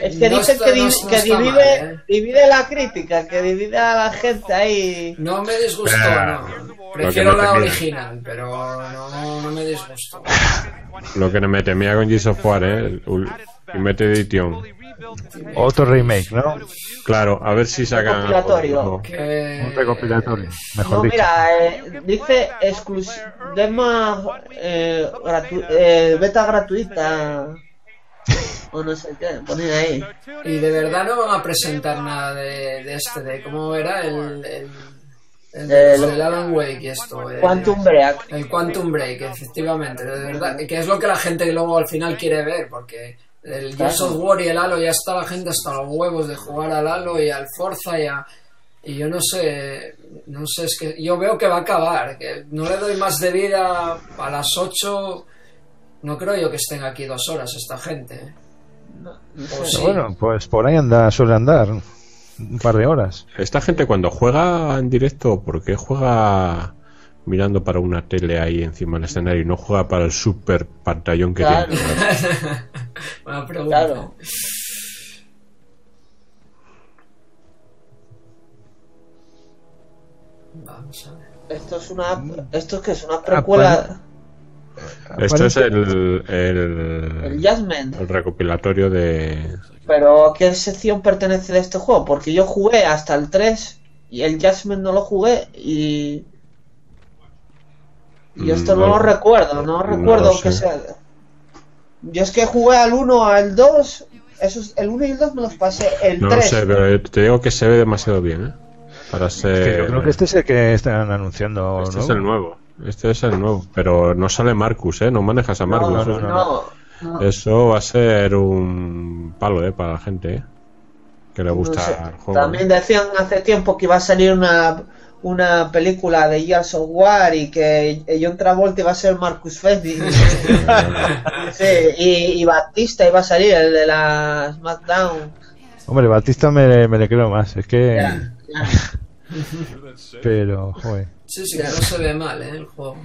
S10: Es que
S8: no
S10: dicen
S8: está-
S10: que, di-
S8: no- no
S10: que
S8: está
S10: divide,
S8: mal, ¿eh?
S10: divide la crítica, que divide a la gente ahí.
S8: No me disgustó,
S9: Ah,
S8: no.
S9: Que
S8: Prefiero
S9: no
S8: la original, pero no, no me disgustó.
S9: Lo que me temía con Gears of War, ¿eh? El Ultimate Edition.
S11: Otro remake, ¿no?
S9: Claro, a ver si sacan...
S10: Recopilatorio.
S9: algo.
S8: Que-
S11: Un recopilatorio, mejor
S10: No,
S11: dicho.
S10: mira, eh, dice exclus dema eh, gratu- eh, beta gratuita. O no sé qué, ponen ahí.
S8: Y de verdad no van a presentar nada de, de este, de cómo era el. el el del Alan Wake y esto. eh,
S10: Quantum Break.
S8: El Quantum Break, efectivamente, de verdad. Que es lo que la gente luego al final quiere ver, porque el Gears
S10: Claro.
S8: of War y el Halo ya está la gente hasta los huevos de jugar al Halo y al Forza y a- Y yo no sé, no sé, es que yo veo que va a acabar, que no le doy más de vida a las 8, no creo yo que estén aquí dos horas esta gente. ¿eh? Sí.
S11: Bueno, pues por ahí anda, suele andar un par de horas.
S9: Esta gente cuando juega en directo, ¿por qué juega mirando para una tele ahí encima del escenario y no juega para el super pantallón que
S10: Claro.
S9: tiene?
S8: Buena pregunta.
S10: Claro.
S8: Vamos a ver.
S10: Esto es una. ¿Esto es que es una precuela?
S9: Esto es el, el,
S10: El Jasmine.
S9: el recopilatorio de...
S10: Pero ¿a qué sección pertenece de este juego? Porque yo jugué hasta el 3 y el Jasmine no lo jugué y. Y esto no,
S9: No.
S10: lo recuerdo, no
S9: No
S10: recuerdo
S9: lo
S10: que
S9: sé.
S10: sea. Yo es que jugué al 1, al 2, esos, el 1 y el 2 me los pasé, el
S9: No lo
S10: 3.
S9: sé, pero te digo que se ve demasiado bien, ¿eh? Para ser...
S11: Que yo creo que este es el que están anunciando.
S9: Este
S11: ¿no?
S9: es el nuevo. Este es el nuevo. Pero no sale Marcus, ¿eh? No manejas a Marcus.
S11: no, no,
S10: no, no.
S9: Eso va a ser un palo, ¿eh? Para la gente, ¿eh? Que le gusta
S10: No sé.
S9: el juego.
S10: También decían hace tiempo que iba a salir una, una película de Gears of War y que John Travolta iba a ser Marcus Fenix. Sí, y, y Batista iba a salir, el de la SmackDown.
S11: Hombre, Batista me, me le creo más. Es que.
S10: Ya, ya.
S11: Pero, joder.
S8: Sí, sí, que no se ve mal, ¿eh? El juego.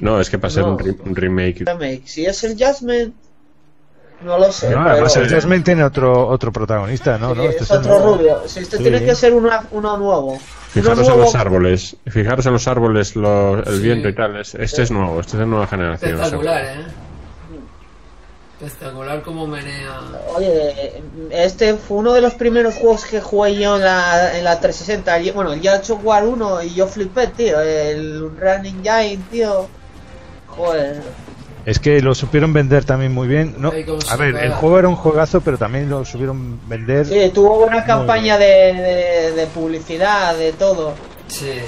S9: No, es que para ser
S10: No.
S9: un, re- un remake...
S10: Remake. Si es el Jasmine, no lo sé.
S11: No,
S10: pero-
S11: el Jasmine tiene otro, otro protagonista, ¿no?
S10: Sí,
S11: ¿no? Este
S10: es otro rubio. Si este
S11: Sí.
S10: tiene que ser una- uno nuevo.
S9: Fijaros
S10: Uno
S9: en
S10: nuevo-
S9: los árboles, fijaros en los árboles, lo- el viento y tal. es- Este es nuevo, este es de nueva generación.
S8: Espectacular, ¿eh? Espectacular como menea.
S10: Oye, este fue uno de los primeros juegos que jugué yo en la, en la 360. Y, Bueno, el Gears of War 1 y yo flipé, tío. El Running Engine, tío. Joder.
S11: Es que lo supieron vender también muy bien. No, a ver, el juego era un juegazo, pero también lo supieron vender.
S10: Sí, tuvo buena
S11: Muy
S10: campaña de, de- de publicidad, de todo.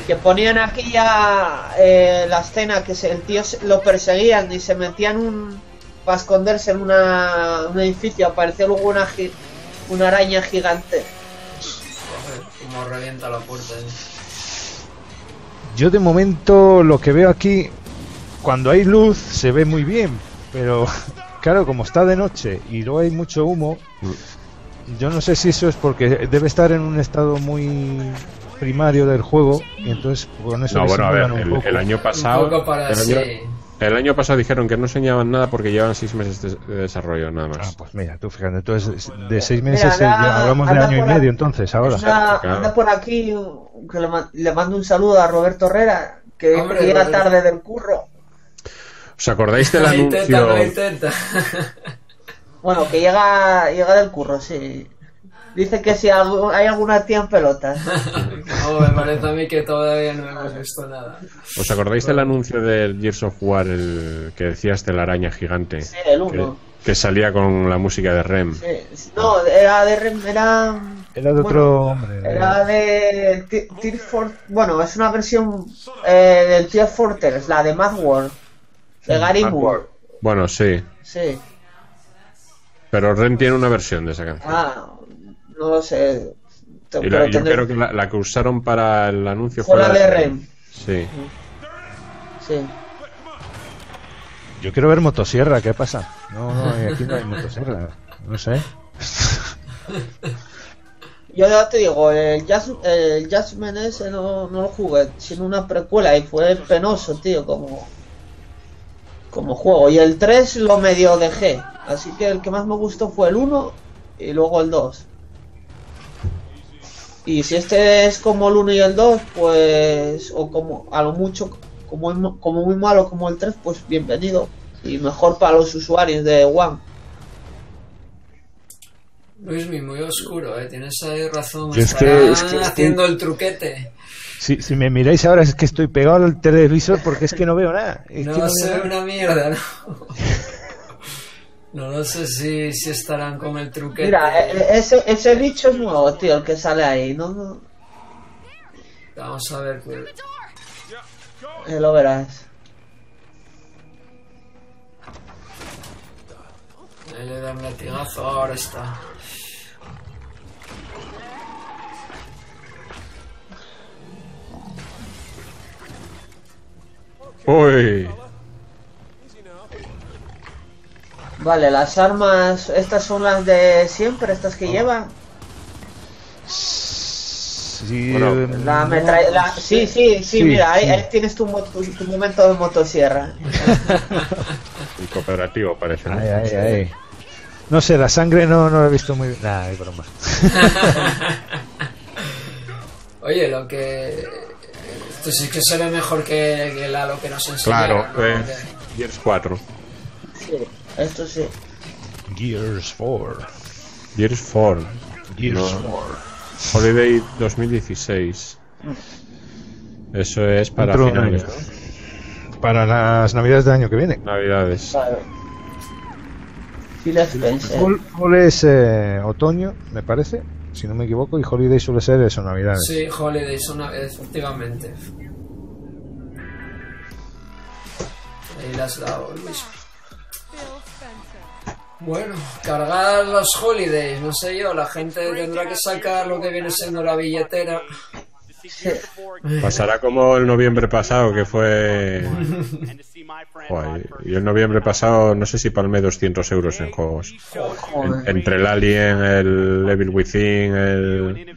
S10: Que ponían aquí ya eh, la escena que se- el tío se- lo perseguían y se metían un para esconderse en una, un edificio. Apareció luego una, una araña gigante.
S8: Como revienta la puerta. ¿eh?
S11: Yo de momento lo que veo aquí, cuando hay luz se ve muy bien, pero claro, como está de noche y luego hay mucho humo, yo no sé si eso es porque debe estar en un estado muy primario del juego y entonces con eso
S9: No, bueno, a ver, el,
S11: poco.
S9: el año pasado.
S8: Un poco para
S9: el, año,
S8: sí.
S9: El año pasado dijeron que no enseñaban nada porque llevan seis meses de, de desarrollo, nada más.
S11: Ah, pues mira, tú fíjate, entonces de seis meses
S10: Mira,
S11: eh, hablamos de año y medio entonces ahora.
S10: Anda,
S9: claro.
S10: anda por aquí, que le, le mando un saludo a Roberto Herrera, que
S8: Hombre,
S10: llega
S8: Roberto.
S10: tarde del curro.
S9: ¿Os acordáis del
S8: Lo intenta,
S9: anuncio?
S8: lo intenta.
S10: Bueno, que llega, llega del curro, sí. Dice que si hay alguna tía en pelotas.
S8: No, me parece a mí que todavía no hemos visto nada.
S9: ¿Os acordáis del anuncio del Gears of War, el que decías de la araña gigante?
S10: Sí, el uno.
S9: Que, que salía con la música de Rem.
S10: Sí, No, era de Rem- era
S11: Era de otro hombre.
S10: era de bueno, es una versión eh, del Tear Fortress, la de Mad World, de Gary Moore.
S9: Bueno, sí.
S10: Sí.
S9: Pero Rem tiene una versión de esa canción.
S10: Ah, no lo sé. Te-
S9: Y la- yo creo que la, la que usaron para el anuncio
S10: Fue la de Rem.
S9: Sí.
S10: Sí.
S11: Yo quiero ver motosierra, ¿qué pasa? No, no, aquí no hay motosierra. No sé.
S10: Yo ya te digo, el, Jazz, el Jasmine ese no, no lo jugué, sino una precuela y fue penoso, tío, como, como juego. Y el 3 lo medio dejé, así que el que más me gustó fue el 1 y luego el 2. Y si este es como el 1 y el 2, pues, o como a lo mucho, como, muy- como muy malo como el 3, pues bienvenido. Y mejor para los usuarios de One.
S8: Luismi, muy oscuro, ¿eh? Tienes ahí razón.
S11: Es que-
S8: Estarán
S11: es que estoy-
S8: haciendo el truquete.
S11: Si, si me miráis ahora es que estoy pegado al televisor porque es que no veo nada. Es
S8: No
S11: que no veo
S8: una mierda, ¿no? No lo sé si, si estarán con el truquete.
S10: Mira, e- ese, ese bicho es nuevo, tío, el que sale ahí, ¿no? no
S8: Vamos a ver. pues.
S10: eh, lo verás.
S8: Ahí le da un latigazo, ahora está.
S9: Uy.
S10: Vale, las armas, estas son las de siempre, estas que llevan.
S11: Sí,
S9: Bueno,
S10: La metra- la- sí, sí, sí,
S11: Sí,
S10: mira, ahí,
S11: sí.
S10: ahí tienes tu, mo- tu, momento de motosierra.
S9: Un cooperativo parece. ¿no?
S11: Ay, ay, ay. No sé, la sangre no, no la he visto muy bien. Nah, hay broma.
S8: Oye, lo que. Esto sí que se ve mejor que, que la, lo que nos enseñaron.
S9: Claro,
S8: ¿no?
S9: eh, Gears 4.
S10: Sí, esto sí.
S11: Gears 4.
S9: Gears 4.
S11: Gears
S9: No.
S11: 4.
S9: Holiday 2016. Eso es para
S11: Dentro
S9: finales.
S11: año. Para las navidades del año que viene.
S9: Navidades.
S10: Vale. Phil Spencer.
S11: Fall, Fall es eh, otoño, me parece, si no me equivoco, y Holiday suele ser eso, navidades.
S8: Sí, Holidays, una, efectivamente. Ahí le has dado, Luis. Bueno, cargar los holidays, no sé yo, la gente tendrá que sacar lo que viene siendo la billetera.
S9: Pasará como el noviembre pasado, que fue. Joder, y el noviembre pasado, no sé si palmé 200 euros en juegos. En- entre el Alien, el Evil Within, el.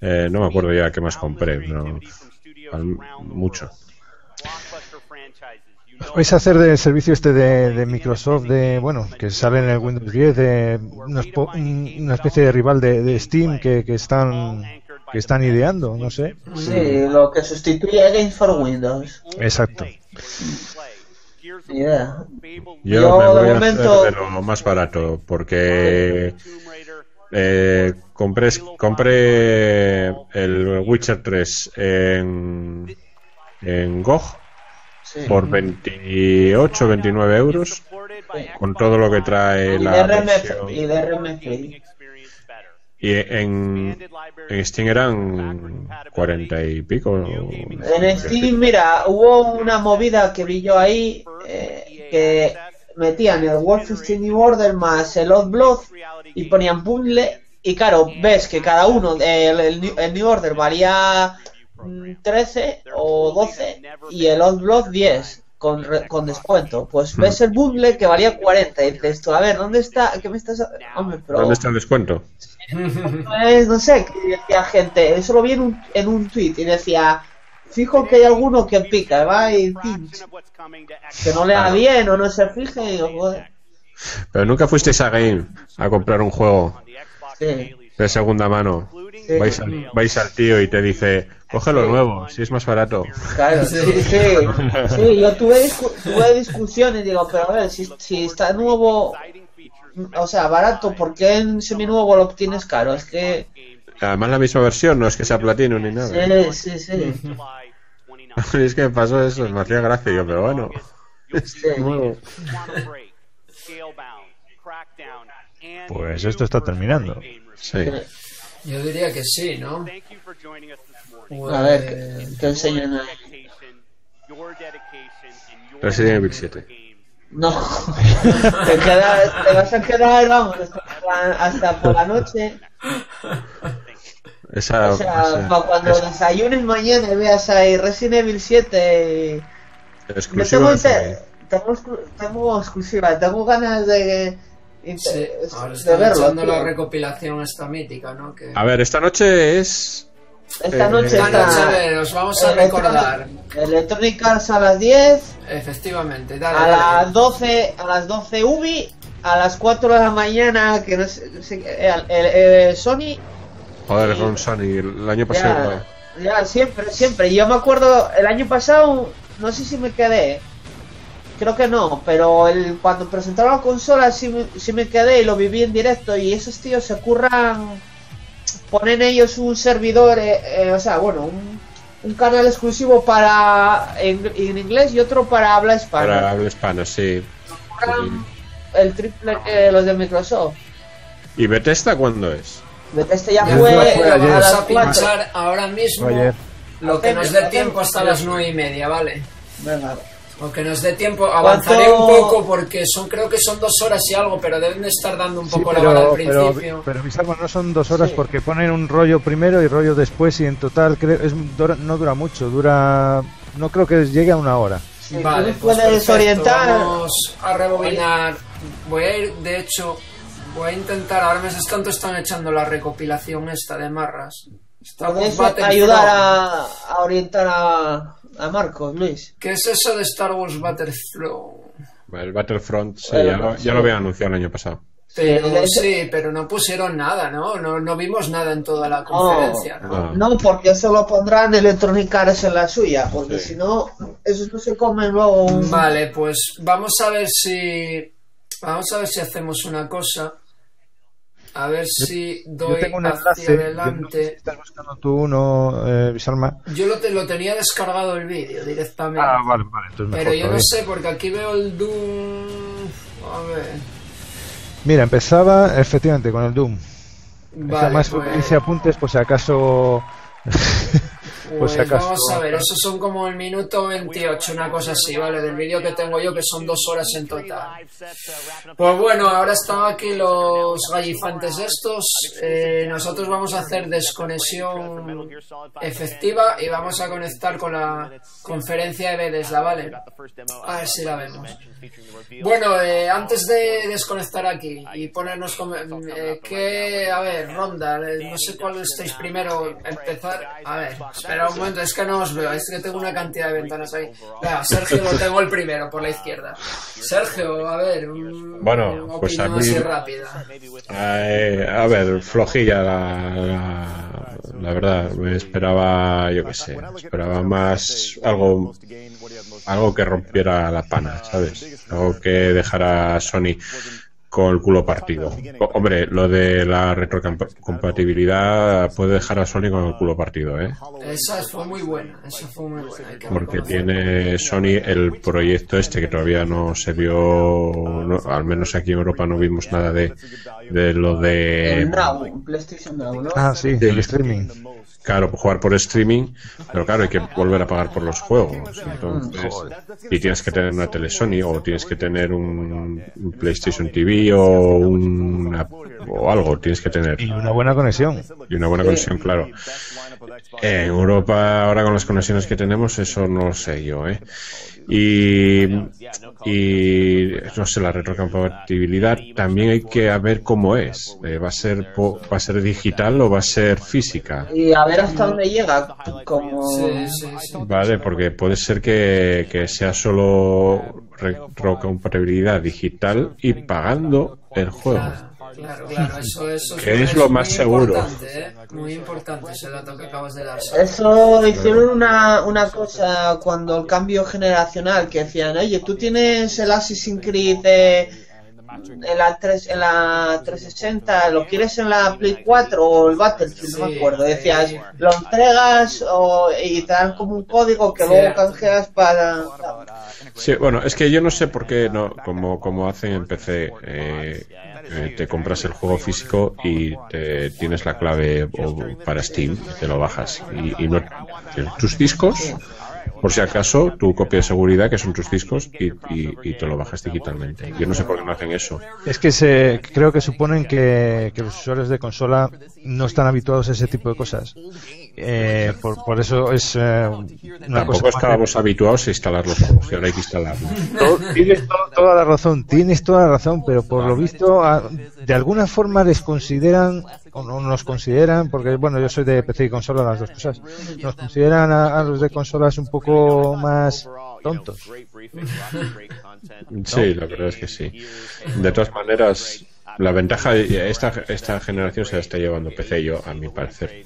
S9: eh, no me acuerdo ya qué más compré, pero. mucho.
S11: Vais a hacer del servicio este de, de Microsoft, de bueno, que sale en el Windows 10, de una, una especie de rival de, de Steam que, que están que están ideando, no sé.
S10: Sí, lo que sustituye a Games for Windows.
S11: Exacto.
S10: Idea.
S9: Yo,
S10: Yo,
S9: me
S10: de
S9: voy a
S10: momento-
S9: hacer de lo más barato porque eh, compré, compré el Witcher 3 en, en GOG por 28 29 euros con todo lo que trae
S10: Y
S9: la
S10: DRM,
S9: versión.
S10: y DRM
S9: y en, en Steam eran 40 y pico
S10: En Steam, mira, hubo una movida que vi yo ahí eh, que metían el Wolfenstein New Order más el Odd Blood y ponían bundle y claro, ves que cada uno, el, el New- el New Order valía 13 o 12 y el Odd Blood 10 con, re- con descuento. Pues ves el bundle que valía 40 y dices tú, a ver, ¿dónde está? ¿Qué me estás...? Hombre, pero...
S9: ¿dónde está el descuento?
S10: Pues, no sé, decía gente, eso lo vi en un, en un tweet y decía, fijo que hay alguno que pica, va y pinch, que no lea bien o no se fije y digo, joder,
S9: pero nunca fuisteis a Game a comprar un juego
S10: sí.
S9: de segunda mano. Vais, al, vais al tío y te dice coge lo nuevo si es más barato
S10: Claro, sí, sí, sí, yo tuve, discu- tuve discusiones, digo, pero a ver, si, si está nuevo, o sea, barato, ¿por qué en seminuevo lo obtienes caro? Es que,
S9: además la misma versión no es que sea platino ni nada.
S10: Sí, sí, sí.
S9: es que me pasó eso me hacía gracia yo pero bueno. es nuevo.
S11: Pues esto está terminando.
S9: Sí.
S8: Yo diría que sí, ¿no?
S10: A ver, ¿qué, qué enseñan ahí?
S9: Resident Evil 7
S10: No, te, queda- te vas a quedar, vamos, hasta por la, noche.
S9: esa,
S10: O sea,
S9: esa-
S10: para cuando
S9: esa
S10: desayunes mañana y veas ahí Resident Evil 7. Yo
S9: exclusiva
S10: tengo, tengo exclusiva, tengo ganas de,
S8: Sí, ahora
S10: de
S8: están
S10: verlo.
S8: echando la recopilación esta mítica, ¿no? Que...
S9: a ver esta noche es
S10: Esta
S9: eh,
S10: noche
S8: Esta
S10: está
S8: noche a ver, os vamos a
S10: Electronic-
S8: recordar.
S10: Electronic Arts a las 10,
S8: Efectivamente, dale,
S10: a
S8: dale.
S10: las 12, a las 12 Ubi, a las 4 de la mañana que no sé, el- el- el Sony
S9: joder con Sony el año pasado
S10: Ya, ya, siempre, siempre. Yo me acuerdo, el año pasado, no sé si me quedé. Creo que no, pero el, cuando presentaron la consola sí, me- sí me quedé y lo viví en directo. Y esos tíos se curran, ponen ellos un servidor, eh, eh, o sea, bueno, un, un canal exclusivo para en, en inglés y otro para habla hispana.
S9: para habla hispana sí
S10: El triple que los de Microsoft.
S9: y Bethesda cuándo es
S10: Este ya
S8: Ya
S10: fue,
S8: fue
S10: a
S8: ayer.
S10: las
S8: Vamos a
S10: 4.
S8: pinchar ahora mismo
S11: ayer.
S8: lo que nos dé tiempo hasta las nueve y media, ¿vale?
S10: Venga.
S8: O que nos dé tiempo, avanzaré un poco porque son creo que son dos horas y algo, pero deben de estar dando un
S11: Sí,
S8: poco la bala al
S11: pero, pero,
S8: principio.
S11: pero Bizarro, no son dos horas porque ponen un rollo primero y rollo después y en total creo es dura- no dura mucho, dura no creo que llegue a una hora.
S8: Vale, pues
S10: puedes
S8: perfecto,
S10: orientar.
S8: Vamos a rebobinar. Voy a ir, de hecho, voy a intentar. Ahora mientras tanto están echando la recopilación esta de marras. Battlefront.
S10: ayudar a, a orientar a, a Marcos, Luis.
S8: ¿Qué es eso de Star Wars Battlefront?
S9: el Battlefront sí,
S10: Bueno,
S9: ya, lo,
S10: sí.
S9: ya lo habían anunciado el año pasado
S8: Pero sí, pero no pusieron nada, ¿no? No, no vimos nada en toda la conferencia. ¿no?
S9: No.
S10: No, porque eso lo pondrán Electronic Arts en la suya, porque si no, esos no se comen luego un...
S8: Vale, pues vamos a ver si. Vamos a ver si hacemos una cosa. A ver si
S11: Yo
S8: doy
S11: tengo un
S8: hacia
S11: enlace, yo no sé si
S8: adelante.
S11: estás buscando tú uno, eh, Bizarma.
S8: Yo lo, te, lo tenía descargado el vídeo directamente.
S11: Ah, vale, vale, entonces
S8: Pero
S11: mejor
S8: yo no sé, porque aquí veo el Doom. A ver.
S11: Mira, empezaba efectivamente con el Doom.
S8: Vale,
S11: Además
S8: pues-
S11: hice apuntes por si acaso
S8: Pues
S11: por si acaso
S8: vamos a ver, esos son como el minuto 28, una cosa así, ¿vale? Del vídeo que tengo yo, que son dos horas en total. Pues bueno, ahora están aquí los gallifantes estos. Eh, nosotros vamos a hacer desconexión efectiva y vamos a conectar con la conferencia de Bethesda, ¿vale? A ver si la vemos. Bueno, eh, antes de desconectar aquí y ponernos con... eh, que, a ver, ronda, eh, no sé cuál estáis primero, empezar... A ver, espera espera un momento, es que no os veo, es que tengo una cantidad de ventanas ahí. Venga, Sergio lo tengo el primero, por la izquierda. Sergio, a ver, un-
S9: Bueno,
S8: una
S9: pues a mí-
S8: así rápida.
S9: Eh, a ver, flojilla la, la, la verdad. Me esperaba, yo qué sé, esperaba más algo, algo que rompiera la pana, ¿sabes? Algo que dejara a Sony con el culo partido. Hombre, lo de la retrocompatibilidad puede dejar a Sony con el culo partido, ¿eh?
S8: Esa fue muy buena, esa fue muy buena.
S9: Porque tiene Sony el proyecto este que todavía no se vio, no- al menos aquí en Europa no vimos nada de, de lo de...
S11: Ah, sí, el streaming.
S9: Claro, jugar por streaming, pero claro, hay que volver a pagar por los juegos. Entonces, y tienes que tener una tele Sony o tienes que tener un, un PlayStation TV o una, o algo, tienes que tener.
S11: Y una buena conexión.
S9: Y una buena conexión, claro. En Europa, ahora con las conexiones que tenemos, eso no lo sé yo, ¿eh? Y, y no sé, la retrocompatibilidad también hay que ver cómo es. Eh, ¿Va a ser po- va a ser digital o va a ser física?
S10: Y a ver hasta dónde llega, como...
S8: Sí, sí, sí.
S9: Vale, porque puede ser que, que sea solo retrocompatibilidad digital y pagando el juego.
S8: Claro, claro, eso, eso
S9: Que es lo más
S8: muy
S9: seguro.
S8: Importante, ¿eh? Muy importante ese dato que acabas de dar.
S10: Eso hicieron una, una cosa cuando el cambio generacional que decían, oye, tú tienes el Assassin's Creed de- en, la 3, en la 360, ¿lo quieres en la Play 4 o el Battlefield? No me acuerdo. Decías, lo entregas o, y te dan como un código que luego canjeas para...
S9: Sí, bueno, es que yo no sé por qué no, como, como hacen en PC, eh, eh, te compras el juego físico y te, tienes la clave o- para Steam, te lo bajas y, y no tus discos, por si acaso, tu copia de seguridad que son tus discos y, y- y te lo bajas digitalmente. Yo no sé por qué no hacen eso.
S11: Es que se, creo que suponen que, que los usuarios de consola no están habituados a ese tipo de cosas. Eh, por, por eso es eh, una
S9: Tampoco
S11: cosa.
S9: estábamos habituados a instalar los juegos y ahora hay que instalarlos.
S11: To- Tienes to- toda la razón, tienes toda la razón, pero por lo visto, a- de alguna forma les consideran, o no nos consideran, porque bueno, yo soy de PC y consola, las dos cosas, nos consideran a, a los de consolas un poco más tontos.
S9: Sí, la verdad es que sí. De todas maneras, la ventaja, esta, esta generación se la está llevando PC yo, a mi parecer.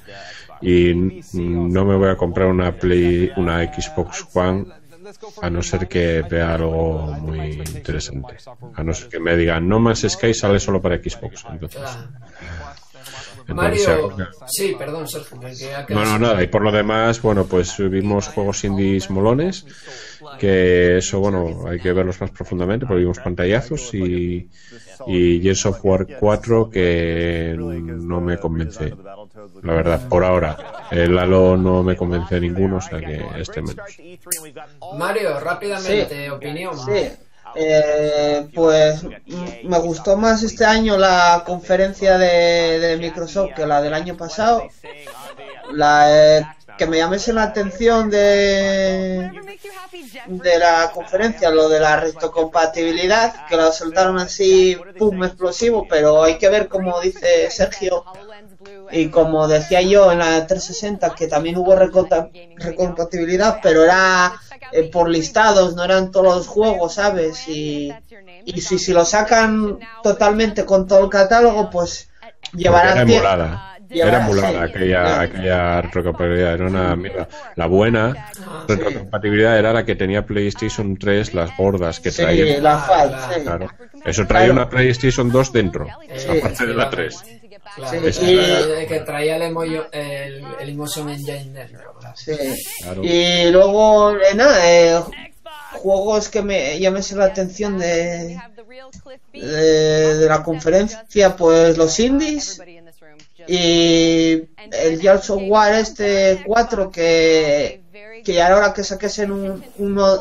S9: Y no me voy a comprar una Play, una Xbox One a no ser que vea algo muy interesante. A no ser que me digan, No Man's Sky sale solo para Xbox. Entonces, entonces,
S8: Mario, sí, perdón, Sergio. que- que ha
S9: no, no, nada. Y por lo demás, bueno, pues vimos juegos indies molones, que eso, bueno, hay que verlos más profundamente, porque vimos pantallazos y, y Gears of War 4 que no me convence, la verdad, por ahora. El Halo no me convence ninguno, o sea que este menos.
S8: Mario, rápidamente,
S10: Sí.
S8: opinión.
S10: Sí. Eh, pues mm, me gustó más este año la conferencia de, de Microsoft que la del año pasado. La eh, que me llamase la atención de de la conferencia lo de la retrocompatibilidad que lo soltaron así pum explosivo pero hay que ver como dice Sergio y como decía yo en la 360 que también hubo recompatibilidad pero era eh, por listados no eran todos los juegos sabes y, y si, si lo sacan totalmente con todo el catálogo pues llevará tiempo
S9: Era emulada
S10: sí.
S9: aquella, aquella retrocompatibilidad, era una mierda. La buena retrocompatibilidad era la que tenía PlayStation 3, las gordas que
S10: Sí,
S9: traía.
S10: la FAT, sí.
S9: Claro. Eso traía
S10: Claro.
S9: una PlayStation 2 dentro,
S10: Sí.
S9: aparte de la 3.
S8: Claro,
S9: Esa
S8: y
S9: era-
S8: que traía el, emoyo, el, el Emotion Engine dentro.
S10: Sí.
S9: Claro.
S10: Y luego, eh, nada, eh, juegos que me llamen la atención de, de, de la conferencia, pues los indies y el Gears of War este 4 que, que ahora que saquesen un, uno,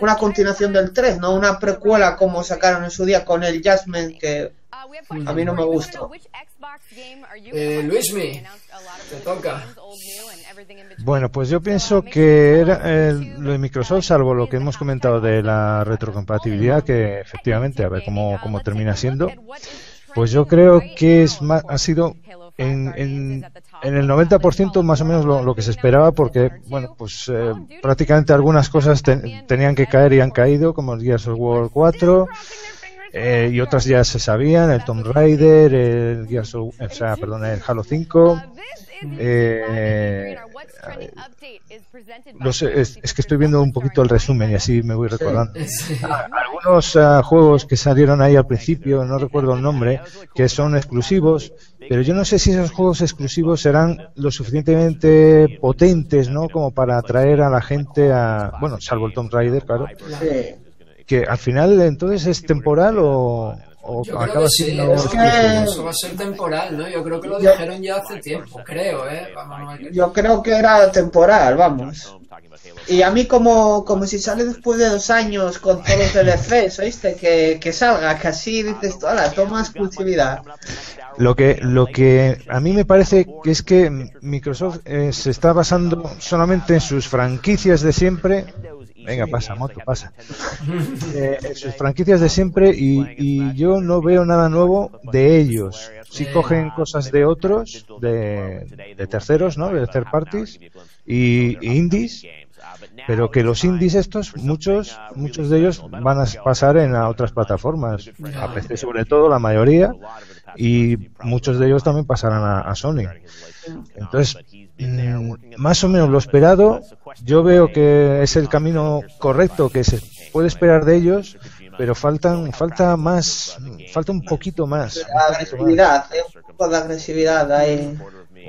S10: una continuación del 3, no una precuela como sacaron en su día con el Jasmine que a mí no me gustó.
S8: Eh, Luismi, te toca.
S11: Bueno, pues yo pienso que era, eh, lo de Microsoft, salvo lo que hemos comentado de la retrocompatibilidad, que efectivamente, a ver cómo, cómo termina siendo, pues yo creo que es ma- ha sido en, en, en el 90% más o menos lo, lo que se esperaba porque, bueno, pues eh, prácticamente algunas cosas ten- tenían que caer y han caído, como el Gears of War 4, eh, y otras ya se sabían, el Tomb Raider, el Gears of, o sea, perdón, el Halo 5, eh, no sé, es, es que estoy viendo un poquito el resumen y así me voy recordando. Ah, Algunos ah, juegos que salieron ahí al principio, no recuerdo el nombre, que son exclusivos, pero yo no sé si esos juegos exclusivos serán lo suficientemente potentes, ¿no? Como para atraer a la gente a, bueno, salvo el Tomb Raider, claro, que al final entonces es temporal o, o
S8: Yo creo
S11: acaba
S8: que sí, es que eso va a ser temporal, ¿no? Yo creo que lo
S10: Yo-
S8: dijeron ya hace tiempo, creo, ¿eh? Vamos,
S10: Yo creo que era temporal, vamos. Y a mí como, como si sale después de dos años con todos los DLCs, ¿oíste? Que, que salga, que así dices tú, la toma exclusividad.
S11: Lo que, lo que a mí me parece que es que Microsoft eh, se está basando solamente en sus franquicias de siempre. Venga, pasa, moto, pasa. Eh, sus franquicias de siempre y, y yo no veo nada nuevo de ellos. Si cogen cosas de otros, de, de terceros, ¿no? De third parties y, y indies, pero que los indies estos, muchos, muchos de ellos van a pasar en a otras plataformas, a PC sobre todo, la mayoría, y muchos de ellos también pasarán a, a Sony. Entonces, mm, más o menos lo esperado, yo veo que es el camino correcto que se puede esperar de ellos, pero faltan, falta más, falta un poquito más.
S10: La agresividad, ¿eh? un poco de agresividad ahí.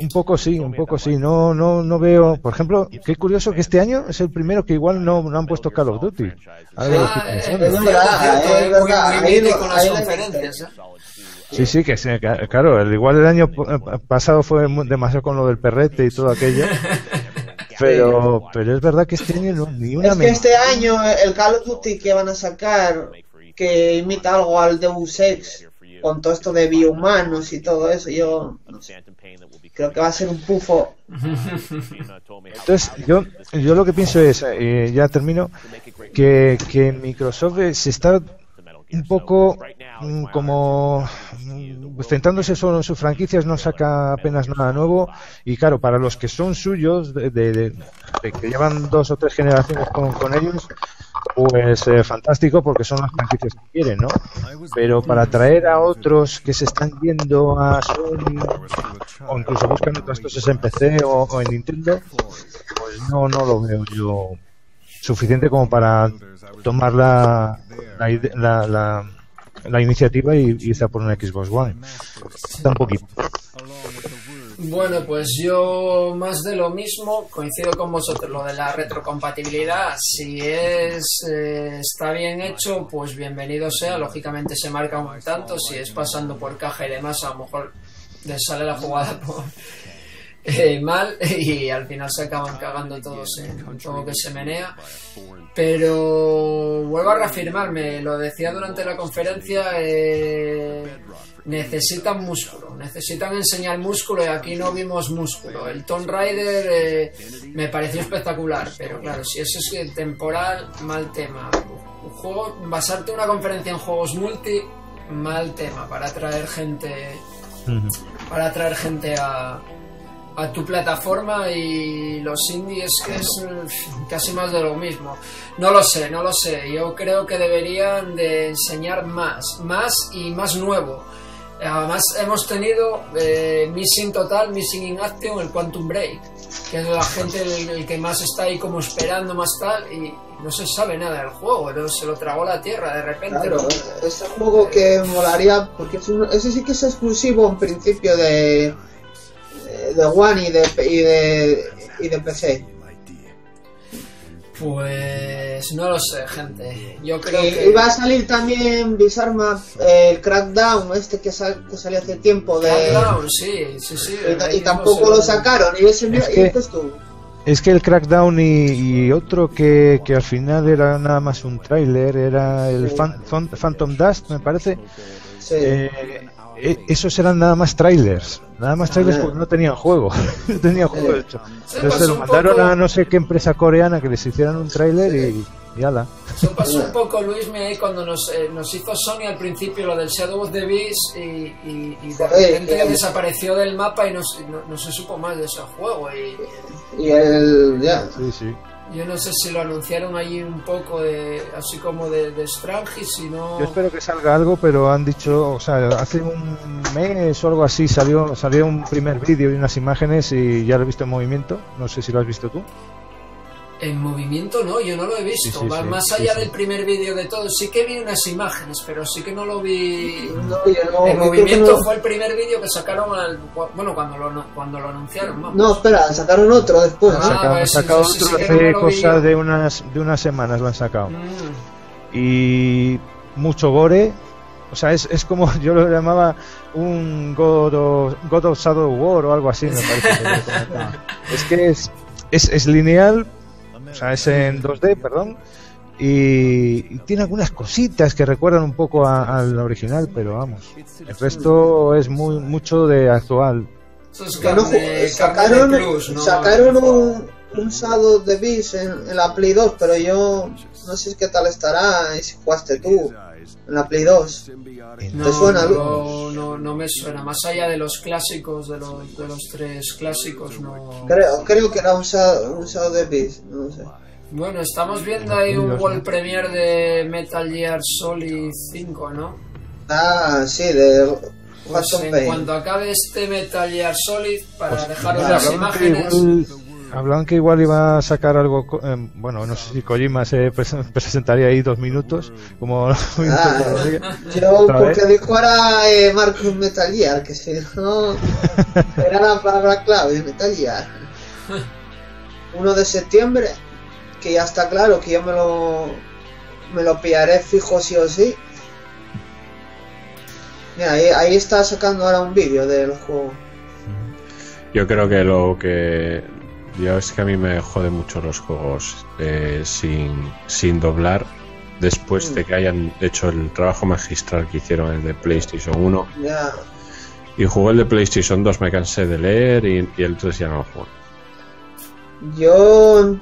S11: Un poco sí, un poco sí. No, no, no veo. Por ejemplo, qué curioso que este año es el primero que igual no, no han puesto Call of Duty.
S8: Ah,
S11: pensando.
S8: es verdad,
S10: es verdad. Ahí
S8: con las conferencias, ¿eh?
S11: Sí, sí, que claro. el- Igual el año eh, pasado fue demasiado con lo del perrete y todo aquello. Pero, pero es verdad que este año no, ni una
S10: Es que este año el Call of Duty que van a sacar, que imita algo al Deus Ex, con todo esto de biohumanos y todo eso, yo no sé. Creo que va a ser un pufo.
S11: Entonces, yo, yo lo que pienso es, eh, ya termino, que, que Microsoft se está un poco mm, como mm, centrándose solo en sus franquicias, no saca apenas nada nuevo. Y claro, para los que son suyos, de- de que llevan dos o tres generaciones con, con ellos, pues eh, fantástico porque son las franquicias que quieren, ¿no? Pero para atraer a otros que se están yendo a Sony o incluso buscan otras cosas en PC o, en Nintendo, pues no, no lo veo yo suficiente como para tomar la, la, la, iniciativa y irse a por una Xbox One. Está.
S8: Bueno, pues yo más de lo mismo, coincido con vosotros, lo de la retrocompatibilidad, si es eh, está bien hecho, pues bienvenido sea, lógicamente se marca un tanto, si es pasando por caja y demás, a lo mejor les sale la jugada por, eh, mal y al final se acaban cagando todos en todo lo que se menea. Pero vuelvo a reafirmarme, lo decía durante la conferencia, eh, necesitan músculo, necesitan enseñar músculo y aquí no vimos músculo. El Tomb Raider eh, me pareció espectacular, pero claro, si eso es que temporal, mal tema. Un juego, basarte una conferencia en juegos multi, mal tema para atraer gente para atraer gente a, a tu plataforma y los indies que es eh, casi más de lo mismo. No lo sé, no lo sé. Yo creo que deberían de enseñar más, más y más nuevo. Además hemos tenido eh, Missing Total, Missing in Action, el Quantum Break, que es la gente el, el que más está ahí como esperando más tal y no se sabe nada del juego, pero se lo tragó la tierra de repente.
S10: Claro,
S8: ¿no?
S10: ese juego que molaría, porque es un- ese sí que es exclusivo en principio de, de One y de, y de, y de PC.
S8: Pues no lo sé, gente. Yo creo
S10: Y
S8: que
S10: iba a salir también Bizarma, eh, el Crackdown, este que, sal- que salió hace tiempo de...
S8: Crackdown, sí, sí, sí.
S10: Y, y tampoco lo sacaron, y ese
S11: Es
S10: y
S11: que-
S10: tú.
S11: Es que el Crackdown y, y otro que, que al final era nada más un tráiler, era el Phantom Dust, me parece. Eh, eh, esos eran nada más trailers, nada más trailers porque no tenían juego, no tenían juego hecho. Entonces
S8: pues
S11: se lo mandaron
S8: poco-
S11: a no sé qué empresa coreana que les hicieran un trailer y, y ala.
S8: Eso pasó un poco, Luis, me ahí cuando nos, eh, nos hizo Sony al principio lo del Shadow of the Beast y, y, y de repente
S10: que-
S8: desapareció del mapa y no, se- no, no se supo más de ese juego. Y
S10: Y el. Ya.
S11: Sí, sí.
S8: Yo no sé si lo anunciaron allí un poco de así como de, de si no...
S11: Yo espero que salga algo, pero han dicho, o sea, hace un mes o algo así salió salió un primer vídeo y unas imágenes y ya lo he visto en movimiento. No sé si lo has visto tú.
S8: En movimiento no, yo no lo he visto.
S11: Sí, sí,
S8: Va
S11: sí,
S8: más
S11: sí,
S8: allá
S11: sí.
S8: del primer vídeo de todo. Sí que vi unas imágenes, pero sí que no lo vi.
S10: No, yo no,
S8: en movimiento
S10: no.
S8: fue el primer vídeo que sacaron al. Bueno, cuando lo, cuando lo anunciaron, vamos.
S10: No, espera, sacaron otro después.
S8: Ah,
S11: Saca-
S8: pues
S11: han
S8: sí,
S11: sacado
S8: sí, sí,
S11: otro hace cosa de unas de unas semanas lo han sacado.
S8: Mm.
S11: Y mucho gore. O sea, es, es como yo lo llamaba un God of, God of Shadow War o algo así, me parece. que es que es, es, es lineal, o sea, es en 2D, perdón. Y, y tiene algunas cositas que recuerdan un poco a- al original, pero vamos. El resto es muy mucho de actual.
S10: Sacaron,
S8: de plus, ¿no?
S10: sacaron un, un Shadow of the Beast en, en la Play 2, pero yo no sé qué tal estará y si jugaste tú la Play 2.
S8: No,
S10: ¿Te suena,
S8: no, no, no me suena. Más allá de los clásicos, de los, de los tres clásicos, no.
S10: Creo, creo que era un Shadow, un Shadow the Beast, no sé.
S8: Bueno, estamos viendo ahí un World Premiere de Metal Gear Solid 5, ¿no?
S10: Ah, sí, de
S8: Pues en
S10: Pain.
S8: cuanto acabe este Metal Gear Solid, para
S11: Pues,
S8: dejaros las imágenes.
S11: igual, hablaban que igual iba a sacar algo. co- eh, bueno, no sé si Kojima se pres- presentaría ahí dos minutos. Como.
S10: Ah, yo porque dijo ahora eh, Marcus Metal Gear, que si no era la palabra clave, Metal Gear. 1 de septiembre, que ya está claro que yo me lo me lo pillaré fijo sí o sí. Mira, ahí, ahí está sacando ahora un vídeo del juego.
S9: Yo creo que lo que. Yo es que a mí me jode mucho los juegos eh, sin, sin doblar después de que hayan hecho el trabajo magistral que hicieron el de PlayStation 1
S10: Ya.
S9: y jugué el de PlayStation 2 me cansé de leer y, y el 3 ya no lo jugué.
S10: Yo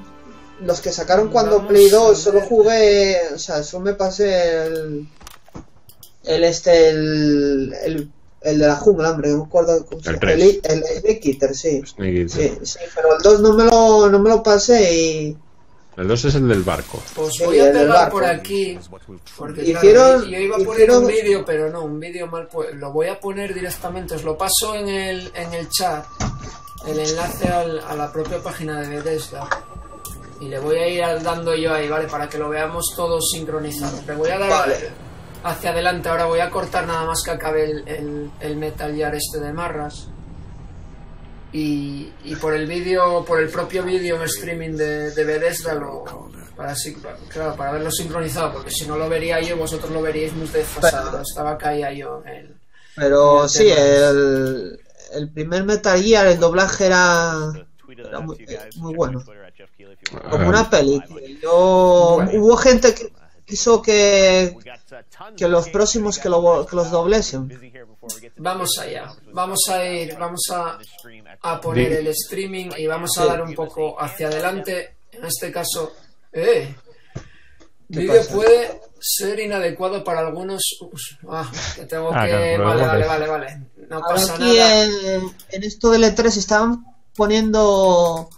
S10: los que sacaron cuando Play 2 solo jugué, o sea, solo me pasé el el este el, el, el de la jungla, hombre, no me acuerdo cómo
S9: El.
S10: El, el, el Snake Eater, sí.
S9: Snake Eater.
S10: Sí, sí, pero el 2 no me lo no me lo pasé y
S9: El 2 es el del barco.
S10: Sí,
S8: voy a pegar por aquí. Porque
S10: Hicieron-
S8: claro, yo iba a poner
S10: hicieron-
S8: un vídeo, pero no, un vídeo mal pues Lo voy a poner directamente. Os lo paso en el, en el chat. El enlace al- a la propia página de Bethesda. Y le voy a ir dando yo ahí, ¿vale? Para que lo veamos todos sincronizados. Le voy a dar
S10: Vale.
S8: Hacia adelante. Ahora voy a cortar nada más que acabe el, el, el Metal Gear este de Marras. Y, y por el vídeo, por el propio vídeo en streaming de, de Bethesda, lo, para, así- claro, para verlo sincronizado, porque si no lo vería yo, vosotros lo veríais muy desfasado. Estaba caída yo en el.
S10: pero
S8: el
S10: sí, el, el primer Metal Gear, el doblaje era, era muy, eh, muy bueno. Como una peli. Yo, hubo gente que quiso que, que los próximos que, lo, que los doblesen.
S8: Vamos allá, vamos a ir, vamos a, a poner el streaming y vamos a
S10: Sí.
S8: dar un poco hacia adelante. En este caso, ¡eh!
S10: ¿Qué
S8: Vídeo puede ser inadecuado para algunos. us- Ah, que tengo
S11: Ah,
S8: que. vale, vale, vale, vale. No
S10: Ahora
S8: pasa
S10: aquí
S8: nada.
S10: en, en esto del E3 estaban poniendo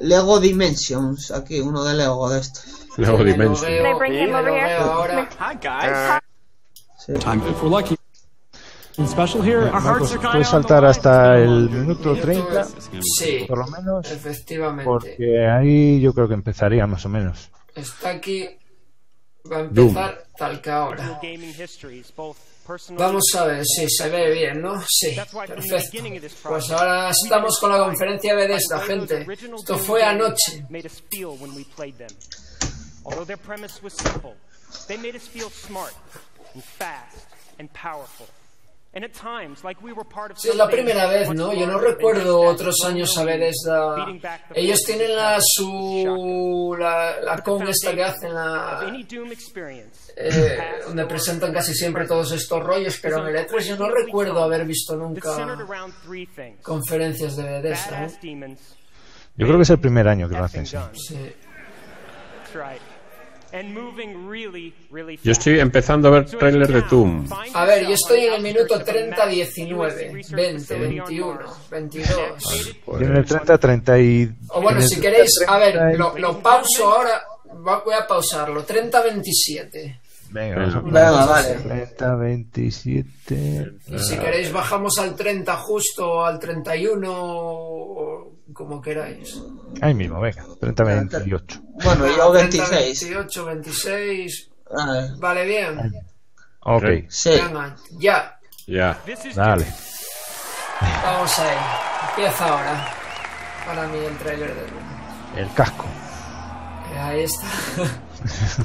S10: Lego Dimensions, aquí uno de Lego de estos.
S9: Lego
S8: Me lo
S9: Dimension.
S8: veo,
S19: They bring
S8: me
S19: him
S8: lo
S19: over here?
S8: veo ahora.
S19: Hi, guys.
S10: Sí.
S11: Puedes saltar hasta el minuto 30,
S8: Sí,
S11: por lo menos,
S8: efectivamente.
S11: porque ahí yo creo que empezaría más o menos.
S8: Está aquí. Va a
S11: Doom.
S8: empezar tal que ahora. Vamos a ver, sí, se ve bien, ¿no? Sí, perfecto. Pues ahora estamos con la conferencia de Bethesda, gente. Esto fue anoche.
S17: Although their premise was simple, they made us feel smart and fast and powerful.
S8: Sí, es la primera vez, ¿no? Yo no recuerdo otros años a
S17: well-known
S8: Bethesda.
S17: beating back the
S8: Ellos tienen
S17: of
S8: la su la, la con esta que hacen la eh, donde presentan casi siempre todos estos rollos, pero en el E3 yo no recuerdo haber visto nunca conferencias de Bethesda. ¿eh?
S11: Yo creo que es el primer año que lo hacen, sí.
S8: Sí.
S9: Yo estoy empezando a ver tráiler de Doom.
S8: A ver, yo estoy en el minuto 30, 19, 20, 21, 22.
S11: Yo en el 30, 30 y...
S8: O bueno, si
S11: 30,
S8: queréis, a
S11: 30
S8: ver, lo, lo pauso ahora. Voy a pausarlo. 30, 27.
S11: Venga,
S8: Venga, vale.
S11: 30, 27...
S8: Y si queréis, bajamos al 30 justo, al 31, o como queráis.
S11: Ahí mismo, venga, 30, 28.
S10: Bueno, yo
S8: 30,
S10: 26.
S8: 28, 26.
S10: Ah,
S8: Vale, bien.
S11: Ok,
S8: Venga, ya.
S9: Ya.
S11: dale.
S8: Vamos ahí. Empieza ahora. Para mí el trailer de Doom.
S11: El casco.
S8: Eh, Ahí está.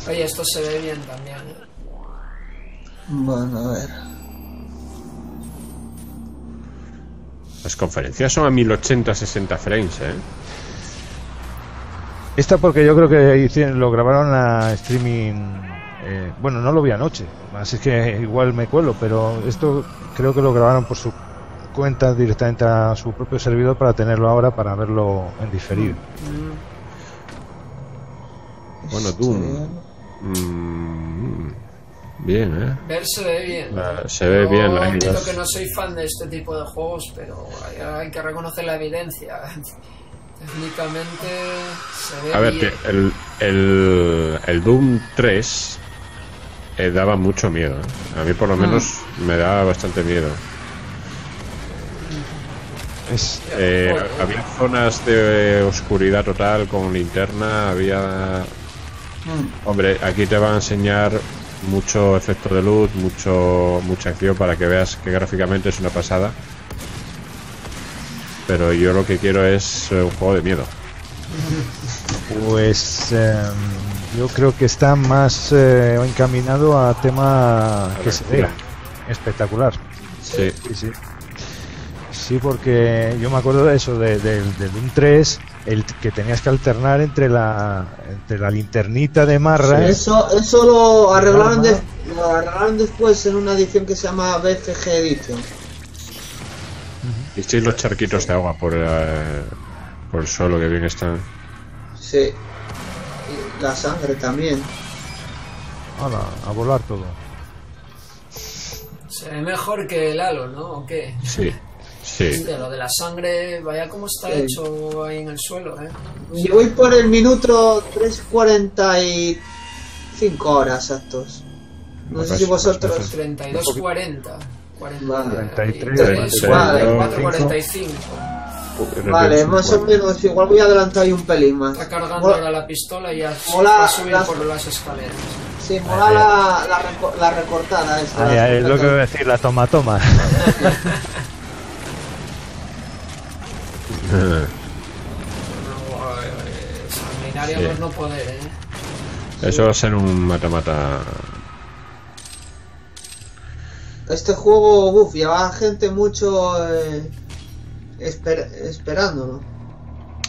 S8: Oye, esto se ve bien también. ¿eh?
S10: Bueno, a ver.
S9: Las conferencias son a 1080-60 frames, ¿eh?
S11: Esta porque yo creo que lo grabaron a streaming. eh, bueno, no lo vi anoche, así que igual me cuelo, pero esto creo que lo grabaron por su cuenta directamente a su propio servidor para tenerlo ahora para verlo en diferido.
S9: Bueno, Doom. Mm, bien, ¿eh?
S8: Ver se ve bien.
S9: La- se ve
S8: Yo
S9: bien la
S8: que no soy fan de este tipo de juegos, pero hay, hay que reconocer la evidencia. Técnicamente se ve
S9: A ver,
S8: bien.
S9: que el, el, el Doom 3 eh, daba mucho miedo. ¿eh? A mí por lo
S8: Mm.
S9: menos me daba bastante miedo. Eh, había zonas de oscuridad total con linterna, había... Hombre, aquí te va a enseñar mucho efecto de luz, mucho mucha acción para que veas que gráficamente es una pasada. Pero yo lo que quiero es eh, un juego de miedo.
S11: Pues eh, yo creo que está más eh, encaminado a tema que se vea espectacular.
S9: Sí.
S11: sí, sí. Sí, porque yo me acuerdo de eso, de, de, de Doom 3, el que tenías que alternar entre la, entre la linternita de marra.
S10: Eso, eso lo arreglaron, de- lo arreglaron después en una edición que se llama BFG Edition.
S9: ¿Visteis los charquitos de agua por, eh, por el suelo que bien están?
S10: Sí. Y la sangre también.
S11: Hala, a volar todo.
S8: Se ve mejor que el halo, ¿no? ¿O qué?
S9: Sí, sí.
S8: Hostia, lo de la sangre, vaya como está
S10: Sí.
S8: hecho ahí en el suelo, ¿eh?
S10: Yo voy por el minuto 3.45 horas exactos. No sé si vosotros.
S8: 32, 40. 40
S10: Vale.
S11: 33,
S8: 44, 45.
S10: Vale, más o menos, igual voy a adelantar ahí un pelín más.
S8: Está cargando
S10: Mola-
S8: ahora la pistola y ya
S10: Mola
S8: a subir
S10: las-
S8: por las escaleras.
S10: Sí, mola la, la, reco- la recortada esta.
S11: Ahí,
S10: la
S11: ahí es lo que voy a decir, la toma toma.
S8: Sanguinario
S9: Sí.
S8: por no poder, ¿eh?
S9: Eso va a ser un mata-mata.
S10: Este juego, uff, lleva gente mucho eh, esper- esperándolo.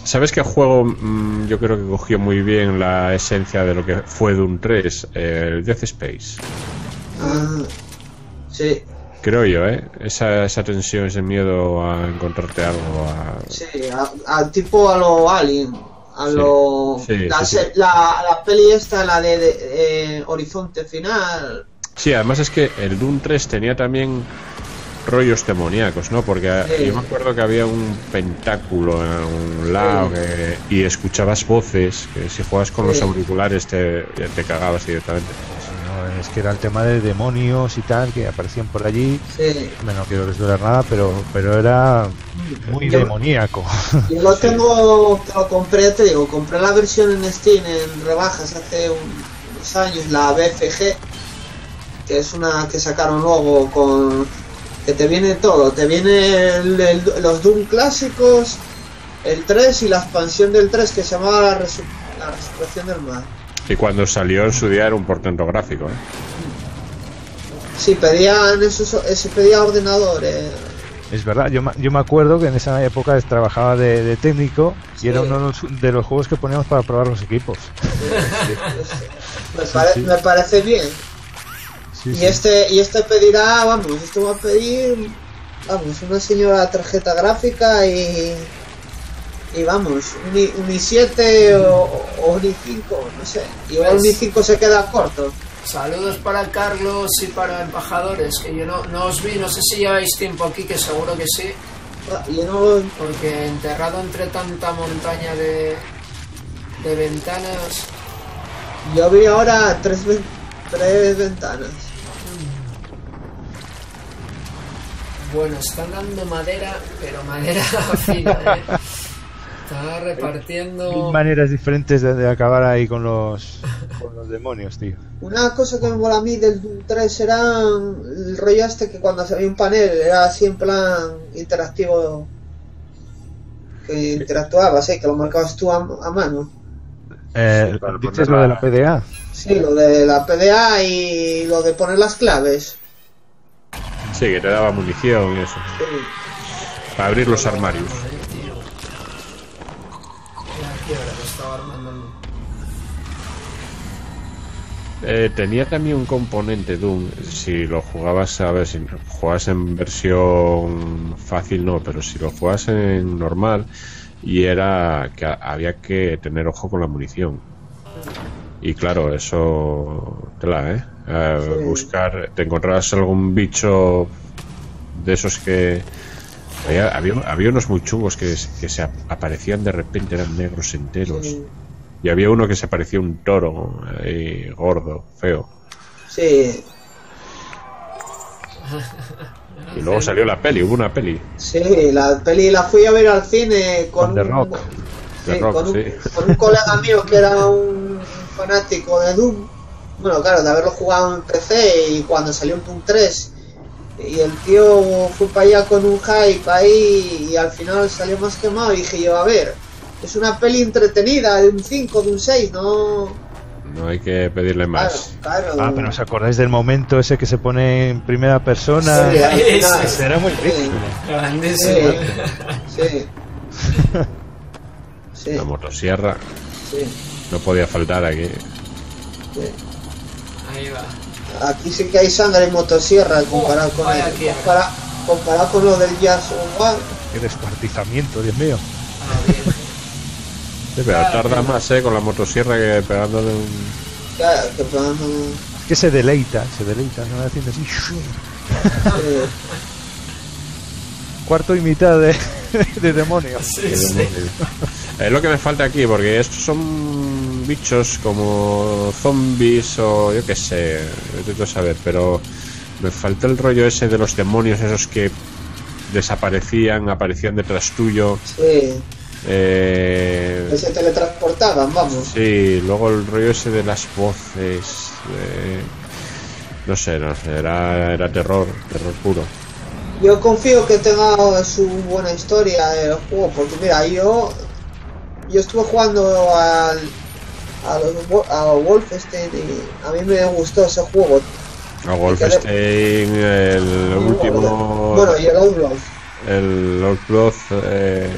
S9: ¿Sabes qué juego mm, yo creo que cogió muy bien la esencia de lo que fue Doom 3? El Death Space.
S10: Ah, sí,
S9: Creo yo, ¿eh? Esa, esa tensión, ese miedo a encontrarte algo. A...
S10: sí, a, a tipo a lo Alien, a
S9: Sí,
S10: lo...
S9: sí,
S10: la,
S9: sí,
S10: la peli esta, la de, de, eh, Horizonte Final.
S9: Sí, además es que el Doom 3 tenía también rollos demoníacos, ¿no? Porque
S10: Sí.
S9: yo me acuerdo que había un pentáculo en un lado que- y escuchabas voces que si juegas con los auriculares te, te cagabas directamente.
S11: No, es que era el tema de demonios y tal que aparecían por allí.
S10: Sí.
S11: Bueno, no quiero desvelar nada, pero, pero era muy
S10: Yo-
S11: demoníaco.
S10: Yo lo tengo, que lo compré, te digo, compré la versión en Steam en rebajas hace un- unos años, la BFG, que es una que sacaron luego con que te viene todo, te viene el- el- los Doom clásicos, el 3 y la expansión del 3 que se llamaba la, Resu- la Resurrección del Mal.
S9: Y cuando salió en su día era un portento gráfico, ¿eh?
S10: Sí, pedían esos, ese pedía ordenador. eh.
S11: Es verdad, yo, ma- yo me acuerdo que en esa época trabajaba de, de técnico y era uno de los, de los juegos que poníamos para probar los equipos.
S10: Me, pare-
S11: sí.
S10: me parece bien.
S11: Sí,
S10: y
S11: sí.
S10: este y este pedirá, vamos, este va a pedir, vamos, una señora tarjeta gráfica y y vamos, un, i- un i7 o, o ni 5, no sé. Igual ni 5 se queda corto.
S8: Saludos para Carlos y para embajadores, que yo no, no os vi, no sé si lleváis tiempo aquí, que seguro que sí.
S10: Ah, Yo no,
S8: Porque enterrado entre tanta montaña de, de ventanas.
S10: yo vi ahora tres, tres ventanas.
S8: Bueno, están dando madera, pero madera fina, ¿eh? Está repartiendo.
S11: Maneras diferentes de, de acabar ahí con los, con los demonios, tío.
S10: Una cosa que me mola a mí del Doom 3 era el rollo este que cuando se veía un panel era así en plan interactivo. Que interactuabas, ¿eh? que lo marcabas tú a, a mano.
S11: Eh,
S9: para
S11: ¿Dices lo de
S9: la
S11: PDA?
S10: Sí, lo de la PDA y lo de poner las claves.
S9: Sí, que te daba munición y eso. Para abrir los armarios. Eh, tenía también un componente Doom. Si lo jugabas, a ver, si jugabas en versión fácil, no, pero si lo jugabas en normal, y era que había que tener ojo con la munición. Y claro, eso. Tela, ¿eh? Eh,
S10: Sí.
S9: Buscar. Te encontrabas algún bicho de esos que. Había, había, había unos muy chungos que, que se ap- aparecían de repente, eran negros enteros.
S10: Sí.
S9: Y había uno que se parecía un toro, ahí, gordo, feo.
S10: Sí,
S9: Y luego salió la peli, hubo una peli.
S10: sí, la peli la fui a ver al cine con,
S9: Con
S10: un-
S9: Rock.
S10: sí,
S9: The Rock,
S10: con, un,
S9: sí.
S10: con un colega mío que era un fanático de Doom. Bueno, claro, de haberlo jugado en PC y cuando salió en Doom 3. Y el tío fue para allá con un hype ahí y al final salió más quemado y dije yo, a ver, es una peli entretenida, de un 5, de un 6, no...
S9: No hay que pedirle más.
S10: Claro,
S11: Ah, pero ¿os acordáis del momento ese que se pone en primera persona?
S10: Sí,
S11: era muy
S10: Sí.
S11: ridículo.
S8: Grandísimo.
S10: Sí, sí,
S9: La motosierra
S10: sí,
S9: no podía faltar aquí.
S10: sí.
S8: Ahí va.
S10: Aquí sí que hay sangre y motosierra comparado con el, compara- comparado con lo del Jazz One.
S11: Qué descuartizamiento, Dios mío.
S8: Ah, bien.
S9: Sí, pero tarda más, ¿eh? Con la motosierra que pegándole un...
S10: Claro, que plan,
S11: Es que se deleita, se deleita, ¿no? Haciendo así. Cuarto y mitad de, de demonios.
S8: Sí, sí.
S9: Es lo que me falta aquí, porque estos son bichos como zombies o yo qué sé, intento saber, pero me falta el rollo ese de los demonios, esos que desaparecían, aparecían detrás tuyo.
S10: sí,
S9: Eh,
S10: se teletransportaban, vamos.
S9: sí, luego el rollo ese de las voces. eh, no sé, no sé, era, era terror, terror puro.
S10: Yo confío que tenga su buena historia el juego, porque mira, yo yo estuve jugando al a los a Wolfenstein y a mí me gustó ese juego.
S9: A Wolfenstein, el último.
S10: Bueno, y el Outlaws.
S9: el Blood eh,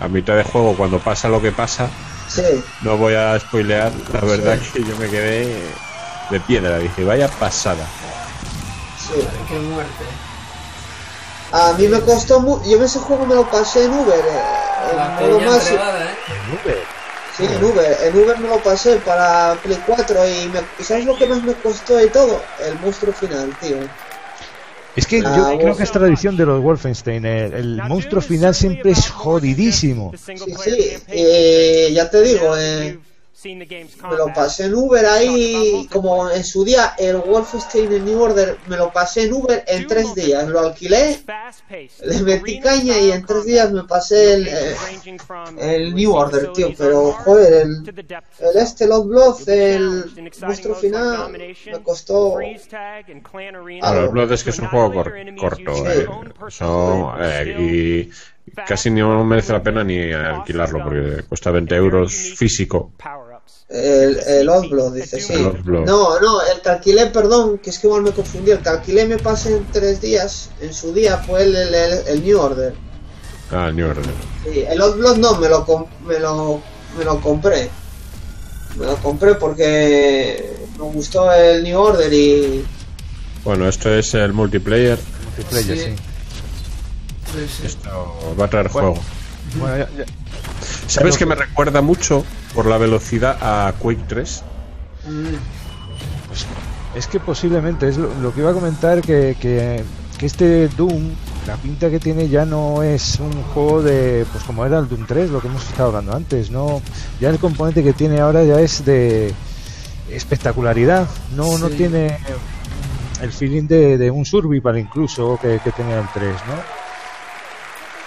S9: a mitad de juego cuando pasa lo que pasa
S10: Sí,
S9: no voy a spoilear la verdad que yo me quedé de piedra dije vaya pasada
S10: sí.
S8: Qué muerte.
S10: A mí me costó mucho. Yo ese juego me lo pasé en Uber. eh, en
S8: La
S10: más-
S8: entregada, ¿eh?
S10: Sí, en Uber. En Uber me lo pasé para Play 4 y, me, ¿y ¿sabes lo que más me costó de todo? El monstruo final, tío.
S11: Es que
S10: Ah,
S11: yo creo
S10: vos-
S11: que es tradición de los Wolfenstein. El, el monstruo final siempre es jodidísimo.
S10: Sí, sí. eh, ya te digo, eh, me lo pasé en Uber ahí, como en su día el Wolfenstein en New Order, me lo pasé en Uber en tres días. Lo alquilé, le metí caña y en tres días me pasé el, eh, el New Order, tío. Pero, joder, el, el este, Lord Blood, el monstruo final, me costó...
S9: Claro, el Blood es que es un juego cor- corto eh, son, eh, y casi no merece la pena ni alquilarlo porque cuesta 20 euros físico
S10: El, el Blood, dice, sí. No, no, el que alquilé, perdón, que es que igual me confundí. El que alquilé me pasé en tres días. En su día fue el, el, el- el New Order.
S9: ah New Order
S10: Sí, el Blood no, me lo, com- me lo, me lo compré. Me lo compré porque me gustó el New Order y.
S9: bueno esto es el multiplayer
S11: Multiplayer, sí.
S9: esto va a traer
S11: Bueno.
S9: juego
S11: Bueno, ya- ya-
S9: ¿Sabes que me recuerda mucho? por la velocidad a Quake 3.
S11: Pues es que posiblemente, es lo, lo que iba a comentar, que, que, que este Doom, la pinta que tiene ya no es un juego de, pues como era el Doom 3, lo que hemos estado hablando antes, no ya el componente que tiene ahora ya es de espectacularidad, no, no tiene el feeling de, de un survival incluso que, que tenía el 3, ¿no?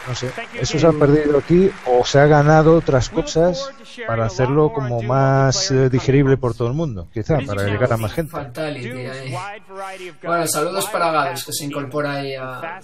S11: No sé, eso se ha perdido aquí o se ha ganado otras cosas para hacerlo como más eh, digerible por todo el mundo, quizá, para llegar a más gente.
S8: Ahí. Bueno, saludos para Gales que se incorpora ahí a,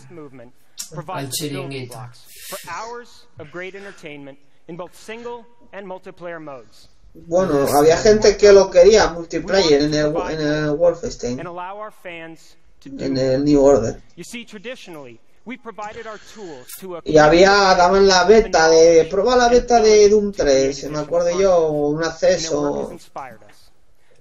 S8: al chiringuito.
S16: blocks for hours of great entertainment in both single and multiplayer modes.
S10: Bueno, había gente que lo quería multiplayer en el, en el Wolfenstein,
S16: and allow our fans to do
S10: en el New Order.
S16: You see, traditionally, we provided our tools to a
S10: Y había, daban la beta de, prueba la beta de Doom 3, me acuerdo yo, un acceso.
S16: inspired us.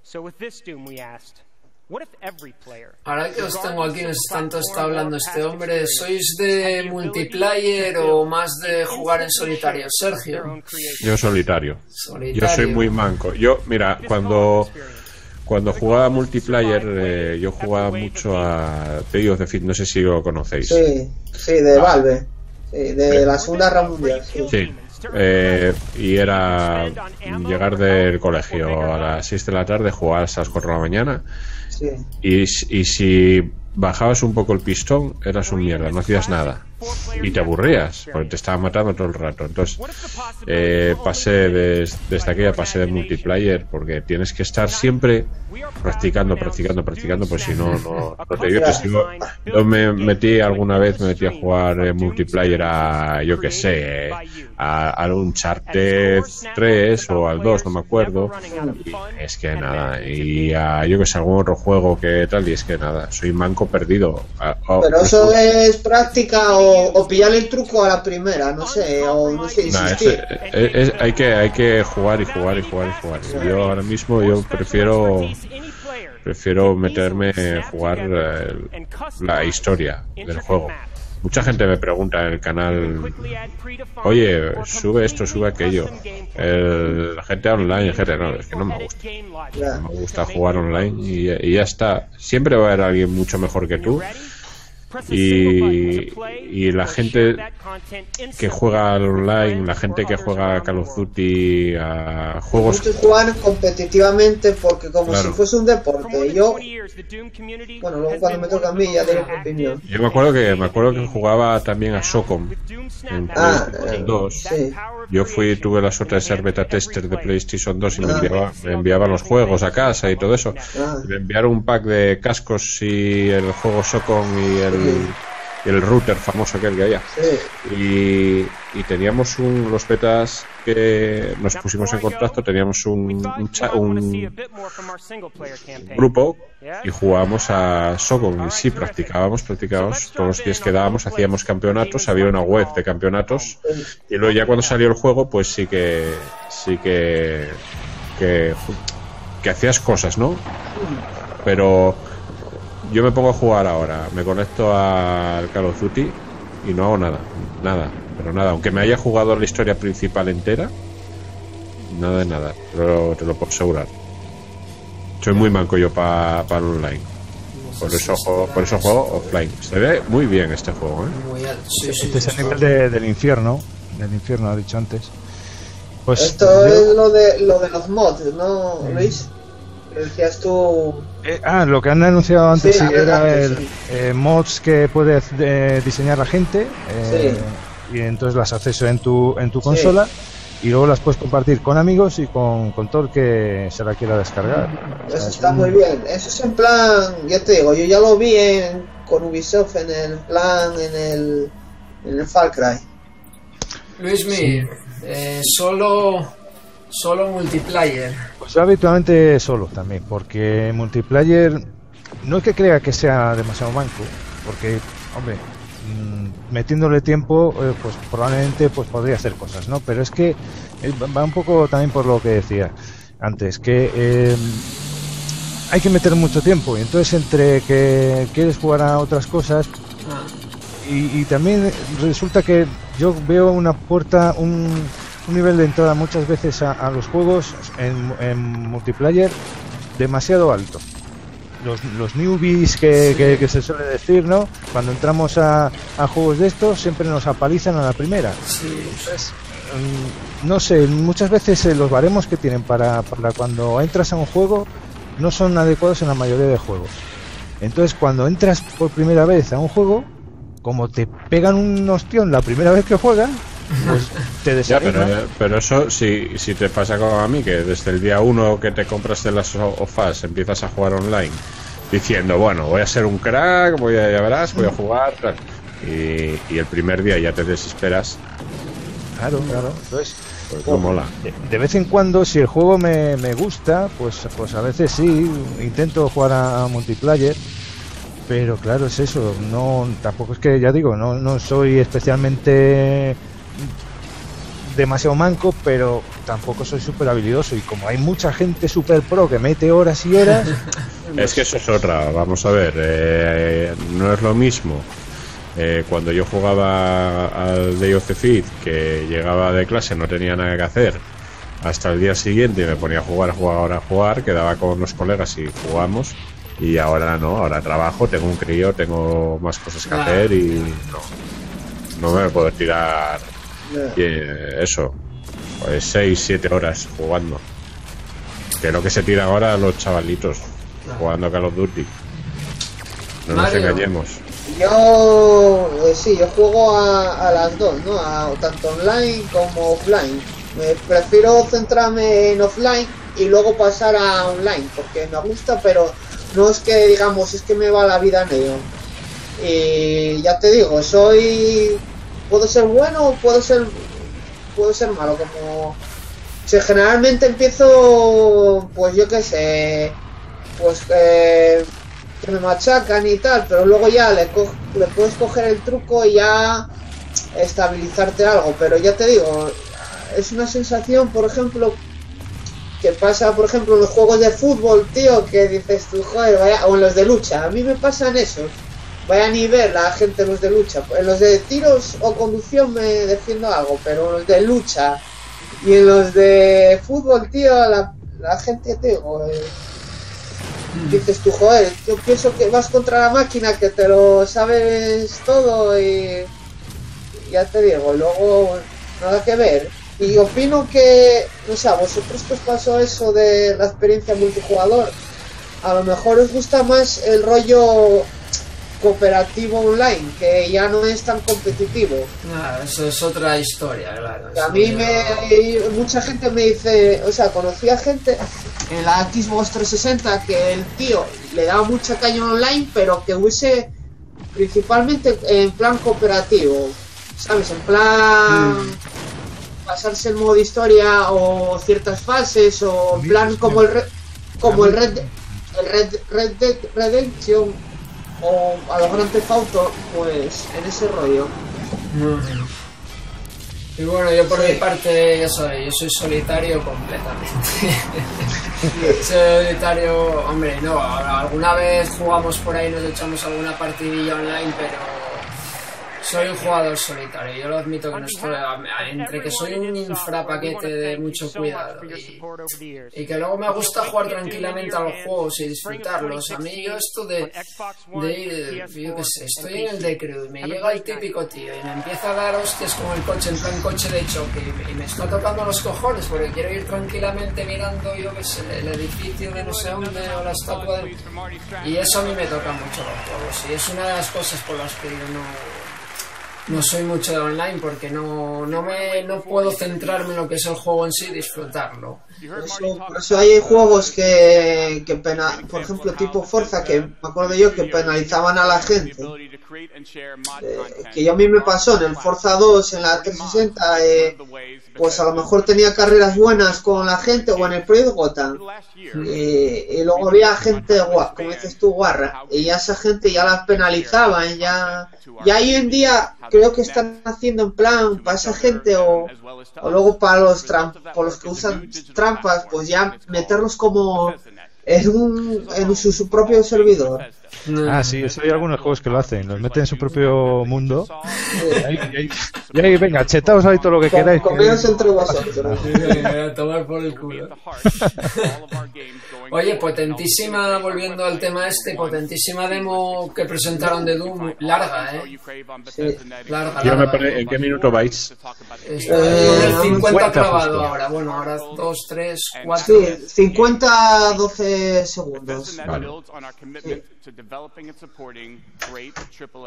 S16: So with this Doom, we asked, what if every player,
S8: Ahora que os tengo aquí, no sé tanto está hablando este hombre, ¿sois de multiplayer o más de jugar en solitario? Sergio.
S9: Yo solitario.
S8: Solitario.
S9: Yo soy muy manco. Yo, mira, cuando cuando jugaba multiplayer, eh, yo jugaba mucho a Day of the Fit, no sé si lo conocéis.
S10: Sí, sí, de Valve, sí, de la Segunda Guerra Mundial. Sí.
S9: Sí. Eh, y era llegar del colegio a las 6 de la tarde, jugar hasta las 4 de la mañana.
S10: Sí.
S9: Y, y si bajabas un poco el pistón, eras un mierda, no hacías nada. Y te aburrías, porque te estaban matando todo el rato. Entonces, eh, pasé des- desde aquella pasé de multiplayer, porque tienes que estar siempre practicando, practicando, practicando, pues si no, no, no te diviertes. Yo, yo me metí alguna vez, me metí a jugar eh, multiplayer a, yo que sé, eh, a, al Uncharted 3 o al 2, no me acuerdo. Y es que nada, y a, yo que sé, algún otro juego que tal, y es que nada, soy manco perdido. A- a-
S10: Pero eso es práctica o, o pillar el truco a la primera, no sé, o no sé,
S9: Nah, es-
S10: insistir.
S9: es- es- hay que hay que jugar y jugar y jugar y jugar. Yo ahora mismo yo prefiero prefiero meterme a jugar eh, la historia del juego. Mucha gente me pregunta en el canal, oye, sube esto, sube aquello. El GTA Online, GTA, no, es que no me gusta. No me gusta jugar online y, y ya está. Siempre va a haber alguien mucho mejor que tú. Y, y la gente que juega al online, la gente que juega a Call of Duty, a juegos
S10: Muchos juegan competitivamente porque como
S9: Claro.
S10: si fuese un deporte. Yo, bueno, luego cuando me toca a mí ya mi opinión.
S9: Yo me acuerdo que me acuerdo que jugaba también a Socom en
S10: Ah,
S9: PlayStation
S10: eh,
S9: 2.
S10: sí.
S9: Yo fui tuve la suerte de ser beta tester de PlayStation 2 y me enviaba, me enviaban los juegos a casa y todo eso.
S10: Ah.
S9: Me enviaron un pack de cascos y el juego Socom y el, el router famoso aquel que había. Y, y teníamos un, los betas que nos pusimos en contacto, teníamos un, un, cha- un grupo y jugábamos a Socom y sí, practicábamos, practicábamos. todos los días que dábamos, hacíamos campeonatos, había una web de campeonatos. Y luego ya cuando salió el juego pues sí que sí que que, que hacías cosas, ¿no? Pero yo me pongo a jugar ahora, me conecto al Call of Duty y no hago nada, nada, pero nada, aunque me haya jugado la historia principal entera, nada de nada, pero te lo puedo asegurar. Soy muy manco yo para el online. Por eso, juego, por eso juego offline. Se ve muy bien este juego, ¿eh?
S11: Este es el nivel de- del infierno, del infierno, ha dicho antes. Pues
S10: Esto
S11: yo-
S10: es lo de, lo de los mods, ¿no, Luis? Que decías tú...
S11: Eh, ah, lo que han anunciado antes
S10: Sí,
S11: sí, era
S10: antes,
S11: el
S10: sí.
S11: eh, mods que puede eh, diseñar la gente eh, y entonces las acceso en tu en tu
S10: Sí.
S11: consola y luego las puedes compartir con amigos y con, con todo el que se la quiera descargar. O sea,
S10: Eso
S11: es
S10: está
S11: un-
S10: muy bien. Eso es en plan, ya te digo, yo ya lo vi en, con Ubisoft en el plan, en el, en el Far Cry.
S8: Luismi, eh, solo, solo multiplayer.
S11: Pues yo habitualmente solo también, porque multiplayer no es que crea que sea demasiado manco, porque, hombre, mm, metiéndole tiempo, eh, pues probablemente pues podría hacer cosas, ¿no? Pero es que eh, va un poco también por lo que decía antes, que eh, hay que meter mucho tiempo, y entonces entre que quieres jugar a otras cosas, y, y también resulta que yo veo una puerta, un, un nivel de entrada muchas veces a, a los juegos en, en multiplayer demasiado alto. Los, los newbies que, que- que se suele decir, ¿no? Cuando entramos a, a juegos de estos siempre nos apalizan a la primera. Entonces, mm, no sé, muchas veces eh, los baremos que tienen para, para cuando entras a un juego no son adecuados en la mayoría de juegos. Entonces, cuando entras por primera vez a un juego, como te pegan un ostión la primera vez que juegas, pues te
S9: Ya, pero,
S11: desanimas.
S9: pero eso si, si te pasa como a mí, que desde el día uno que te compraste las OFAS empiezas a jugar online diciendo, bueno, voy a ser un crack, voy a, ya verás, voy a jugar, tal. Y, y el primer día ya te desesperas,
S11: Claro, claro. Entonces,
S9: pues no mola.
S11: de, de vez en cuando, si el juego me, me gusta, pues, pues a veces sí, intento jugar a, a multiplayer. Pero claro, es eso. No, tampoco es que, ya digo, no, no soy especialmente demasiado manco, pero tampoco soy súper habilidoso. Y como hay mucha gente super pro que mete horas y horas,
S9: Es que eso es otra, vamos a ver, eh, no es lo mismo eh, cuando yo jugaba al Day of the Feed, que llegaba de clase, no tenía nada que hacer, hasta el día siguiente y me ponía a jugar, a jugar, a jugar, quedaba con los colegas y jugamos, y ahora no, ahora trabajo, tengo un crío, tengo más cosas que
S2: Claro.
S9: hacer y no, no me puedo tirar eh, eso, pues 6, 7 horas jugando. Que es lo que se tira ahora los chavalitos jugando a Call of Duty. No nos engañemos.
S10: Yo, eh, sí, yo juego a, a las dos, ¿no? A, tanto online como offline. Me prefiero centrarme en offline y luego pasar a online, porque me gusta, pero no es que digamos, es que me va la vida en ello. Y ya te digo, soy. Puedo ser bueno o puedo ser. Puedo ser malo, como. Sea, generalmente empiezo, pues yo qué sé, pues eh, que me machacan y tal, pero luego ya le, puedes coger el truco y ya estabilizarte algo. Pero ya te digo, es una sensación, por ejemplo, que pasa, por ejemplo, en los juegos de fútbol, tío, que dices tú, joder, vaya, o en los de lucha, a mí me pasan eso. Vaya nivel la gente en los de lucha. En los de tiros o conducción me defiendo algo, pero en los de lucha y en los de fútbol, tío, la, la gente, tío, eh, dices tú, joder, yo pienso que vas contra la máquina, que te lo sabes todo y ya te digo, luego nada que ver. Y opino que, no sé, a vosotros que os pasó eso de la experiencia multijugador, a lo mejor os gusta más el rollo cooperativo online, que ya no es tan competitivo.
S8: Nah, eso es otra historia, claro.
S10: A mí
S8: ya-
S10: me, mucha gente me dice, o sea, conocía gente en la Xbox 360 que el tío le daba mucha caña online, pero que hubiese principalmente en plan cooperativo, ¿sabes? En plan pasarse el modo historia o ciertas fases o en plan como el Red, como el Red, el Red, Red Dead Redemption o a los Grand Theft Auto, pues en ese rollo.
S8: Y bueno, yo por mi parte, ya sabéis, yo soy solitario completamente. solitario, hombre, no, alguna vez jugamos por ahí, nos echamos alguna partidilla online, pero soy un jugador solitario. Yo lo admito que no estoy, entre que soy un infrapaquete de mucho cuidado y, y que luego me gusta jugar tranquilamente a los juegos y disfrutarlos. A mí yo esto de, de ir, yo qué sé, estoy en el de crew y me llega el típico tío y me empieza a dar hostias como el coche, en plan coche de choque y me, y me está tocando los cojones porque quiero ir tranquilamente mirando, yo qué sé, el edificio de no sé dónde o la estatua de... Y eso a mí me toca mucho los juegos y es una de las cosas por las que yo no no soy mucho de online porque no, no me no puedo centrarme en lo que es el juego en sí y disfrutarlo.
S10: Por eso, por eso hay juegos que, que pena, por ejemplo, tipo Forza, que me acuerdo yo que penalizaban a la gente. Eh, que yo a mí me pasó en el Forza 2, en la 360, eh, pues a lo mejor tenía carreras buenas con la gente o en el Project Gotham. Y, y luego había gente, como dices tú, guarra. Y ya esa gente ya las penalizaban. Ya, ya hoy en día creo que están haciendo en plan para esa gente o, o luego para los, tram- por los que usan trampas, pues ya meterlos como en, un, en su, su propio servidor.
S11: Ah, sí, eso hay algunos juegos que lo hacen, los meten en su propio mundo. Y ahí, y ahí- y ahí, venga, chetaos ahí todo lo que queráis. que-
S10: Comeos entre vosotros.
S8: a tomar por el culo. Oye, potentísima, volviendo al tema este, potentísima demo que presentaron de Doom, larga, ¿eh? Larga,
S9: Yo me ¿En qué minuto vais?
S8: Está
S10: Eh,
S8: en el 50
S10: 50
S8: clavado ahora, bueno, ahora 2, 3, 4.
S10: Sí, 50 12 segundos.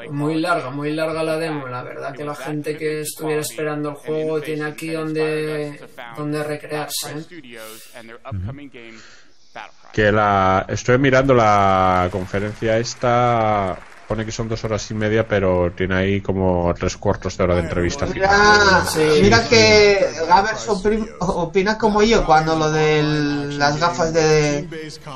S8: Muy larga, muy larga la demo, la verdad que la gente que estuviera esperando el juego tiene aquí donde, donde recrearse. ¿eh?
S9: Que la estoy mirando la conferencia esta pone que son dos horas y media, pero tiene ahí como tres cuartos de hora de entrevista final.
S10: Mira, que Gavers opina como yo cuando lo de las gafas de,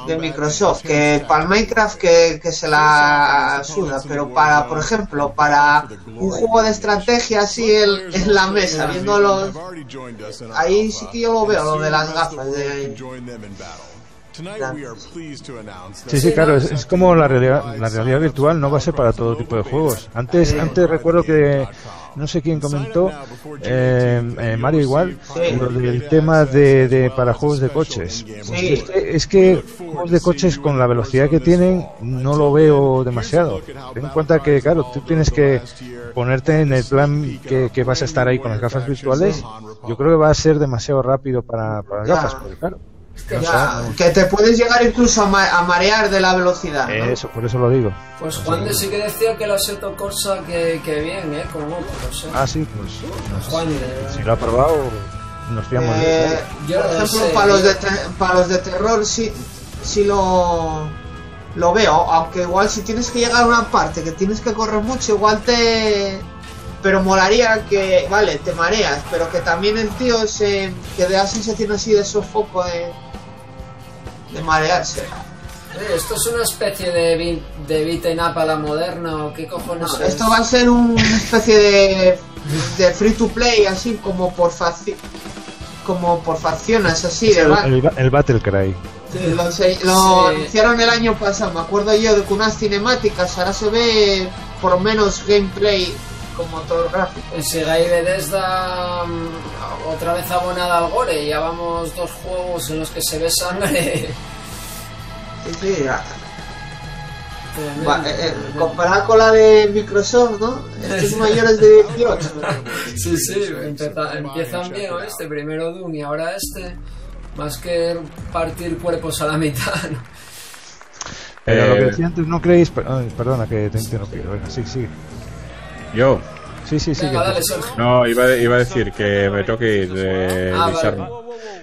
S10: de Microsoft, que para el Minecraft que, que se la suda, pero para, por ejemplo, para un juego de estrategia así en, en la mesa, viendo los... Ahí sí que yo lo veo, lo de las gafas de...
S11: Sí, sí, claro, es, es como la realidad, la realidad virtual no va a ser para todo tipo de juegos. Antes, antes recuerdo que no sé quién comentó, eh, eh, Mario igual, lo del tema de, de para juegos de coches. Pues es, que, es que juegos de coches con la velocidad que tienen no lo veo demasiado. Ten en cuenta que, claro, tú tienes que ponerte en el plan que, que vas a estar ahí con las gafas virtuales. Yo creo que va a ser demasiado rápido para, para las gafas, porque claro. No
S10: Ya,
S11: sé,
S10: que te puedes llegar incluso a, ma- a marear de la velocidad. ¿no?
S11: Eso, por eso lo digo.
S8: Pues Juan de sí que decía que la Seto Corsa que, que bien, ¿eh? Con óculos, ¿eh?
S11: Ah, sí, pues.
S8: Juan de...
S11: Si lo ha probado, nos fiamos de
S10: Eh,
S11: eso.
S8: Yo
S10: por
S8: no
S10: ejemplo,
S8: sé.
S10: para los de para los de terror sí, sí lo lo veo, aunque igual si tienes que llegar a una parte que tienes que correr mucho, igual te pero molaría que, vale, te mareas, pero que también el tío se que dé la sensación así de sofoco de de marearse.
S8: Eh, Esto es una especie de, beat- de beaten up a la moderna o qué cojones
S10: No,
S8: es?
S10: esto va a ser una especie de, de free to play así como por faci- como por facciones así,
S11: Es
S10: de
S11: el, el, el Battle Cry.
S10: Sí, lo, sé- lo anunciaron el año pasado, me acuerdo yo de que unas cinemáticas, ahora se ve por lo menos gameplay con motor gráfico.
S8: Sega y Bethesda mm, otra vez abonada al gore, ya vamos dos juegos en los que se ve sangre.
S10: Sí, sí, a-
S8: Tremendo,
S10: va, eh, eh, comparada con la de Microsoft, ¿no? Estos mayores de 18.
S8: Sí, sí, empeza- empiezan bien este, primero Doom y ahora este, más que partir cuerpos a la mitad. ¿no?
S11: Pero lo que
S9: Eh,
S11: decía antes, ¿no creéis? perdona que te interrumpí. Sí, sí.
S9: Yo.
S11: Sí, sí, sí.
S8: Venga, dale.
S9: No, iba, iba a decir que me toque ir de
S8: Ah, vale.
S9: Lizarra.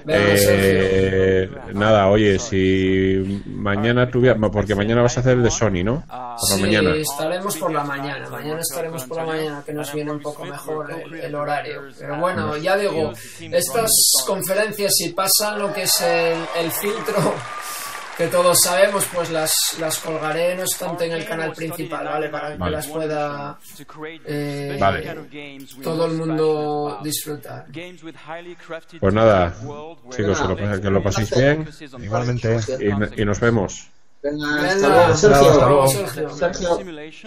S8: Venga,
S9: Eh, nada, oye, si mañana tuviera. Porque mañana vas a hacer el de Sony, ¿no? Por la
S8: Sí,
S9: mañana.
S8: estaremos por la mañana. Mañana estaremos por la mañana, que nos viene un poco mejor el, el horario. Pero bueno, ya digo, estas conferencias, si pasan lo que es el, el filtro que todos sabemos, pues las, las colgaré no obstante en el canal principal, ¿vale? Para que
S9: Vale.
S8: las pueda eh,
S9: Vale.
S8: todo el mundo disfrutar.
S9: Pues nada, chicos, que lo, pas- que lo paséis bien.
S11: Igualmente.
S9: Y, y nos vemos.
S10: Venga,
S8: Venga,
S10: hasta luego, Sergio.
S8: hasta luego, Sergio.
S10: Sergio.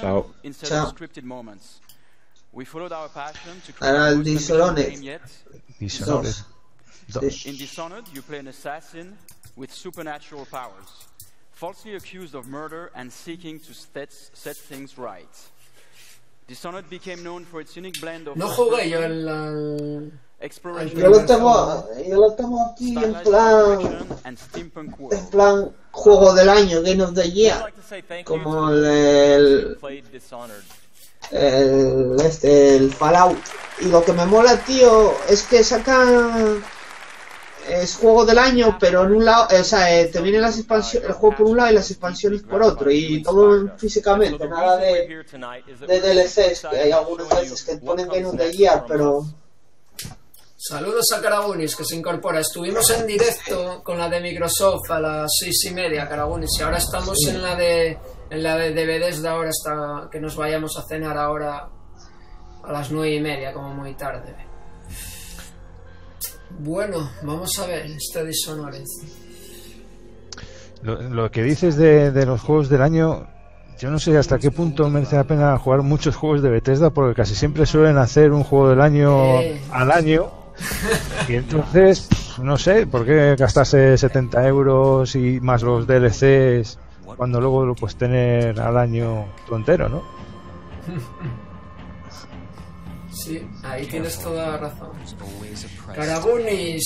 S9: Chao.
S10: Chao. Ahora el Dishonored.
S11: Dishonored.
S10: Dos.
S20: In With supernatural powers, falsely accused of murder and seeking to set, set things right. Dishonored became known for its unique blend of
S8: No jugué yo el... al-
S20: exploration,
S10: Yo lo tengo, yo lo tengo aquí en plan,
S20: and steampunk
S10: en
S20: world.
S10: plan juego del año, Game of the Year, como el, el, el, este, el Fallout. Y lo que me mola, tío, es que sacan es juego del año, pero en un lado, o sea, eh, te vienen las expansiones, el juego por un lado y las expansiones por otro, y todo físicamente, nada de, de DLCs, que hay algunas veces que ponen of the Year, pero
S8: Saludos a Carabunis que se incorpora. Estuvimos en directo con la de Microsoft a las seis y media, Carabunis, y ahora estamos en la de en la de de ahora hasta que nos vayamos a cenar ahora a las nueve y media, como muy tarde. Bueno, vamos a ver este Dishonored.
S11: Lo, lo que dices de, de los juegos del año, yo no sé hasta qué punto merece la pena jugar muchos juegos de Bethesda, porque casi siempre suelen hacer un juego del año
S8: Eh.
S11: al año. Y entonces, no sé, ¿por qué gastarse 70 euros y más los DLCs cuando luego lo puedes tener al año entero, no?
S8: Sí, ahí tienes toda la razón. Carabunis,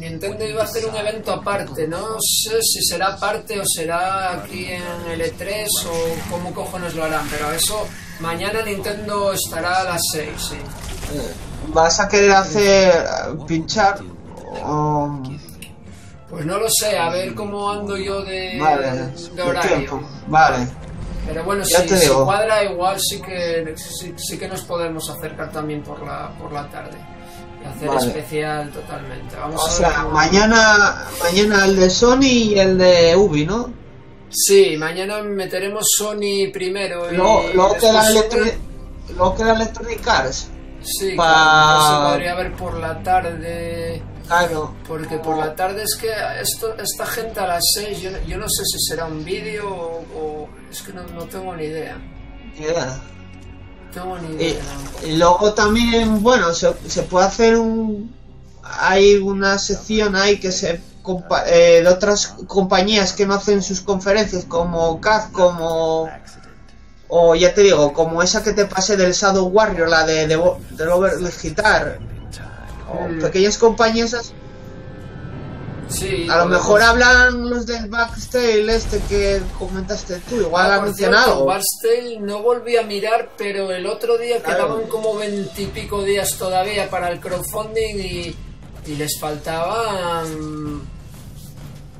S8: Nintendo iba a hacer un evento aparte, no sé si será aparte o será aquí en el E3 o cómo cojones lo harán, pero eso mañana Nintendo estará a las 6, sí.
S10: ¿Vas a querer hacer eh, pinchar? o-
S8: Pues no lo sé, a ver cómo ando yo de,
S10: Vale,
S8: de
S10: de
S8: horario.
S10: tiempo. Vale.
S8: Pero bueno, si, si cuadra igual sí que sí, sí que nos podemos acercar también por la por la tarde y hacer
S10: Vale.
S8: especial totalmente. Vamos
S10: O
S8: a
S10: sea,
S8: cómo-
S10: mañana, mañana el de Sony y el de Ubi, ¿no?
S8: Sí, mañana meteremos Sony primero y
S10: Luego, luego
S8: después
S10: queda. Electronic, luego queda Electronic Arts.
S8: Sí,
S10: Pa-
S8: claro, se podría ver por la tarde.
S10: Claro.
S8: Porque por la tarde es que esto, esta gente a las 6, yo, yo no sé si será un vídeo o, o- Es que no, no tengo ni idea.
S10: Yeah.
S8: No tengo ni idea.
S10: y luego también, bueno, se, se puede hacer un... Hay una sección ahí que se... compa- eh, de otras compañías que no hacen sus conferencias como Capcom o... O ya te digo, como esa que te pasé del Shadow Warrior, la de, de, del Over Guitar. O
S8: Mm.
S10: pequeñas compañías.
S8: Sí,
S10: A lo mejor hablan los del backstage este que comentaste tú, igual
S8: Ah, cierto,
S10: algo.
S8: Barstale no volví a mirar, pero el otro día
S10: Claro.
S8: quedaban como veintipico días todavía para el crowdfunding y, y les faltaban,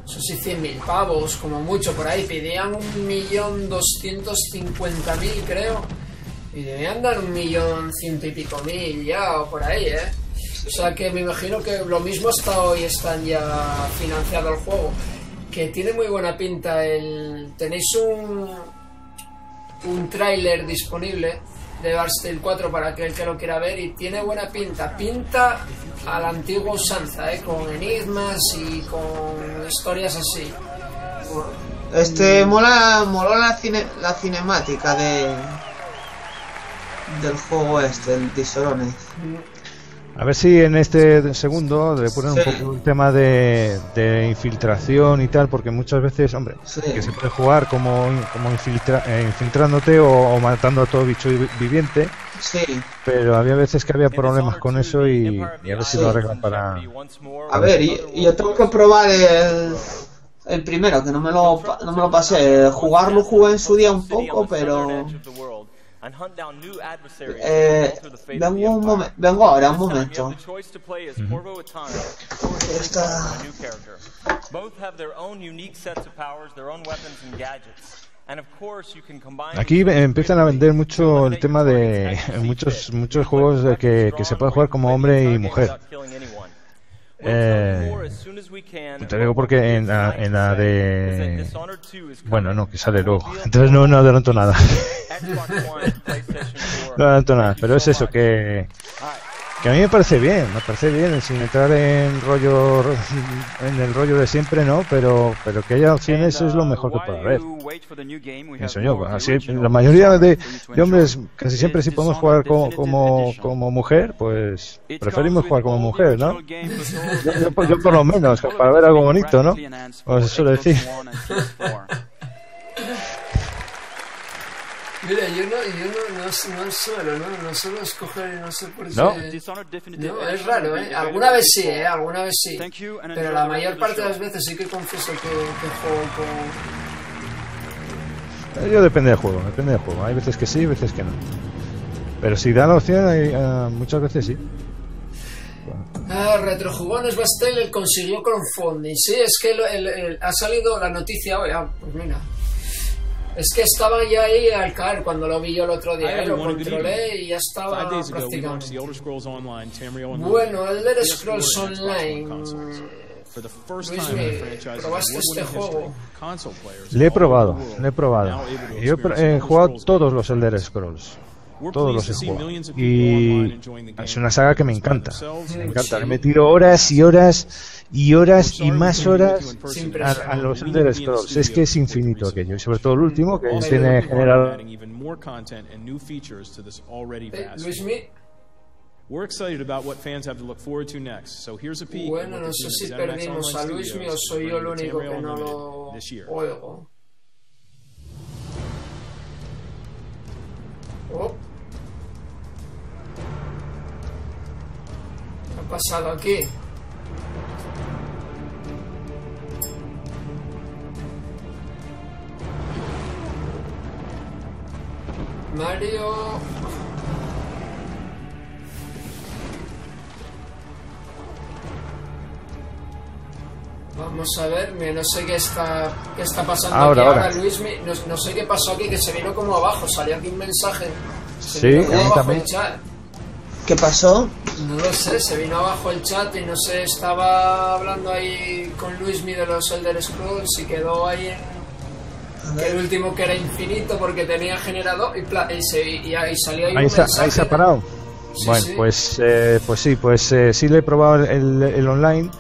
S8: eso sí, cien mil pavos, como mucho por ahí. Pedían un millón doscientos cincuenta mil, creo, y debían dar un millón ciento y pico mil ya o por ahí, ¿eh? O sea que me imagino que lo mismo hasta hoy están ya financiado el juego. Que tiene muy buena pinta el... Tenéis un... Un tráiler disponible de Barstale 4 para aquel que lo quiera ver y tiene buena pinta. Pinta a la antigua usanza, ¿eh? Con enigmas y con historias así.
S10: Este mola, mola la, cine, la cinemática de del juego este, el Dishonored.
S11: A ver si en este segundo le ponen
S10: Sí.
S11: un poco el tema de, de infiltración y tal, porque muchas veces, hombre, que se puede jugar como, como infiltra- eh, infiltrándote o, o matando a todo bicho vi- viviente,
S10: Sí.
S11: pero había veces que había problemas con eso y, y a ver si lo arreglan para...
S10: A ver, y, y yo tengo que probar el, el primero, que no me lo pa- no me lo pasé. Jugarlo jugué en su día un poco, pero eh, vengo un momen- vengo ahora un momento. Está-
S21: Both have their own unique sets of powers, their own weapons and gadgets. And of course, you can combine
S11: Aquí empiezan a vender mucho el tema de muchos muchos juegos de que, que se puede jugar como hombre y mujer. Eh, te digo porque en la, en la de... Bueno, no, que sale luego. Entonces no, no adelanto nada. no adelanto nada, pero es eso, que, que a mí me parece bien, me parece bien, sin entrar en rollo en el rollo de siempre, ¿no? Pero pero que haya opciones es lo mejor que puede haber. Pienso yo, así la mayoría de, hombres casi siempre si podemos jugar como, como, mujer, pues preferimos jugar como mujer, ¿no? Yo, por- lo menos, para ver algo bonito, ¿no? Como se suele decir.
S8: Mira, yo no, yo no, no, no suelo, ¿no? No suelo escoger, no sé por qué.
S11: ¿No?
S8: No, es raro, ¿eh? Alguna vez sí, ¿eh? Alguna vez sí. Pero la mayor parte de las veces sí que confieso que, que juego con...
S11: Eh, Yo depende del juego, depende del juego. Hay veces que sí, veces que no. Pero si da la opción, hay, eh, muchas veces sí.
S8: Ah, Retrojugones Bastel consiguió crowdfunding. Sí, es que el- ha salido la noticia hoy. Ah, pues mira. Es que estaba ya ahí al caer cuando lo vi yo el otro día. ¿eh? Lo controlé y ya estaba prácticamente.
S19: the Elder Scrolls Online Tamriel and
S8: Bueno. Elder
S19: PS4
S8: Scrolls Online.
S19: first
S8: Luis, ¿probaste este juego?
S11: Le he probado, le he probado. Yo he jugado todos los Elder Scrolls. Todos los he jugado. Y es una saga que me encanta. Me encanta. Le he metido horas y horas y horas y más horas a, a los Elder Scrolls. Es que es infinito aquello. Y sobre todo el último, que tiene generado
S8: Eh, Luismi,
S19: We're excited about what fans have to look forward to next. So here's a peek.
S8: bueno, no sé si perdimos a
S19: Online
S8: Luismi o
S19: Studios
S8: soy yo el único que no lo oigo. Oh. Pasado aquí? Mario. Vamos a ver, mira, no sé qué está, qué está pasando
S11: Ahora,
S8: aquí
S11: ahora.
S8: ahora, Luismi. No, no sé qué pasó aquí, que se vino como abajo, salió aquí un mensaje. Se
S11: Sí,
S8: vino como
S11: a mí
S8: abajo
S11: también.
S8: el chat.
S2: ¿Qué pasó?
S8: No lo sé, se vino abajo el chat y no sé, estaba hablando ahí con Luismi de los Elder Scrolls y quedó ahí en que el último que era infinito porque tenía generador y, pla- y, se- y ahí salió ahí,
S11: Ahí
S8: un
S11: se,
S8: mensaje.
S11: ahí se ha parado.
S8: Sí,
S11: bueno,
S8: sí.
S11: pues eh, pues sí, pues eh, sí le he probado el, el online,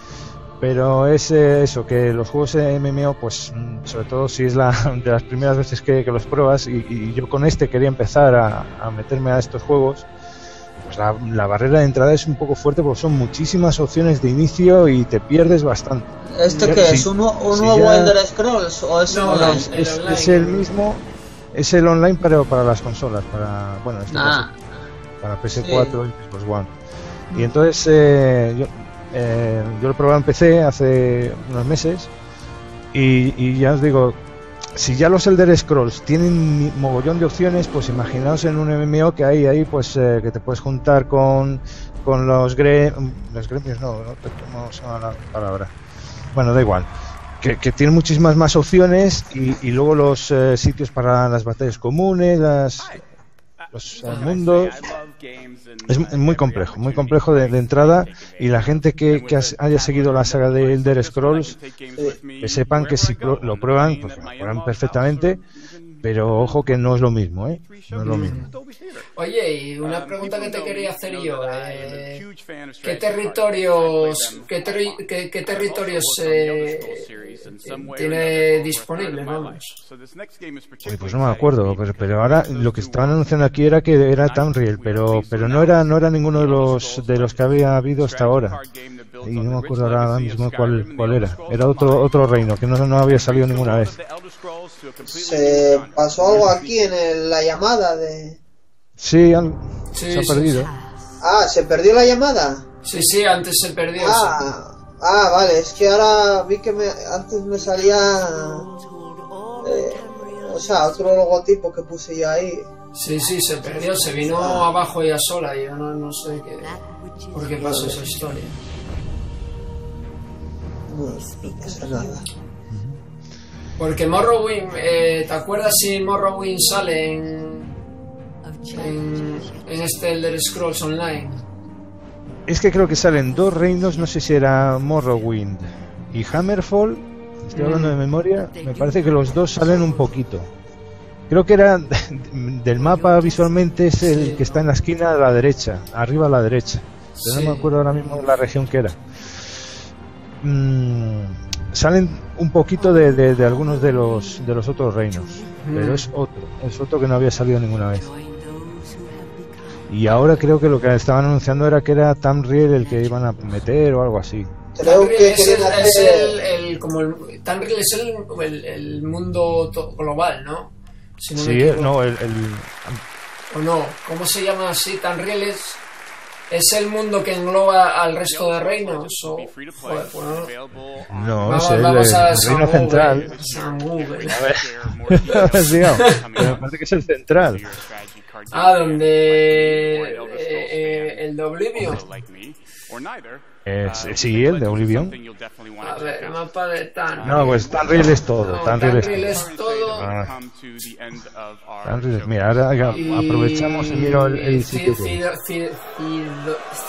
S11: pero es eh, eso, que los juegos de MMO, pues mm, sobre todo si es la de las primeras veces que, que los pruebas, y, y yo con este quería empezar a, a meterme a estos juegos, pues la, la barrera de entrada es un poco fuerte porque son muchísimas opciones de inicio y te pierdes bastante.
S2: ¿Este qué
S11: si-
S2: es? ¿Un, un
S11: si
S2: nuevo
S11: ya-
S2: Elder Scrolls o es
S8: No,
S2: online?
S11: es, es- es el mismo, es el online pero para las consolas, para bueno, en este
S2: Ah.
S11: caso, para PS4 y Xbox One. Y entonces eh, yo, eh, yo lo probé en PC hace unos meses y, y ya os digo, si ya los Elder Scrolls tienen mogollón de opciones, pues imaginaos en un MMO que hay ahí, pues eh, que te puedes juntar con, con los, gre los gremios, no, no, ¿cómo la palabra? Bueno, da igual. Que, que tiene muchísimas más opciones y, y luego los eh, sitios para las batallas comunes, las, los eh, mundos. Es, muy complejo, muy complejo de, de entrada y la gente que, que haya seguido la saga de Elder Scrolls, que sepan que si lo prueban, pues lo prueban perfectamente, pero ojo que no es lo mismo, ¿eh? No es lo mismo.
S8: Oye, y una pregunta que te quería hacer yo. eh, ¿Qué territorios, qué, terri- qué- qué territorios eh, tiene disponible, vamos?
S11: Pues no me acuerdo, pero, pero ahora lo que estaban anunciando aquí era que era Tamriel, pero pero no era no era ninguno de los de los que había habido hasta ahora. Y no me acuerdo ahora mismo cuál, cuál era. Era otro otro reino que no, no había salido ninguna vez.
S2: Se pasó algo aquí en el- la llamada de...
S11: Sí, se ha
S8: sí,
S11: perdido.
S2: Ah, ¿se perdió la llamada?
S8: Sí, sí, antes se perdió.
S2: Ah, ah, vale, es que ahora vi que me, antes me salía... eh, o sea, otro logotipo que puse yo ahí.
S8: Sí, sí, se perdió, se vino abajo ella sola y yo no, no sé qué, por qué pasó esa historia.
S2: No, no pasa nada.
S8: Porque Morrowind, eh, ¿te acuerdas si Morrowind sale en, en, en este Elder Scrolls Online?
S11: Es que creo que salen dos reinos, no sé si era Morrowind y Hammerfall. Estoy hablando de memoria. Me parece que los dos salen un poquito. Creo que era del mapa visualmente es el que está en la esquina a la derecha, arriba a la derecha. Pero
S8: Sí.
S11: no me acuerdo ahora mismo la región que era. Mm, salen un poquito de, de- de algunos de los de los otros reinos,
S8: Mm.
S11: pero es otro, es otro que no había salido ninguna vez. Y ahora creo que lo que estaban anunciando era que era Tamriel el que iban a meter o algo así.
S2: Creo
S8: Tamriel
S2: que
S8: es, el,
S2: querían
S8: es
S2: hacer...
S8: el, el- como el, Tamriel es el, el, el mundo to- global, ¿no? Si no
S11: Sí, no, el, el-
S8: ¿O no? ¿Cómo se llama así? Tamriel es, es el mundo que engloba al resto de reinos. O, joder, pues no.
S11: no,
S8: Vamos,
S11: es el,
S8: vamos
S11: el
S8: a San
S11: reino
S8: Google,
S11: central.
S8: San Google.
S11: A ver, Tío, pero me parece que es el central.
S8: Ah, donde eh, eh, el de Oblivion.
S11: Eh, sí, el de Oblivion.
S8: A ver, mapa de Tan.
S11: No, pues Tamriel es todo.
S8: No,
S11: Tamriel es todo.
S8: es todo.
S11: Ah. Tamriel es- Mira, ahora aprovechamos y miro el, el sitio.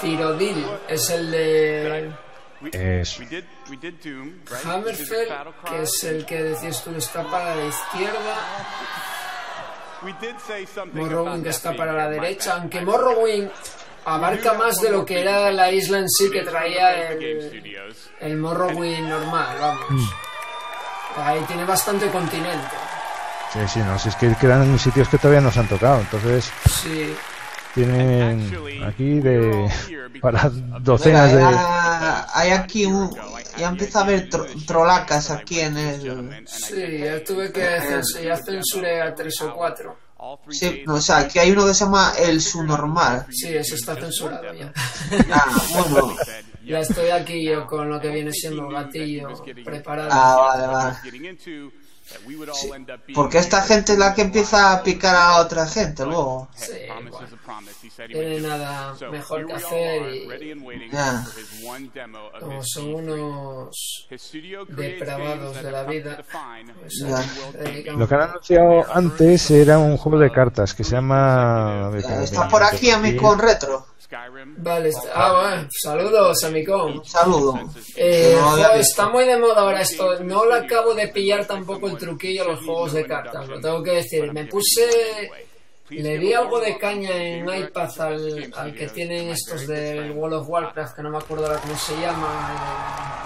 S8: Cirodil es el de
S11: Eso.
S8: Hammerfell, que es el que decías tú está para la izquierda. Morrowind que está para la derecha, aunque Morrowind abarca más de lo que era la isla en sí que traía el, el Morrowind normal, vamos.
S11: Mm.
S8: Ahí tiene bastante continente.
S11: Sí, sí, no, si es que quedan sitios que todavía no se han tocado, entonces
S8: Sí.
S11: tienen aquí de para docenas
S10: Mira,
S11: de...
S10: ya- hay aquí un. Ya empieza a haber tro- trolacas aquí en el.
S8: Sí, ya tuve que ya censuré a tres o cuatro.
S10: Sí, no, o sea, aquí hay uno que se llama el subnormal.
S8: Sí, eso está censurado ya.
S10: Ah, bueno.
S8: Ya estoy aquí yo con lo que viene siendo el gatillo preparado.
S10: Ah, vale, vale. Porque esta gente es la que empieza a picar a otra gente luego.
S8: Sí, bueno. Tiene nada mejor que hacer y
S10: Ya.
S8: como son unos depravados de la vida, pues,
S10: Ya.
S11: Lo que han anunciado antes era un juego de cartas que se llama...
S10: Está por aquí a mí con retro.
S8: Vale, está- ah, bueno, saludos, Amicom.
S10: Saludo.
S8: Eh, está muy de moda ahora esto. No le acabo de pillar tampoco el truquillo a los juegos de cartas, lo tengo que decir. Me puse. Le di algo de caña en iPad al, al que tienen estos del World of Warcraft, que no me acuerdo ahora cómo se llama.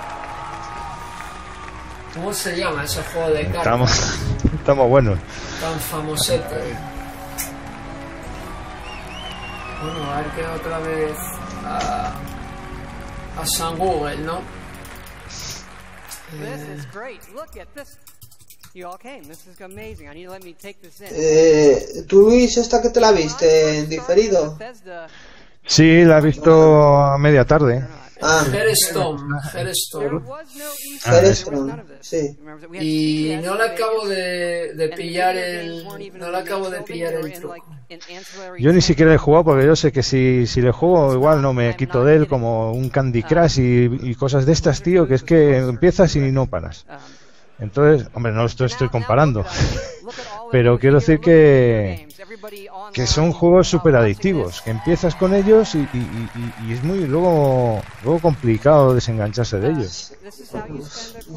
S8: ¿Cómo se llama ese juego de cartas?
S11: Estamos, estamos buenos.
S8: Tan famosete. Bueno, a ver que otra vez a, a San Google, ¿no?
S22: This is great. Look at this. You all came. This is amazing. I need to let me take this in.
S10: Eh, ¿Tú, Luis, esta que te la viste en diferido?
S11: Sí, la he visto a media tarde.
S10: Ah,
S8: Hearthstone, Hearthstone.
S11: Ah,
S10: Hearthstone, sí.
S8: Y no le acabo de, de pillar el. No le acabo de pillar el truco.
S11: Yo ni siquiera he jugado porque yo sé que si, si le juego igual no me quito de él como un Candy Crush y, y cosas de estas, tío, que es que empiezas y no paras. Entonces, hombre, no esto estoy comparando, pero quiero decir que, que son juegos súper adictivos, que empiezas con ellos y, y- y- y es muy luego, luego complicado desengancharse de ellos.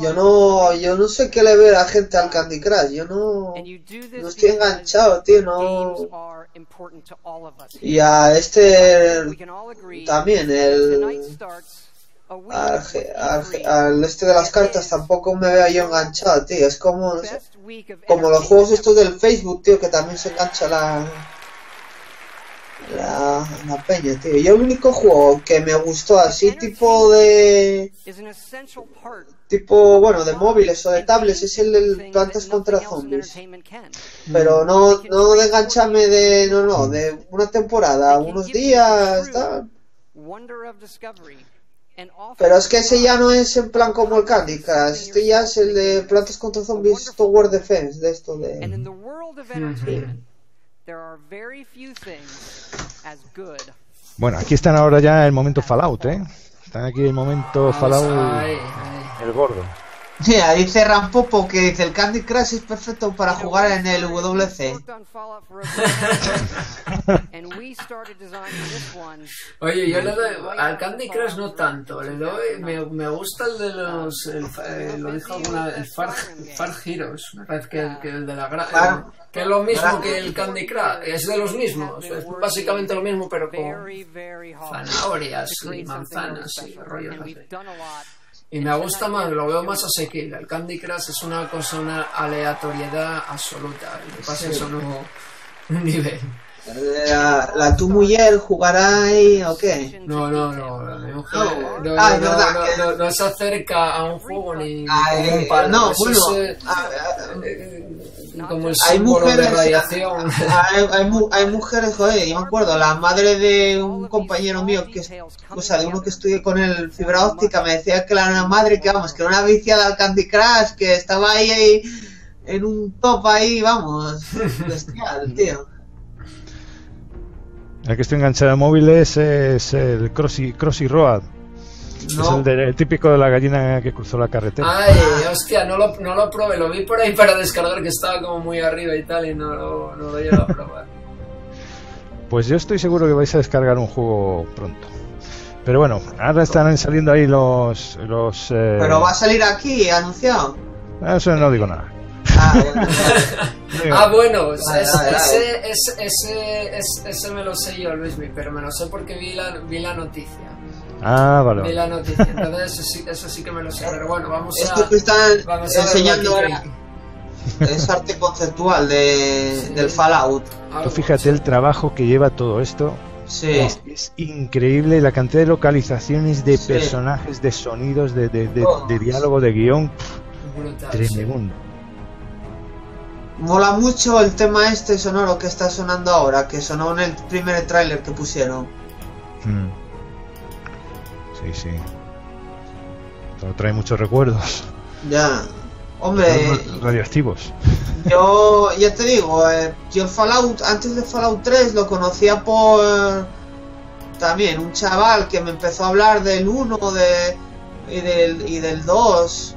S10: Yo no, yo no sé qué le ve la gente al Candy Crush. Yo no, no estoy enganchado, tío. No. Y a este también el al, ge- al este de las cartas tampoco me veo yo enganchado, tío. Es como no sé, como los juegos estos del Facebook, tío, que también se engancha la la, la peña, tío. Yo el único juego que me gustó así tipo de tipo, bueno, de móviles o de tablets es el del Plantas contra Zombies. Pero no, no de engancharme de, no, no, de una temporada, unos días, tal. Pero es que ese ya no es en plan como el Candy Crush, este ya es el de Plantas contra Zombies Tower Defense, de esto de...
S22: There are very few things as good.
S11: Bueno, aquí están ahora ya el momento Fallout, ¿eh? Están aquí el momento Fallout, el gordo.
S10: Mira, dice Rampopo que dice el Candy Crush es perfecto para jugar en el WC.
S8: Oye, yo le doy. Al Candy Crush no tanto. Le doy. Me, me gusta el de los. El, eh, lo dijo alguna vez. El Far, Far Heroes. Me parece que, el- que el de la gra-
S10: Claro.
S8: Que es lo mismo que el Candy Crush. Es de los mismos. Es básicamente lo mismo, pero con zanahorias y manzanas y rollos así. Y me gusta más, lo veo más asequible. El Candy Crush es una cosa, una aleatoriedad absoluta. Y pasa
S10: Sí.
S8: eso no. Un nivel.
S10: La, la tu mujer jugará ahí o qué?
S8: No, no, no, mujer
S10: No.
S8: no,
S10: Ah,
S8: no,
S10: es verdad
S8: no,
S10: que-
S8: no- no se acerca a un juego ni, ni
S10: Ah,
S8: con
S10: eh,
S8: un palo.
S10: no, bueno,
S8: es, eh, eh, como el
S10: Hay
S8: símbolo de
S10: mujeres,
S8: radiación.
S10: hay, hay mu- hay mujeres, joder, yo me acuerdo, la madre de un compañero mío, que es, o sea, de uno que estudié con el fibra óptica, me decía que era una madre que, vamos, que era una viciada al Candy Crush, que estaba ahí, ahí en un top ahí, vamos, bestial, tío.
S11: El que estoy enganchado a móviles es el Crossy, Crossy Road. Es
S10: No.
S11: el, de- el típico de la gallina que cruzó la carretera.
S8: Ay, hostia, no lo, no lo probé, lo vi por ahí para descargar que estaba como muy arriba y tal y no lo, no lo llegué a probar.
S11: Pues yo estoy seguro que vais a descargar un juego pronto. Pero bueno, ahora están saliendo ahí los... los eh,
S10: Pero va a salir aquí, anunciado.
S11: Eso no digo nada.
S8: Ah, bueno,
S10: Vale,
S8: es-
S10: vale, vale.
S8: ese, ese, ese, ese- ese me lo sé yo, Luismi, pero me lo sé porque vi la, vi la noticia.
S11: Ah, vale.
S8: Vi la noticia, entonces eso sí, eso sí que me lo sé, pero bueno, vamos a...
S10: Esto que están
S8: vamos a
S10: enseñando ahora es arte conceptual de, del Fallout.
S11: Tú fíjate el trabajo que lleva todo esto.
S10: Sí.
S11: Es, es increíble la cantidad de localizaciones, de
S10: Sí.
S11: personajes, de sonidos, de, de, de- diálogo, de guion.
S8: Brutal,
S11: Tremendo.
S10: Mola mucho el tema este sonoro que está sonando ahora, que sonó en el primer tráiler que pusieron.
S11: Mm. Sí, sí. Todo trae muchos recuerdos.
S10: Ya. Hombre,
S11: Radioactivos.
S10: yo ya te digo, eh, yo el Fallout, antes de Fallout 3 lo conocía por también un chaval que me empezó a hablar del 1 de, y, del, y del 2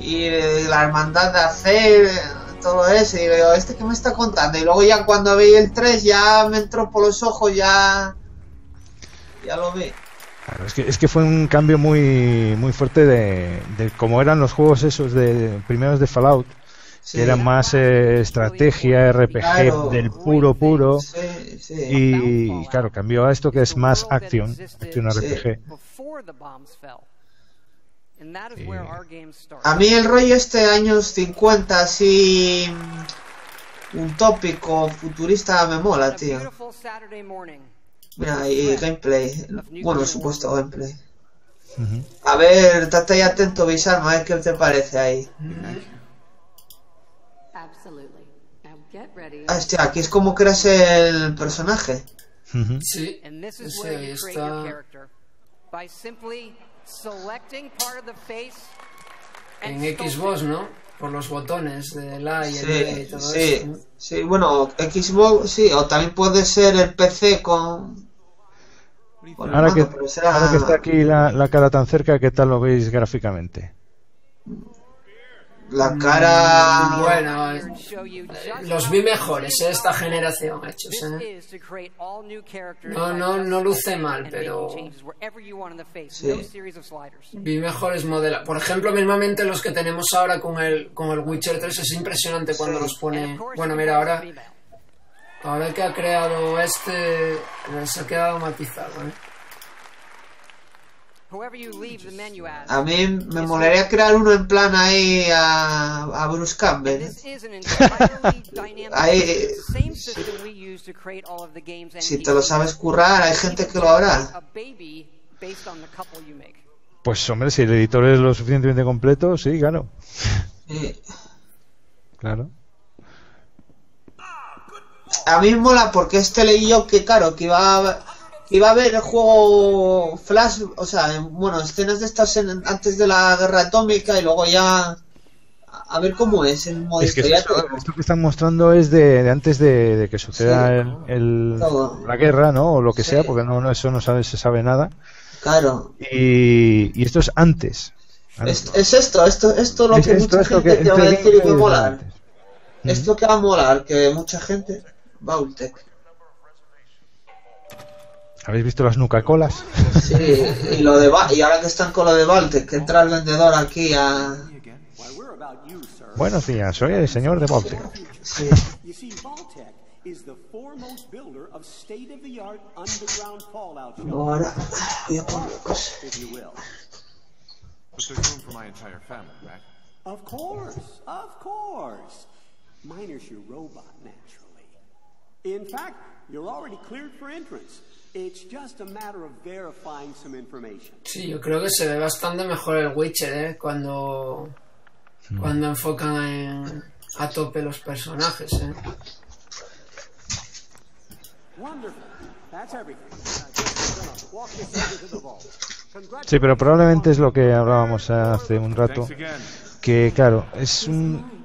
S10: y de la hermandad de hacer todo eso y digo, este que me está contando y luego ya cuando vi el 3 ya me entró por los ojos ya ya lo vi
S11: Claro, es, que, es que fue un cambio muy muy fuerte de, de cómo eran los juegos esos de primeros de Fallout.
S10: Sí.
S11: Que eran más eh, estrategia, RPG
S10: Claro.
S11: del puro puro.
S10: Sí, sí.
S11: Y claro, cambió a esto que es más acción, acción
S10: Sí.
S11: RPG.
S23: Before the bombs fell. And that is where our game starts.
S10: A mí el rollo este años 50 así mm, utópico, futurista me mola, tío. Mira, y gameplay, bueno, supuesto gameplay. A ver, estate ahí atento, Bisarma, a ver qué te parece ahí. Ah, hostia, aquí es como creas el personaje.
S8: Sí, ese ahí está...
S23: character. By simply selecting part of the face
S8: En Xbox, ¿no? Por los botones de la y el
S10: Sí,
S8: B y todo
S10: sí,
S8: eso.
S10: sí, bueno, Xbox, sí, o también puede ser el PC con... con el
S11: Ahora que,
S10: mando, pero será-
S11: ahora que está aquí la, la cara tan cerca, ¿qué tal lo veis gráficamente?
S10: La cara...
S8: Mm, Bueno, eh, los vi mejores, eh, esta generación hechos, eh. No, no, no luce mal, pero-. Sí. Vi mejores modelos. Por ejemplo, mismamente los que tenemos ahora con el, con el Witcher 3 es impresionante cuando los pone... Bueno, mira, ahora... Ahora que ha creado este... Se ha quedado matizado, ¿eh?
S10: A mí me molaría crear uno en plan ahí a, a Bruce Campbell.
S23: This is an entirely dynamic.
S10: Ahí,
S23: it's the same system we use to create all of the games and
S10: si te lo sabes currar, hay gente que lo hará.
S11: Pues hombre, si el editor es lo suficientemente completo, sí, claro.
S10: Sí.
S11: Claro.
S10: A mí me mola porque este leí yo que, claro, que iba a, que iba a haber el juego Flash, o sea, en- bueno, escenas de estas en- antes de la guerra atómica y luego ya a a ver cómo es el modo
S11: Es que esto, esto que están mostrando es de, de antes de, de que suceda
S10: Sí.
S11: el, la guerra, ¿no? O lo que
S10: Sí.
S11: sea, porque no, no eso no sabe, se sabe nada.
S10: Claro.
S11: Y, y esto es antes.
S10: Es, es esto, esto, esto es lo
S11: Es
S10: que
S11: esto,
S10: mucha
S11: esto
S10: gente
S11: que-
S10: te va a decir y va a molar. Esto que va a molar, que mucha gente... Baultec.
S11: ¿Habéis visto las Nuca-Colas?
S10: Sí, y, lo de Ba- y ahora que están con lo de Baltec, que entra el vendedor aquí a...
S11: Buenos días, soy el señor de Baltic.
S10: Sí.
S24: You see, Vaultec is the foremost builder of state-of-the-art underground fallout shelters.
S10: Ahora voy a poner cosas.
S24: If you will.
S25: But there's room for my entire family, right?
S24: Of course, of course. Miner's your robot, naturally. In fact, you're already cleared for entrance. It's just a matter of verifying some information.
S8: Sí, yo creo que se ve bastante mejor el Witcher, ¿eh? Cuando, cuando enfocan en, a tope los personajes, ¿eh?
S11: Sí, pero probablemente es lo que hablábamos hace un rato. Que claro, es un.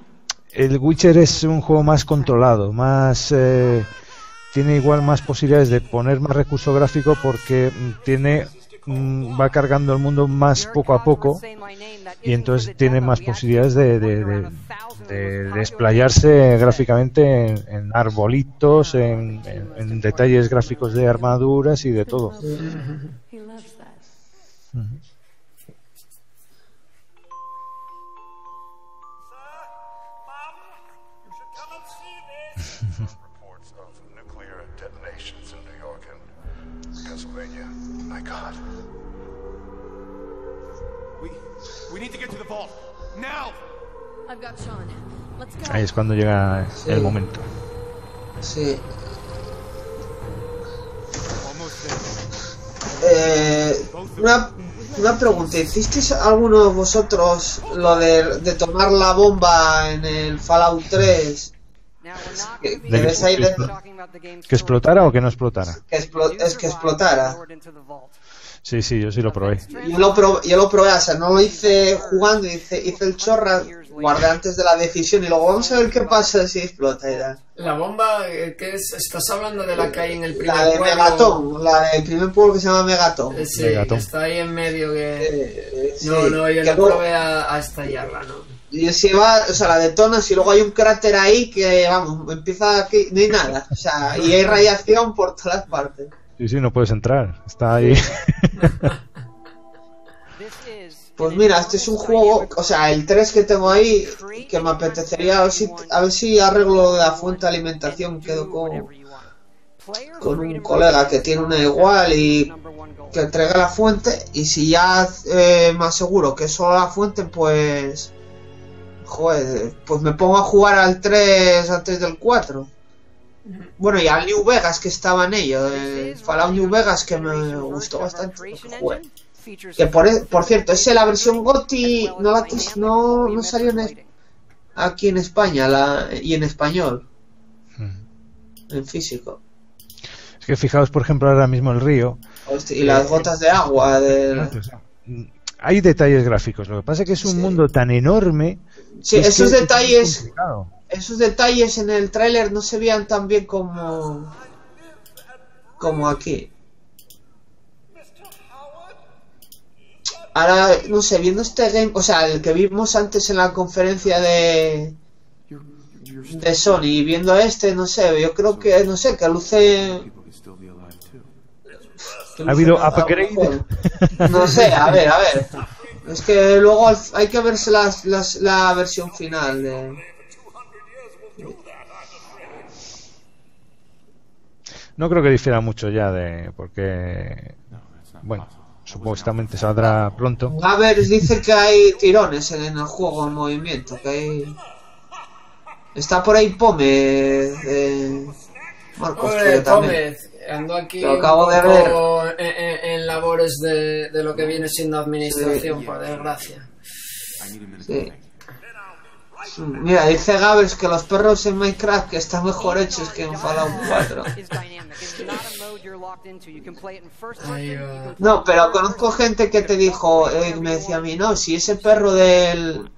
S11: El Witcher es un juego más controlado, más. eh, tiene igual más posibilidades de poner más recurso gráfico porque mm, tiene. mm, va cargando el mundo más poco a poco y entonces tiene más posibilidades de, de, de- de desplayarse gráficamente en, en arbolitos, en, en- en detalles gráficos de armaduras y de todo. Ahí es cuando llega el momento.
S10: Sí. Eh, una, una pregunta, ¿hicisteis alguno de vosotros lo de, de tomar la bomba en el Fallout 3? Que, que
S11: De que,
S10: de-
S11: explotara o que no explotara.
S10: que explo- es que explotara.
S11: Sí, sí, yo sí lo probé.
S10: Yo lo, probé, yo lo probé, o sea, no lo hice jugando, hice, hice el chorra, guardé antes de la decisión y luego vamos a ver qué pasa si explota y tal.
S8: La bomba, eh, ¿qué es? ¿Estás hablando de la que hay en el primer
S10: La de
S8: juego?
S10: Megaton, la del primer pueblo que se llama Megaton.
S8: Eh, Sí, está ahí en medio que...
S10: sí,
S8: no, no, yo
S10: que
S8: la probé a, a estallarla, ¿no?
S10: Y si va, o sea, la detonas y luego hay un cráter ahí que, vamos, empieza aquí, no hay nada. O sea, y hay radiación por todas partes.
S11: Sí, sí, no puedes entrar. Está ahí.
S10: Pues mira, este es un juego, o sea, el 3 que tengo ahí, que me apetecería a ver si, a ver si arreglo la fuente de alimentación, quedo con, con un colega que tiene una igual y que entrega la fuente, y si ya eh, me aseguro que es solo la fuente, pues, joder, pues me pongo a jugar al 3 antes del 4. Bueno, y al New Vegas que estaba en ello, el Fallout New Vegas que me gustó bastante. que jugué. Que por, e- por cierto, ese la versión GOTY no, la, no, no salió en es- aquí en España la, y en español. En físico.
S11: Es que fijaos, por ejemplo, ahora mismo el río.
S10: Hostia, y las gotas de agua del...
S11: Hay detalles gráficos. Lo que pasa es que es un mundo tan enorme.
S10: Sí,
S11: es
S10: esos
S11: es
S10: detalles. Esos detalles en el tráiler no se veían tan bien como como aquí. Ahora, no sé, viendo este game, o sea, el que vimos antes en la conferencia de de Sony y viendo este, no sé, yo creo que, no sé, que luce
S11: Ha habido upgrade.
S10: No sé, a ver, a ver. Es que luego hay que verse las, las- la versión final de...
S11: No creo que difiera mucho ya de. Porque. Bueno, supuestamente saldrá pronto.
S10: Gavers dice que hay tirones en el juego en movimiento, que hay... Está por ahí Pome, eh, Marcos,
S8: Hombre. Pómez, ando aquí
S10: Lo acabo de
S8: poco En, en- en labores de, de lo que viene siendo administración,
S10: Sí.
S8: por desgracia.
S10: Sí. Mira, dice Gavers que los perros en Minecraft que están mejor hechos que en Fallout 4.
S8: Ahí va.
S10: No, pero conozco gente que te dijo, eh, me decía a mí, no, si ese perro del,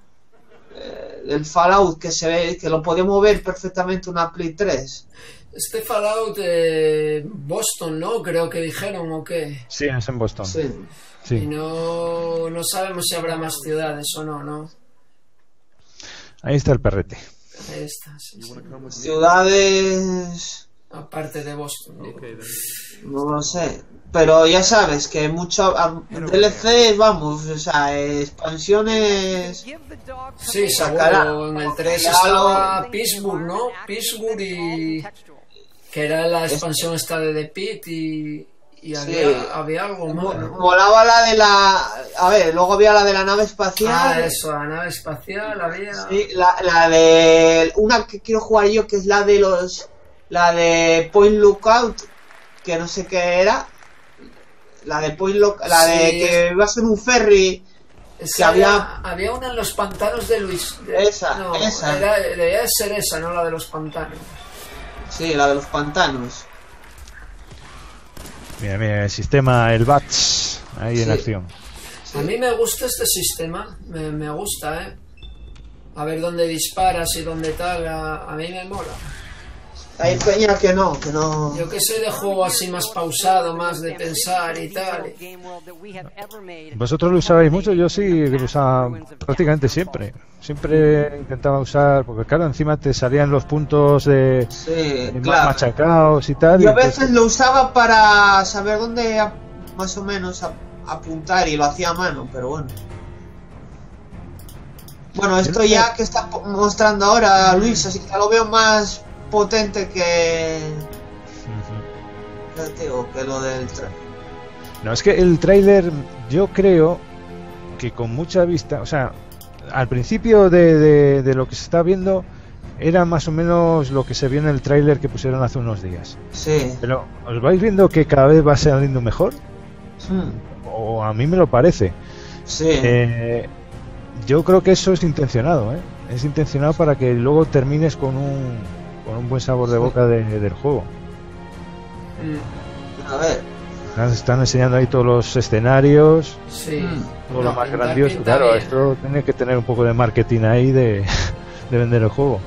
S10: eh, del Fallout que se ve, que lo podía mover perfectamente una Play 3.
S8: Este Fallout de Boston, ¿no? Creo que dijeron o qué.
S11: Sí, es en Boston.
S10: Sí.
S8: Y
S11: Sí.
S8: no, no sabemos si habrá más ciudades o no, ¿no?
S11: Ahí está el perrete.
S8: Sí.
S10: Ciudades...
S8: Aparte de Boston. digo.
S10: No lo sé. Pero ya sabes que mucho DLC, vamos, o sea, expansiones.
S8: Sí,
S10: Sacará.
S8: En el 3
S10: Ya
S8: estaba
S10: lo-
S8: Pittsburgh, ¿no? Pittsburgh y. que era la expansión esta de The Pit y. y
S10: Sí.
S8: había, había algo más, ¿no?
S10: Molaba la de la. A ver, luego había la de la nave espacial.
S8: Ah, eso, la nave espacial había.
S10: Sí, la, la de. Una que quiero jugar yo, que es la de los. La de Point Lookout, que no sé qué era. La de Point Lookout. La de que ibas en un ferry.
S8: Esa
S10: que había-
S8: había una en los pantanos de Luis. de-
S10: Esa,
S8: no,
S10: esa.
S8: Era, debía de ser esa, no la de los pantanos.
S10: Sí, la de los pantanos.
S11: Mira, mira, el sistema, el BATS, ahí en acción.
S8: A mí me gusta este sistema, me, me gusta, ¿eh? A ver dónde disparas y dónde tal, a, a mí me mola.
S10: Hay peña que no, que no.
S8: Yo que soy de juego así más pausado, más de pensar y tal.
S11: ¿Vosotros lo usabais mucho? Yo sí que lo usaba prácticamente siempre. Siempre intentaba usar, porque claro, encima te salían los puntos de,
S10: Sí,
S11: de más
S10: claro.
S11: machacados y tal. y
S10: Yo a
S11: entonces-
S10: veces lo usaba para saber dónde más o menos apuntar y lo hacía a mano, pero bueno. Bueno, esto ya que está mostrando ahora Luis, así que ya lo veo más potente que. Te digo, que lo del.
S11: No, es que el tráiler, yo creo que con mucha vista, o sea, al principio de, de- de lo que se está viendo era más o menos lo que se vio en el tráiler que pusieron hace unos días.
S10: Sí.
S11: Pero os vais viendo que cada vez va saliendo mejor,
S10: Hmm,
S11: o a mí me lo parece.
S10: Sí.
S11: Eh, yo creo que eso es intencionado, ¿eh? Es intencionado para que luego termines con un, con un buen sabor de boca de- del juego.
S10: A ver.
S11: Están enseñando ahí todos los escenarios,
S8: Sí.
S11: todo lo
S8: No,
S11: más
S8: pinta-
S11: grandioso. Claro,
S8: bien.
S11: esto tiene que tener un poco de marketing ahí de, de vender el juego.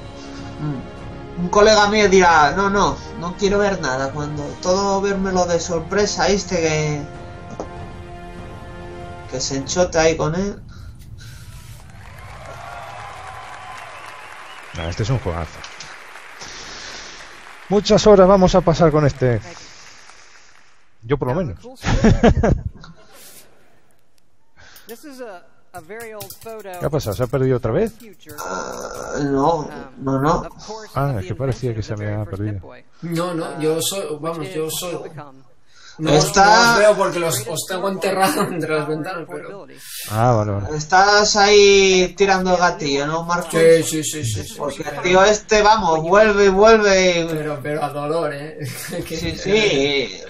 S10: Un colega mío dirá, no, no, no quiero ver nada. Cuando todo vérmelo de sorpresa, este que. que se enchota ahí con él.
S11: No, este es un juegazo. Muchas horas vamos a pasar con este. Yo por lo menos. ¿Qué ha pasado? ¿Se ha perdido otra vez?
S10: no, no, no.
S11: Ah, es que parecía que se había perdido.
S8: No, no, yo soy, vamos, yo soy. No,
S10: Está-
S8: os, no os veo porque los, os tengo enterrado entre las ventanas, pero.
S11: Ah, vale, vale.
S10: Estás ahí tirando el gatillo, ¿no, Marcos?
S8: Sí, sí, sí, sí. sí.
S10: Porque el tío este, vamos, vuelve y vuelve. y-
S8: Pero, pero a dolor, ¿eh?
S10: Sí, sí.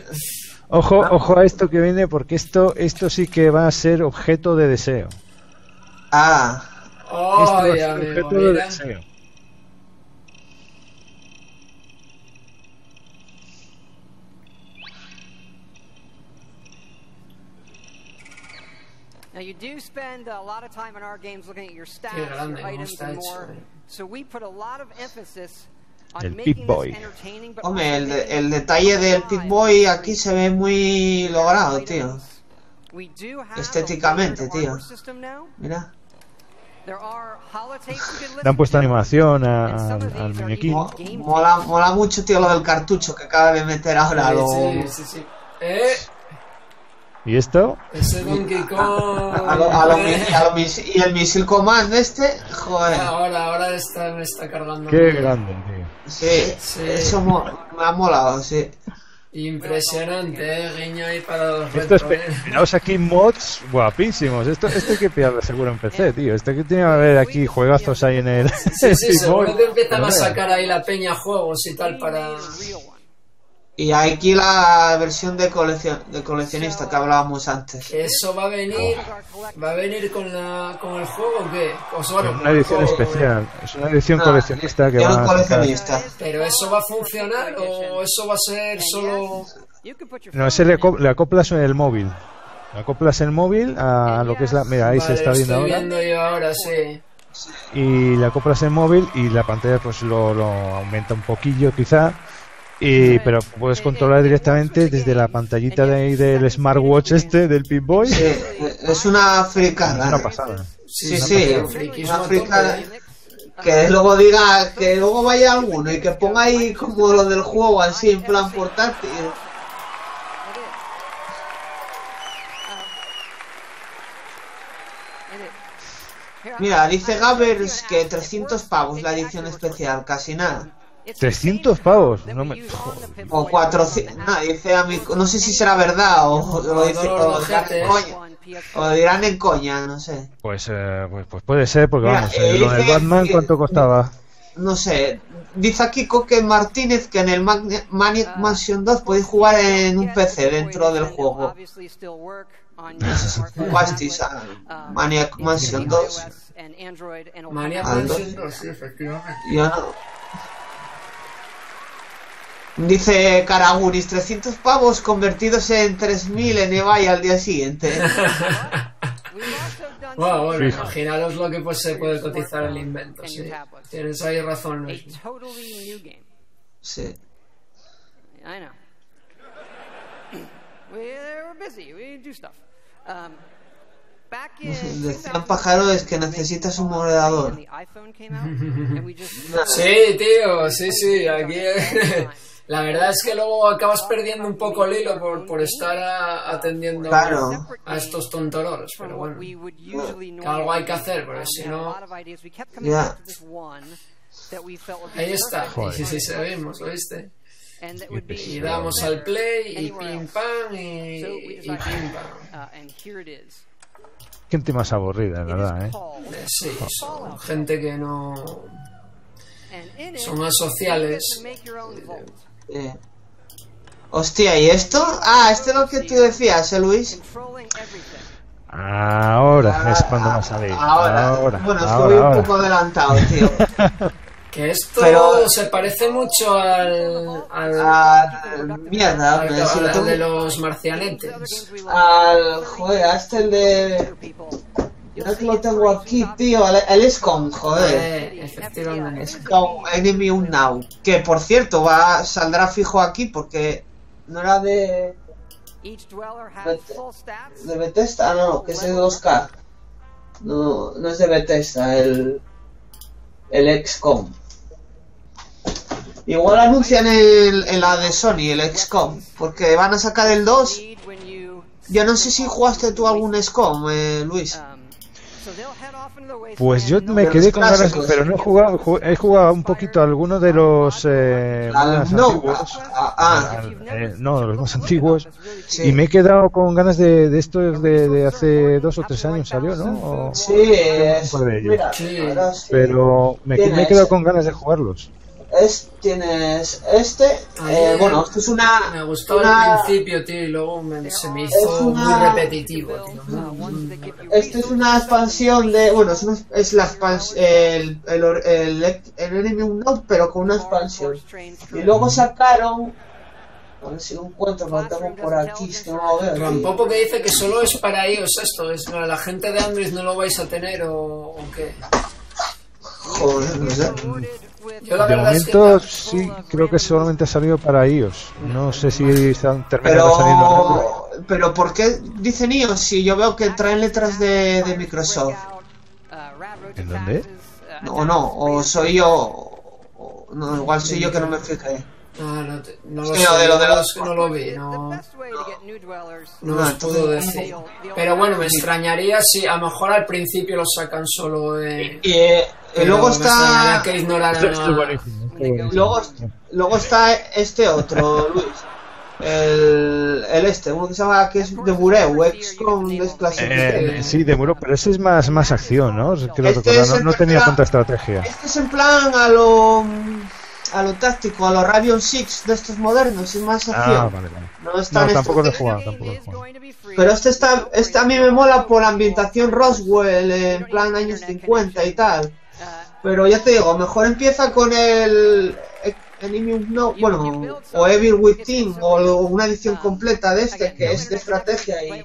S11: Ojo, ojo a esto que viene porque esto, esto sí que va a ser objeto de deseo.
S10: Ah.
S11: Esto va a ser objeto de deseo.
S26: Now you do spend a lot of time in our games looking at your stats,
S8: Qué grande,
S26: your items, and
S8: hecho,
S26: more.
S8: eh.
S26: So we put a lot of emphasis on
S11: El
S26: making
S11: Pip-Boy.
S26: this entertaining, but
S10: Hombre, el, de-
S26: making
S10: el detalle del Pip-Boy aquí se ve muy logrado, tío. Estéticamente, tío. Mira.
S11: Le han puesto animación a- al.
S10: Mo- Mola, mola mucho, tío, lo del cartucho que acaba de meter ahora. lo-
S8: Sí, sí, sí. Eh,
S11: ¿Y esto?
S8: ese Donkey Kong.
S10: a lo- a lo mi- a lo mis- y el misil command este, joder.
S8: Ahora, ahora está, me está cargando.
S11: Qué grande, tío.
S10: Sí,
S8: Sí.
S10: eso mo- me ha molado, sí.
S8: Impresionante, eh, guiño ahí para los
S11: Esto es,
S8: retro,
S11: pe-
S8: eh.
S11: miraos aquí mods guapísimos. Esto, esto hay que pillarlo seguro en PC, tío. Esto que tiene que haber aquí juegazos ahí en el.
S8: Sí, sí, seguro que empiezan a sacar ahí la peña juegos y tal para.
S10: Y aquí la versión de, colección, de coleccionista que hablábamos antes.
S8: ¿Eso va a venir? ¿Va a venir con, la, con el juego o qué? O
S11: Es una edición
S8: juego,
S11: especial. Es una edición
S10: Ah,
S11: coleccionista que va
S10: no
S11: a sacar.
S10: coleccionista.
S8: ¿Pero eso va a funcionar o eso va a ser solo.?
S11: No, ese le, acop- le acoplas en el móvil. Le acoplas el móvil a lo que es la. Mira, ahí se
S8: Vale,
S11: está
S8: lo
S11: viendo
S8: estoy
S11: ahora.
S8: viendo yo ahora, sí.
S11: Y le acoplas el móvil y la pantalla pues lo, lo aumenta un poquillo quizá. Y, pero puedes controlar directamente desde la pantallita de ahí del smartwatch este, del Pip-Boy.
S10: Sí, es una fricada.
S11: Es una pasada.
S10: Sí,
S8: Sí,
S10: una fricada.
S8: ¿eh?
S10: Que luego diga, que luego vaya alguno y que ponga ahí como lo del juego así en plan portátil. Mira, dice Gavers que 300 pavos la edición especial, casi nada.
S11: 300 pavos. No me...
S10: O 400, nada, dice a mí, no sé si será verdad o, lo dice, o dirán en coña. O dirán en coña, no sé.
S11: Pues, eh, pues, pues puede ser, porque
S10: Mira,
S11: vamos,
S10: eh,
S11: eh, lo del Batman,
S10: que-
S11: ¿cuánto costaba?
S10: No sé, dice aquí Coque Martínez que en el Maniac Mansion 2 podéis jugar en un PC dentro del juego. Jugasteis a Maniac Mansion 2.
S8: Maniac Mansion
S10: dos.
S8: 2, sí, efectivamente.
S10: Yo no. Dice Karaguris, 300 pavos convertidos en 3000 en eBay al día siguiente.
S8: Bueno, bueno,
S11: Fijo.
S8: imaginaros lo que pues, se puede cotizar el invento, sí. Tienes ahí razón, Luis.
S10: Sí.
S26: I know. we were busy. We do stuff. Um, back in
S10: Decían pajaros que necesitas un moderador.
S8: Sí, tío, sí, sí, aquí La verdad es que luego acabas perdiendo un poco el hilo por, por estar a- atendiendo
S10: Claro.
S8: a estos tontorollos, pero bueno, que algo hay que hacer, porque si no...
S10: Yeah.
S8: Ahí está.
S27: perfect
S8: Sí, sí,
S27: for
S8: seguimos, ¿oíste? Y damos al play y pim pam y, y pim pam.
S27: uh, and here it is.
S11: Gente más aburrida, la verdad, ¿eh?
S8: Eh, Sí, son gente que no son asociales.
S10: Eh. Hostia, ¿y esto? Ah, este es lo que tú decías, ¿eh, Luis?
S11: Ahora es cuando va a salir.
S10: Ahora.
S11: Ahora,
S10: bueno, es que
S11: ahora,
S10: voy un
S11: ahora.
S10: poco adelantado, tío.
S8: Que esto
S10: Pero-
S8: se parece mucho al. al,
S10: Al- mierda,
S8: al- al
S10: tengo-
S8: de los marcianetes.
S10: Al. Joder, a este el de. Yo que lo tengo aquí, tío. El, el SCOM, joder.
S8: Eh, efectivamente.
S10: SCOM Enemy Unknown. Que por cierto, va saldrá fijo aquí porque no era de.
S27: Each dweller has
S10: Bet-
S27: full stats.
S10: de Bethesda, ah, no, que es de 2K. No, no es de Bethesda, el. El XCOM. Igual anuncian el, en la de Sony, el XCOM, porque van a sacar el 2. Yo no sé si jugaste tú algún XCOM, eh, Luis.
S11: Pues yo me
S10: De
S11: quedé con ganas, pero no he jugado, ju- he jugado un poquito a alguno de los eh,
S10: Al-
S11: más
S10: no,
S11: antiguos.
S10: ah, ah.
S11: Eh, no, los más antiguos.
S10: Sí.
S11: Y me he quedado con ganas de, de estos de, de hace dos o tres años salió, ¿no? O-
S10: Sí, es, mira, sí.
S11: Pero me, me he quedado con ganas de jugarlos.
S10: Es, tienes este,
S8: A
S10: eh, bueno, esto es una...
S8: Me gustó
S10: una-
S8: al principio, tío, y luego me- se me hizo
S10: una-
S8: muy repetitivo, tío.
S10: Esto es una expansión de. Bueno, es, una- es la expansión. El, el, or- el, el Enemy Unknown, pero con una expansión. Y luego sacaron. A ver si lo encuentro, tengo por aquí, es que no lo veo.
S8: Rampopo que dice que solo es para iOS esto, es la gente de Android no lo vais a tener o, o qué.
S10: Joder, no sé.
S8: Yo la
S11: De
S8: verdad es que
S11: momento sí, creo que solamente ha salido para iOS. No sé si están terminando saliendo en Android.
S10: Pero. Pero ¿por qué dicen ellos si yo veo que traen letras de, de Microsoft?
S11: ¿En dónde?
S10: O no, o soy yo. o- no, igual soy yo que no me fijé.
S8: Ah, no, te- no lo
S10: Sí,
S8: sé,
S10: lo de- lo de
S8: no,
S10: los-
S8: lo- no lo vi, no, no
S10: No,
S8: os puedo decir. Pero bueno, me extrañaría si a lo mejor al principio lo sacan solo en...
S10: Y, eh, y luego está.
S8: que ignoraran a-
S10: Luego, luego está este otro, Luis. El, el este, uno que se llama que es de Bureu, XCOM Desclassified.
S11: Eh, sí, de pero ese es más, más acción, ¿no?
S10: Este
S11: recordar,
S10: es
S11: no, no tenía
S10: era-
S11: tanta estrategia.
S10: Este es en plan a lo a lo táctico, a los Ravion 6 de estos modernos, es más acción.
S11: Ah, vale, vale.
S10: No es tan
S11: tampoco lo he jugado, tampoco lo he jugado.
S10: Pero este está, este a mí me mola por la ambientación Roswell, en plan años 50 y tal. Pero ya te digo, mejor empieza con el Enemy Unknown, bueno, o Evil Within, o una edición completa de este, que es de estrategia y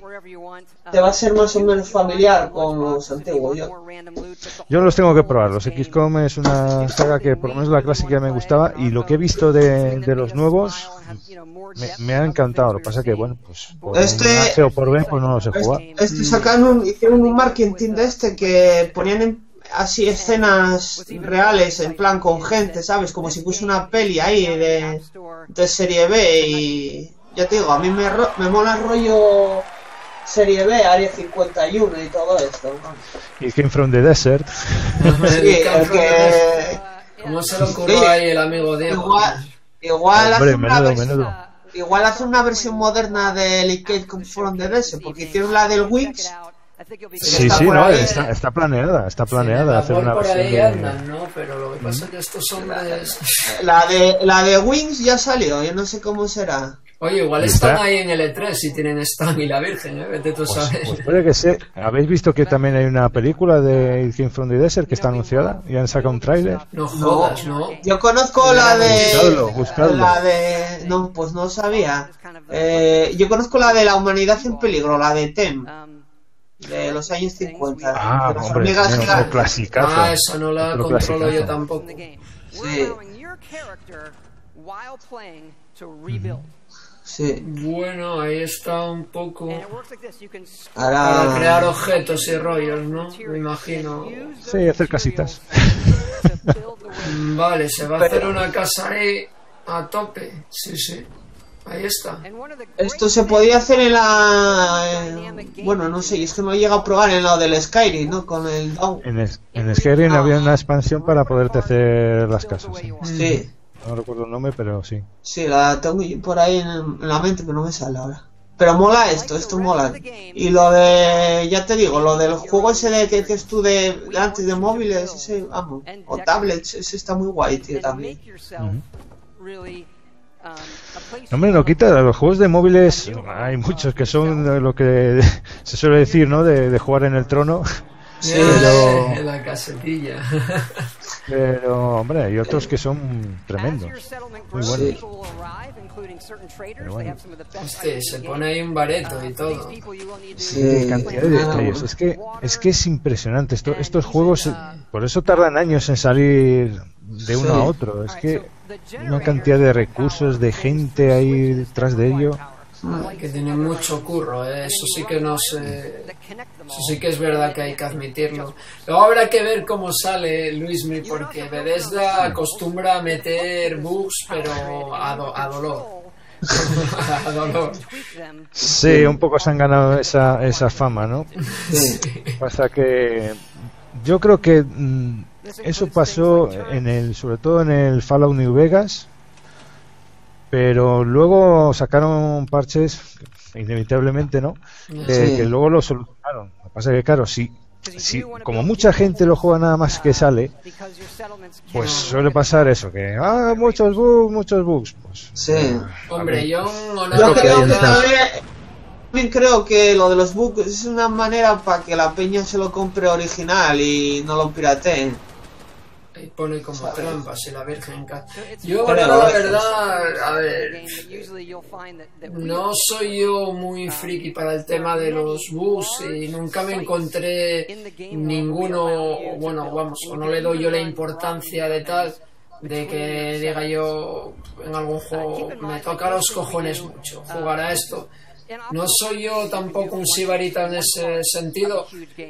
S10: te va a ser más o menos familiar con los antiguos. Yo,
S11: Yo los tengo que probar. Los XCOM es una saga que por lo menos la clásica me gustaba y lo que he visto de, de los nuevos me, me ha encantado. Lo que pasa que, bueno, pues por
S10: Este-
S11: o por B, pues no los he jugado.
S10: Este sacaron, un- hicieron un marketing de este que ponían en- así escenas reales, en plan con gente, ¿sabes? Como si fuese una peli ahí de, de serie B y ya te digo, a mí me, ro- me mola el rollo serie B, Área 51 y todo esto.
S11: Y Came from the Desert.
S10: Sí, el que...
S8: ¿Cómo se le ocurrió
S10: Sí.
S8: ahí el amigo Diego?
S10: Igual, igual
S11: Hombre,
S10: hace una
S11: menudo,
S10: versión-
S11: menudo.
S10: Igual hace una versión moderna del Ikea from the Desert, porque hicieron la del Wings.
S11: Sí, sí, no, está, está planeada, está planeada hacer
S8: Por
S11: una
S8: por ahí
S11: de...
S8: andan, ¿no? Pero lo que pasa es que estos hombres...
S10: La de, la de Wings ya salió, yo no sé cómo será.
S8: Oye, igual
S11: ¿Está?
S8: están ahí en el E3 y tienen Stan y la Virgen, ¿eh? Vete tú sabes.
S11: Pues puede que sea. ¿Habéis visto que también hay una película de Came from the Desert que está anunciada? Y han sacado un tráiler.
S8: No jodas, ¿no?
S10: Yo conozco la de.
S11: Buscadlo, buscadlo.
S10: La de. No, pues no sabía. Eh, yo conozco la de la humanidad en peligro, la de Tem. De los años 50.
S11: Ah,
S10: de las
S11: hombre,
S10: hormigas
S11: otro
S10: gigantes.
S11: clasicazo.
S8: Ah, esa no la controlo yo
S11: clasicazo.
S8: tampoco.
S10: Sí,
S27: while playing to rebuild.
S10: sí.
S8: Bueno, ahí está un poco...
S27: Can
S8: Para
S10: Ahora.
S8: crear objetos y rollos, ¿no? Me imagino.
S11: Sí, hacer casitas.
S8: Vale, se va a hacer una casa ahí a tope. Sí, sí. Ahí está.
S10: Esto se podía hacer en la. en- bueno, no sé, es que no he llegado a probar en lo del Skyrim, ¿no? Con el Down.
S11: En, es- en Skyrim había una expansión para poderte hacer las casas. sí.
S10: Sí,
S11: No recuerdo el nombre, pero sí.
S10: sí, la tengo por ahí en, en la mente, pero no me sale ahora. Pero mola esto, esto mola. Y lo de, ya te digo, lo del juego ese de que dices tú de, de antes de móviles, ese, vamos, o tablets, ese está muy guay, tío, también.
S28: Place
S11: No, hombre, no quita, los juegos de móviles hay muchos que son lo que se suele decir, ¿no? De, de jugar en el trono.
S8: Sí,
S11: Pero,
S8: la casetilla.
S11: pero, hombre, hay otros que son tremendos. Muy buenos. Pero bueno.
S8: Hostia, se pone ahí un bareto y todo.
S11: Qué cantidad de detalles. Es que, es que es impresionante. Esto- estos juegos, eh, por eso tardan años en salir de uno
S8: Sí.
S11: a otro. Es que una cantidad de recursos, de gente ahí detrás de ello.
S8: Que tiene mucho curro, ¿eh? eso sí que no sé. Eso sí que es verdad que hay que admitirlo. Luego habrá que ver cómo sale Luismi, porque Bethesda acostumbra a meter bugs, pero a, do- a dolor. a dolor.
S11: Sí, un poco se han ganado esa, esa fama, ¿no? Pasa que yo creo que mm, eso pasó en el, sobre todo en el Fallout New Vegas, pero luego sacaron parches, inevitablemente, ¿no? Que,
S10: Sí.
S11: que luego lo solucionaron. Lo que pasa es que, claro, si, si como mucha gente lo juega nada más que sale, pues suele pasar eso, que, ah, muchos bugs, muchos bugs. Pues,
S10: Sí.
S8: Hombre, yo
S10: Yo creo que también creo que lo de los bugs es una manera para que la peña se lo compre original y no lo pirateen.
S8: Ahí pone como trampas y la Virgen Yo,
S10: Creo,
S8: la verdad, a ver, no soy yo muy friki para el tema de los bugs y nunca me encontré ninguno, bueno, vamos, o no le doy yo la importancia de tal, de que diga yo en algún juego, me toca los cojones mucho jugar a esto. No soy yo tampoco un sibarita en ese sentido.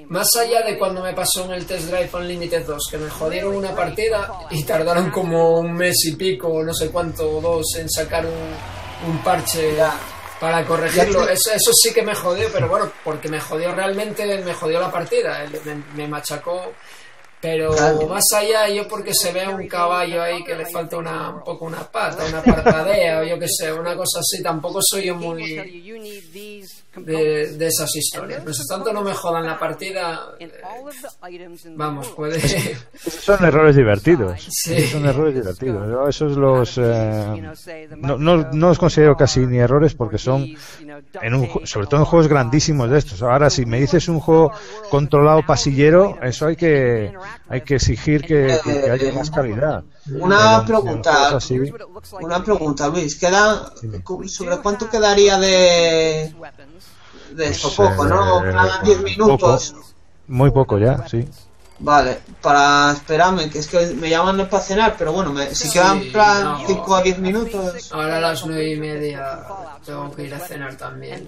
S8: Más allá de cuando me pasó en el Test Drive Unlimited 2, que me jodieron una partida y tardaron como un mes y pico, no sé cuánto, o dos, en sacar un, un parche para corregirlo. Eso, eso sí que me jodió, pero bueno, porque me jodió realmente, me jodió la partida, me, me machacó. Pero más allá, yo porque se ve un caballo ahí que le falta una, un poco una pata, una parpadea, o yo qué sé, una cosa así, tampoco soy yo muy de, de esas historias. Pues tanto no me jodan la partida, eh, vamos, puede...
S11: Esos son errores divertidos.
S8: Sí.
S11: Esos son errores divertidos. Yo esos los eh, no, no, no los considero casi ni errores porque son en un, sobre todo en juegos grandísimos de estos. Ahora si me dices un juego controlado pasillero, eso hay que hay que exigir que, que- haya más calidad.
S10: Una pregunta, una pregunta, Luis, queda sobre cuánto quedaría de de
S11: pues,
S10: poco, ¿no?
S11: eh,
S10: Cada 10 minutos.
S11: poco. muy poco ya, sí.
S10: Vale, para esperarme, que es que me llaman para cenar, pero bueno, me- si
S8: Sí,
S10: quedan en plan
S8: no.
S10: 5 a 10 minutos.
S8: Ahora a las nueve y media tengo que ir a cenar también.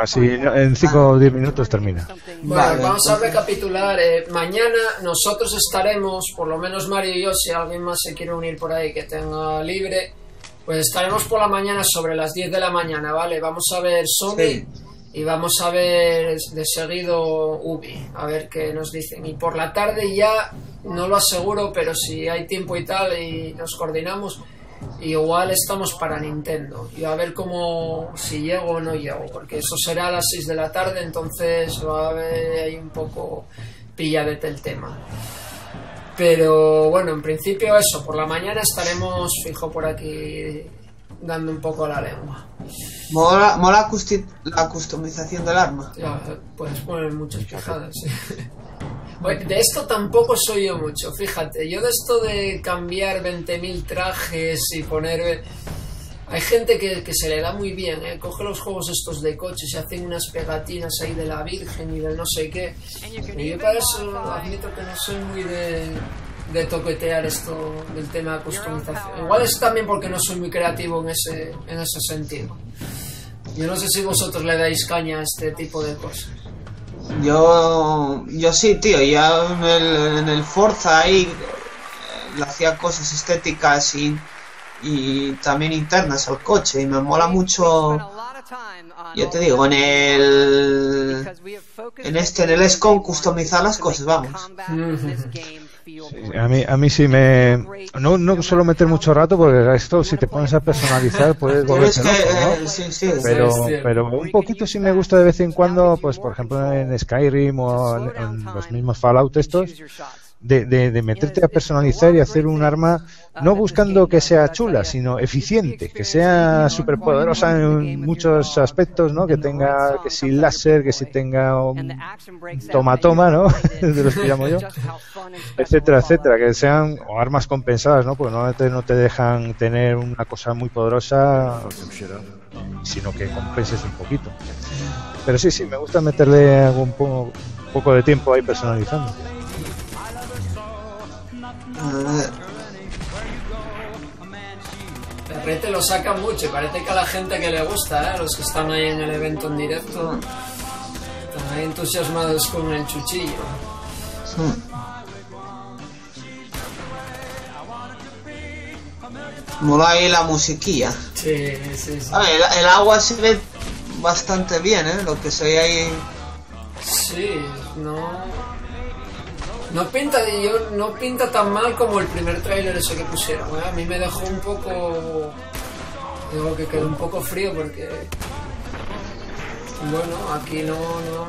S11: Así en 5 o 10 minutos termina.
S8: Bueno,
S10: Vale,
S8: vamos a recapitular. eh, mañana nosotros estaremos, por lo menos Mario y yo, si alguien más se quiere unir por ahí que tenga libre, pues estaremos por la mañana sobre las 10 de la mañana, ¿vale? Vamos a ver Sony
S10: Sí.
S8: Y vamos a ver de seguido Ubi, a ver qué nos dicen. Y por la tarde ya, no lo aseguro, pero si hay tiempo y tal y nos coordinamos, igual estamos para Nintendo. Y a ver cómo, si llego o no llego, porque eso será a las 6 de la tarde, entonces va a haber ahí un poco pilladete el tema. Pero bueno, en principio eso, por la mañana estaremos fijo por aquí dando un poco la lengua.
S10: Mola, mola la customización del arma.
S8: Ya, puedes poner muchas quejadas. De esto tampoco soy yo mucho, fíjate. Yo de esto de cambiar 20.000 trajes y poner... Hay gente que, que se le da muy bien, ¿eh? coge los juegos estos de coches y hacen unas pegatinas ahí de la Virgen y del no sé qué. Y yo para eso admito que no soy muy de, de toquetear esto del tema de customización. Igual es también porque no soy muy creativo en ese, en ese sentido. Yo no sé si vosotros le dais caña a este tipo de cosas.
S10: Yo, yo sí, tío, ya en el, en el Forza ahí eh, le hacía cosas estéticas y, y también internas al coche y me mola mucho yo te digo en el en este en el SCOM customizar las cosas vamos
S11: A mí, a mí sí me. No, no suelo meter mucho rato porque esto, si te pones a personalizar, puedes volverte
S10: que-
S11: loco, ¿no?
S10: eh, sí, sí,
S11: pero, pero un poquito sí me gusta de vez en cuando, pues por ejemplo en Skyrim o en, en los mismos Fallout estos, de, de, meterte a personalizar y hacer un arma no buscando que sea chula, sino eficiente, que sea súper poderosa en muchos aspectos, ¿no? Que tenga, que si láser, que si tenga un toma-toma, ¿no? de los que llamo yo, etcétera, etcétera, que sean armas compensadas, ¿no? Porque no te, no te dejan tener una cosa muy poderosa, sino que compenses un poquito. Pero sí, sí, me gusta meterle algún po- un poco de tiempo ahí personalizando.
S10: A ver.
S8: La rete lo saca mucho y parece que a la gente que le gusta, ¿eh? los que están ahí en el evento en directo, están ahí entusiasmados con el chuchillo.
S10: mola ahí la musiquilla
S8: Sí, sí, sí.
S10: a ver el, el agua se ve bastante bien ¿eh? lo que se ve ahí
S8: Sí, no. No pinta, yo, no pinta tan mal como el primer tráiler ese que pusieron. ¿eh? A mí me dejó un poco. Digo que quedó un poco frío porque. Bueno, aquí no, no.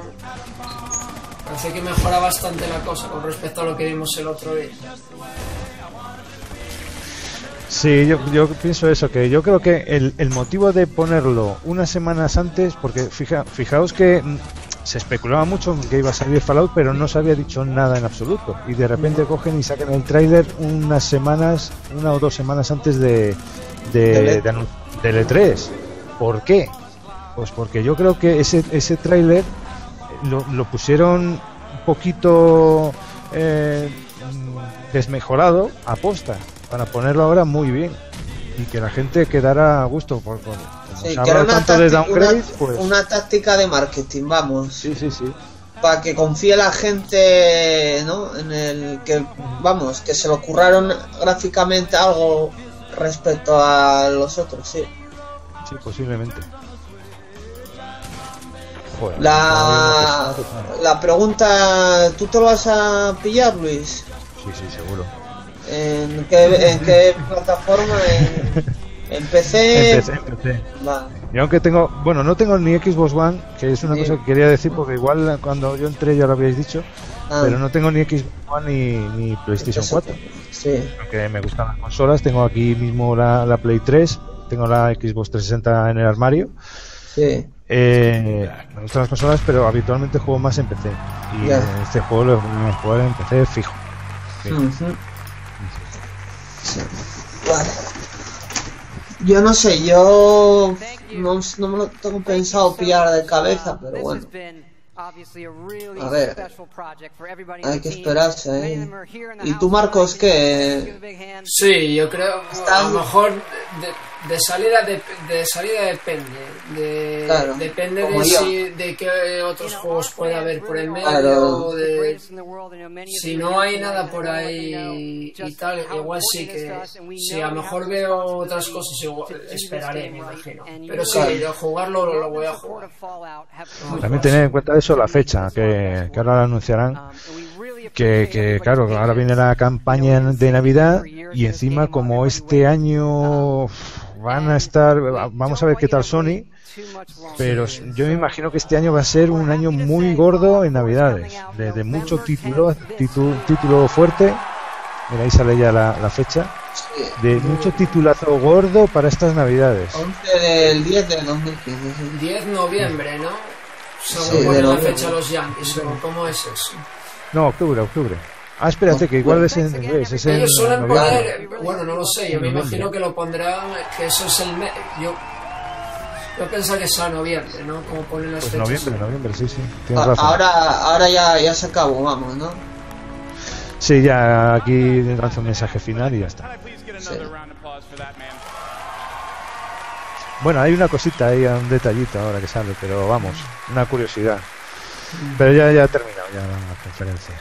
S8: Parece que mejora bastante la cosa con respecto a lo que vimos el otro día.
S11: Sí, yo, yo pienso eso, que yo creo que el, el motivo de ponerlo unas semanas antes, porque fija, fijaos que se especulaba mucho que iba a salir Fallout, pero no se había dicho nada en absoluto. Y de repente cogen y sacan el tráiler unas semanas, una o dos semanas antes de, de, de anun- del E3. ¿Por qué? Pues porque yo creo que ese, ese tráiler lo, lo pusieron un poquito eh, mm, desmejorado a posta para ponerlo ahora muy bien y que la gente quedara a gusto por, por- como
S10: Sí,
S11: se
S10: una,
S11: tanto de
S10: táctica-
S11: downgrade
S10: una-
S11: pues
S10: una táctica de marketing, vamos.
S11: Sí, sí, sí.
S10: Para que confíe la gente, ¿no? En el que, vamos, que se lo curraron gráficamente algo respecto a los otros, sí.
S11: sí posiblemente Joder,
S10: La, la pregunta, ¿tú te lo vas a pillar, Luis?
S11: sí sí seguro
S10: ¿En qué, en qué plataforma? ¿En, en PC?
S11: En PC, en PC. Y aunque tengo, bueno, no tengo ni Xbox One, que es una cosa que quería decir porque igual cuando yo entré ya lo habíais dicho,
S10: Ah.
S11: pero no tengo ni Xbox One ni, ni PlayStation 4.
S10: Sí.
S11: Aunque me gustan las consolas, tengo aquí mismo la, la Play 3, tengo la Xbox 360 en el armario.
S10: Sí.
S11: Eh, me gustan las consolas, pero habitualmente juego más en PC. Y
S10: Ya.
S11: eh, este juego lo voy a jugar en PC fijo. fijo.
S10: Vale. Yo no sé, yo no, no me lo tengo pensado pillar de cabeza, pero bueno. A ver, hay que esperarse, ¿eh? ¿Y tú, Marcos, qué?
S8: Sí, yo creo a lo mejor de, de salida de, de salida depende. De,
S10: Claro,
S8: depende de si de qué otros juegos puede haber por el medio
S10: Claro.
S8: de si no hay nada por ahí y tal, igual sí que si a lo mejor veo otras cosas igual esperaré, me imagino. Pero sí,
S11: Claro.
S8: yo jugarlo lo, lo voy a jugar.
S11: También tener en cuenta eso, la fecha, que, que ahora la anunciarán. Que, que, claro, ahora viene la campaña de Navidad y encima como este año van a estar, vamos a ver qué tal Sony, pero yo me imagino que este año va a ser un año muy gordo en Navidades, de, de mucho título, título, título fuerte, mira ahí sale ya la, la fecha, de mucho titulazo gordo para estas Navidades.
S10: 11 del 10 del 2015.
S8: 10 de noviembre, ¿no? Según
S10: Sí, de
S8: la fecha los Yankees, ¿o ¿cómo es eso?
S11: No, octubre, octubre. Ah, espérate, que igual es en inglés, es en
S8: Ellos suelen
S11: noviembre.
S8: poner, bueno, no lo sé, yo me imagino que lo pondrán, que eso es el mes, yo, yo pensaba que sea noviembre, ¿no? Como ponen las
S11: Pues
S8: fechas.
S11: noviembre, noviembre, sí, sí, tienes
S10: A-
S11: razón.
S10: Ahora, ahora ya, ya se acabó, vamos, ¿no?
S11: Sí, ya aquí lanzo un mensaje final y ya está. Bueno, hay una cosita ahí, un detallito ahora que sale, pero vamos, una curiosidad. Pero ya, ya ha terminado ya la conferencia.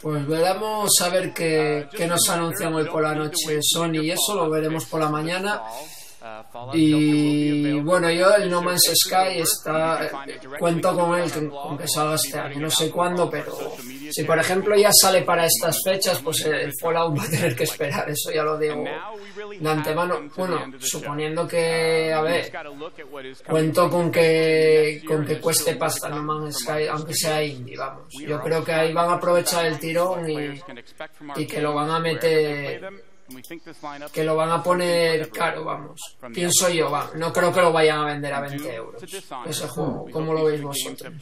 S8: Pues veremos a ver qué, qué nos anuncian hoy por la noche Sony y eso lo veremos por la mañana. Y bueno, yo el No Man's Sky está cuento con él que, con que salga este año, no sé cuándo, pero si por ejemplo ya sale para estas fechas, pues el Fallout va a tener que esperar, eso ya lo digo de antemano. Bueno, suponiendo que, a ver, cuento con que con que cueste pasta No Man's Sky, aunque sea indie, vamos. Yo creo que ahí van a aprovechar el tirón y, y que lo van a meter que lo van a poner caro, vamos. Pienso yo, va. No creo que lo vayan a vender a 20 euros. Ese juego, ¿cómo lo veis vosotros?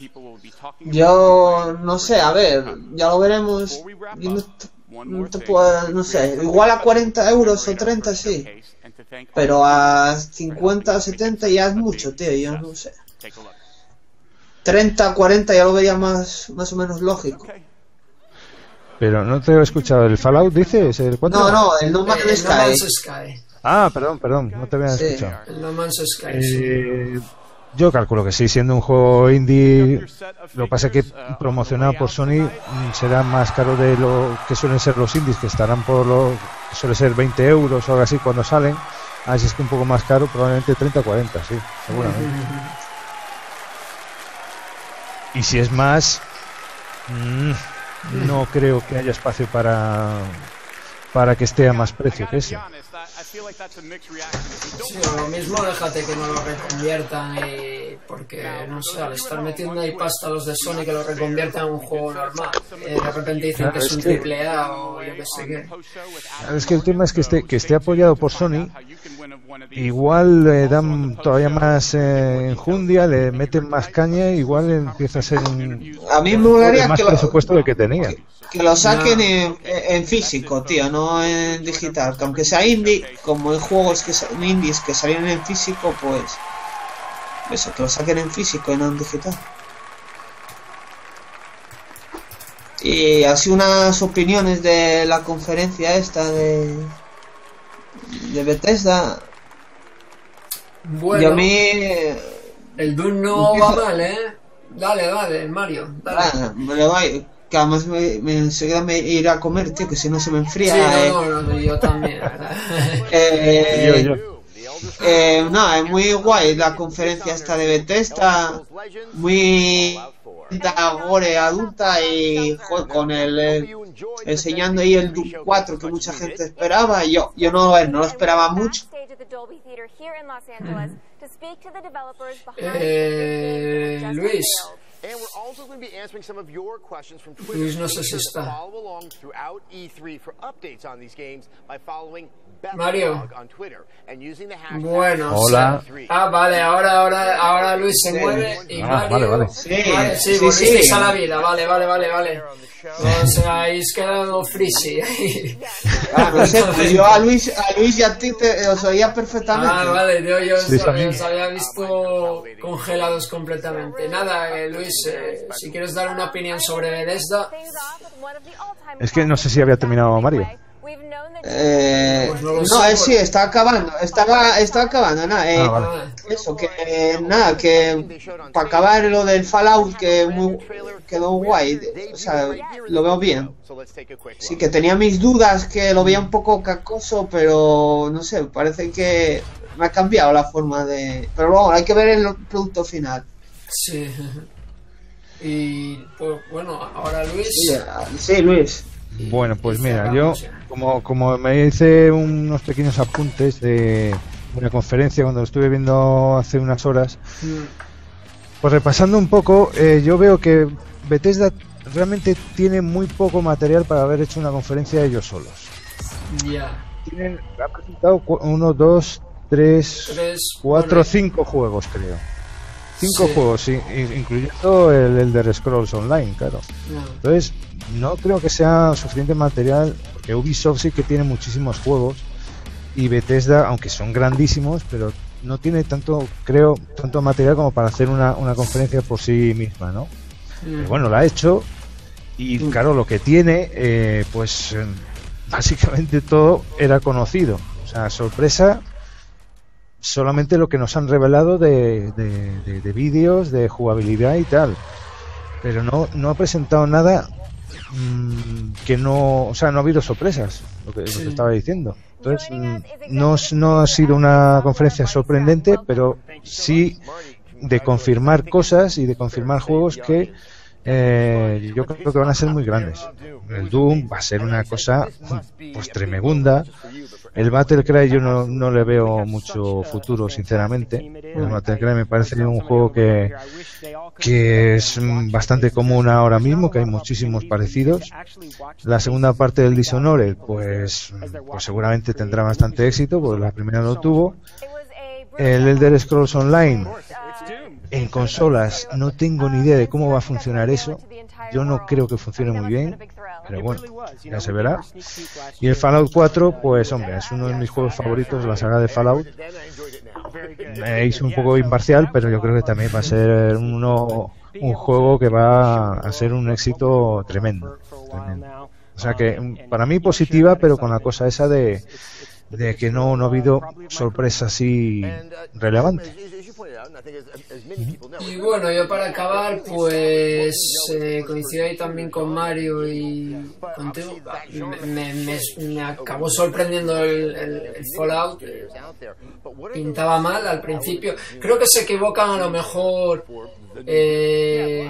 S10: Yo no sé, a ver, ya lo veremos. Yo no, te- no te puedo, no sé, igual a 40 euros o 30 sí. Pero a 50 o 70 ya es mucho, tío, yo no sé. 30, 40 ya lo vería más, más o menos lógico.
S11: Pero no te he escuchado. ¿El Fallout dices? ¿El cuatro?
S10: No, no, el No Man's
S8: Eh,
S10: Sky.
S8: No Man's Sky.
S11: Ah, perdón, perdón. No te había
S10: Sí.
S11: escuchado.
S8: El No Man's Sky.
S11: Eh, yo calculo que sí, siendo un juego indie, lo que pasa es que promocionado por Sony mm, será más caro de lo que suelen ser los indies, que estarán por lo que suele ser 20 euros o algo así cuando salen. Así es que un poco más caro, probablemente 30 o 40, sí, seguramente. Y si es más, mm, no creo que haya espacio para para que esté a más precio que ese.
S8: Sí, lo mismo déjate que no lo reconviertan y porque no sé, al estar metiendo ahí pasta los de Sony que lo reconviertan en un juego normal. eh, de repente dicen
S11: Claro,
S8: que es
S11: es
S8: un
S11: que-
S8: triple A o yo qué sé qué.
S11: Es que el tema es que esté, que esté apoyado por Sony, igual le dan todavía más eh, enjundia, le meten más caña, igual empieza a ser un
S10: A mí me
S11: más
S10: que lo,
S11: presupuesto del que tenía.
S10: que lo saquen en, en físico, tío, no en digital. Que aunque sea indie, como hay juegos que son indies que salieron en físico, pues. Eso, que lo saquen en físico y no en digital. Y así unas opiniones de la conferencia esta de. De Bethesda.
S8: Bueno,
S10: y a mí.
S8: el Doom no va mal, ¿eh? Dale, dale, Mario, dale.
S10: ah, me lo voy- que además me, me- enseguida me iré a comer, tío, que si no se me enfría.
S8: Sí,
S10: eh.
S8: no, no, yo también, ¿verdad?
S10: Eh,
S11: Yo, yo.
S10: eh, no, es muy guay la conferencia esta de Bethesda, muy gore adulta y joder, con el eh, enseñando ahí el Doom 4 que mucha gente esperaba. y Yo, yo no, no lo esperaba mucho.
S8: Eh, Luis. Luis no sé si está. Mario. Bueno.
S11: Hola.
S8: Ah, vale, ahora, ahora, ahora Luis se mueve y
S11: Ah,
S8: Mario.
S11: vale, vale.
S10: Sí,
S8: Vale, sí,
S10: sí,
S8: volvisteis
S10: sí.
S8: a la vida, vale, vale, vale, vale. Os habéis quedado frisi.
S10: Ah, pues yo a Luis, a Luis y a ti te, os oía perfectamente.
S8: Ah, vale, yo, yo os, os había visto congelados completamente. Nada, eh, Luis, eh, si quieres dar una opinión sobre Bethesda,
S11: Es que no sé si había terminado Mario.
S10: Eh,
S8: Pues no
S10: no, eh, sí,
S8: porque-
S10: está acabando, estaba, está acabando, nada, eh,
S11: Ah, vale.
S10: eso, que eh, nada, que para acabar lo del Fallout que muy, quedó guay, o sea, lo veo bien. Sí, que tenía mis dudas, que lo veía un poco cacoso, pero no sé, parece que me ha cambiado la forma de... Pero luego hay que ver el producto final.
S8: sí. Y pues bueno, ahora Luis.
S10: Sí, sí, Luis.
S11: Bueno, pues mira, yo como, como me hice unos pequeños apuntes de una conferencia cuando lo estuve viendo hace unas horas, pues repasando un poco, eh, yo veo que Bethesda realmente tiene muy poco material para haber hecho una conferencia ellos solos.
S8: Ya.
S11: Tienen, ha presentado uno, dos, tres,
S8: Tres,
S11: cuatro, cinco juegos, creo. Cinco
S8: Sí.
S11: juegos, incluyendo el Elder Scrolls Online, claro. Entonces, no creo que sea suficiente material, porque Ubisoft sí que tiene muchísimos juegos y Bethesda, aunque son grandísimos, pero no tiene tanto, creo, tanto material como para hacer una, una conferencia por sí misma, ¿no? Pero bueno, la ha hecho y claro, lo que tiene, eh, pues eh, básicamente todo era conocido. O sea, sorpresa, solamente lo que nos han revelado de, de, de- de vídeos, de jugabilidad y tal. pero no, no ha presentado nada mm, que no, o sea, no ha habido sorpresas, lo que, lo que
S8: Sí.
S11: estaba diciendo. Entonces, mm, no, es- no ha sido una conferencia sorprendente, pero sí de confirmar cosas y de confirmar juegos que eh, yo creo que van a ser muy grandes. El Doom va a ser una cosa pues tremenda. El Battlecry yo no, no le veo mucho futuro, sinceramente. El Battlecry me parece un juego que, que es bastante común ahora mismo, que hay muchísimos parecidos. La segunda parte del Dishonored, pues, pues seguramente tendrá bastante éxito, porque la primera no tuvo. El Elder Scrolls Online en consolas no tengo ni idea de cómo va a funcionar eso. Yo no creo que funcione muy bien, pero bueno, ya se verá. Y el Fallout 4, pues hombre, es uno de mis juegos favoritos, la saga de Fallout. Me hice un poco imparcial, pero yo creo que también va a ser uno, un juego que va a ser un éxito tremendo. tremendo. O sea que mm, para mí positiva, pero con la cosa esa de, de que no, no ha habido sorpresa así relevante.
S8: Y bueno, yo para acabar, pues eh, coincido ahí también con Mario y contigo. Me, acabó sorprendiendo el, Fallout. Pintaba mal al principio. Creo que se equivocan a lo mejor eh,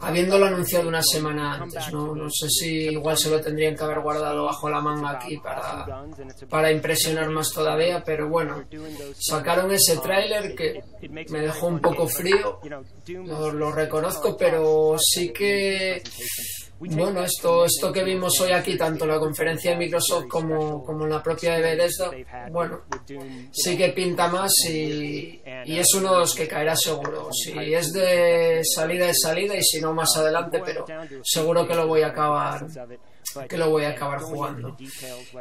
S8: habiéndolo anunciado una semana antes. ¿no? no sé si igual se lo tendrían que haber guardado bajo la manga aquí para, para impresionar más todavía, pero bueno, sacaron ese tráiler que me dejó un poco frío, lo, lo reconozco, pero sí que bueno, esto, esto que vimos hoy aquí, tanto en la conferencia de Microsoft como, como en la propia de Bethesda, bueno, sí que pinta más y, y es uno de los que caerá seguro. Si es de salida de salida y si no más adelante, pero seguro que lo voy a acabar que lo voy a acabar jugando.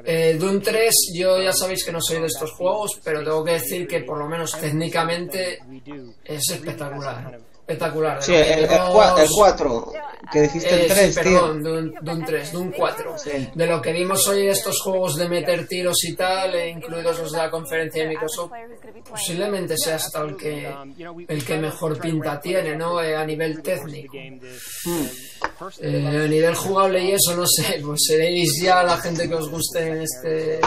S8: Eh, Doom 3, yo ya sabéis que no soy de estos juegos, pero tengo que decir que por lo menos técnicamente es espectacular. Espectacular. de
S2: Sí, el,
S8: que
S2: el,
S8: vimos-
S2: cua- el 4, que dijiste
S8: eh,
S2: el 3,
S8: sí,
S2: tío.
S8: perdón, Doom, Doom 3, Doom 4. De lo que vimos hoy de estos juegos de meter tiros y tal, eh, incluidos los de la conferencia de Microsoft, posiblemente sea hasta el que, el que mejor pinta tiene, ¿no? Eh, a nivel técnico. Eh, a nivel jugable y eso, no sé, pues seréis ya la gente que os guste en este.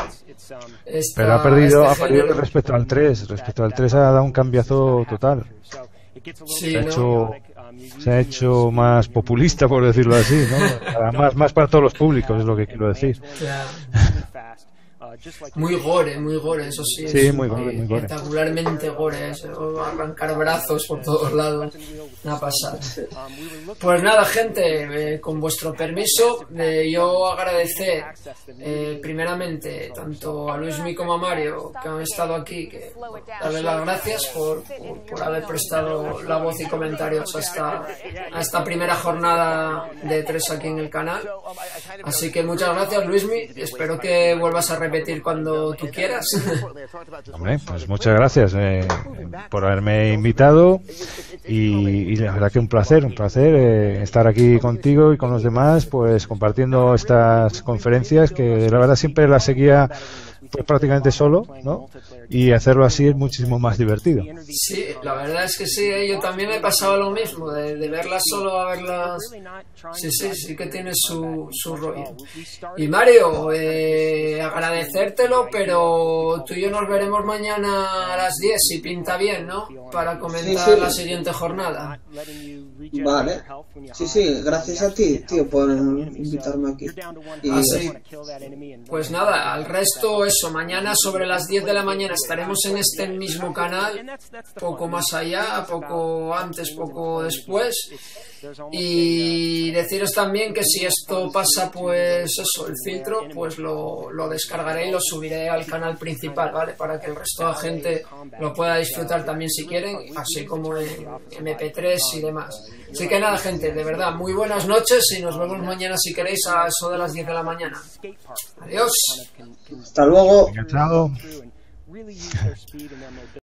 S8: esta-
S11: Pero ha perdido,
S8: este
S11: ha perdido respecto al 3. Respecto al 3 ha dado un cambiazo total.
S8: Sí,
S11: se, ha
S8: ¿no?
S11: hecho, se ha hecho más populista, por decirlo así, ¿no? Para- más, más para todos los públicos, es lo que quiero decir.
S8: Muy gore, muy gore, eso sí.
S11: Sí,
S8: es
S11: muy gore, muy gore.
S8: Espectacularmente gore, eso, arrancar brazos por todos lados. Una pasada. Pues nada, gente, eh, con vuestro permiso, eh, yo agradecer eh, primeramente tanto a Luismi como a Mario que han estado aquí, que darles las gracias por, por, por haber prestado la voz y comentarios a esta, a esta primera jornada de tres aquí en el canal. Así que muchas gracias, Luismi. Espero que vuelvas a repetir cuando tú quieras.
S11: Pues muchas gracias eh, por haberme invitado y, y la verdad que un placer, un placer eh, estar aquí contigo y con los demás, pues compartiendo estas conferencias que la verdad siempre las seguía pues prácticamente solo, ¿no? Y hacerlo así es muchísimo más divertido.
S8: Sí, la verdad es que sí, eh, yo también me pasaba lo mismo, de, de verlas solo a verlas. Sí, sí, sí que tiene su, su rollo. Y Mario, eh, agradecértelo, pero tú y yo nos veremos mañana a las 10, si pinta bien, ¿no? Para comentar
S2: Sí, sí.
S8: la siguiente jornada.
S2: Vale. Sí, sí, gracias a ti, tío, por invitarme aquí. Y
S8: Ah, sí. Pues nada, al resto eso, mañana sobre las 10 de la mañana estaremos en este mismo canal, poco más allá, poco antes, poco después. Y deciros también que si esto pasa, pues eso, el filtro, pues lo, lo descargaré y lo subiré al canal principal, ¿vale? Para que el resto de la gente lo pueda disfrutar también si quieren, así como en MP3 y demás. Así que nada, gente, de verdad, muy buenas noches y nos vemos mañana si queréis a eso de las 10 de la mañana. Adiós.
S2: hasta luego.
S11: Chao. really use their speed and their mobility.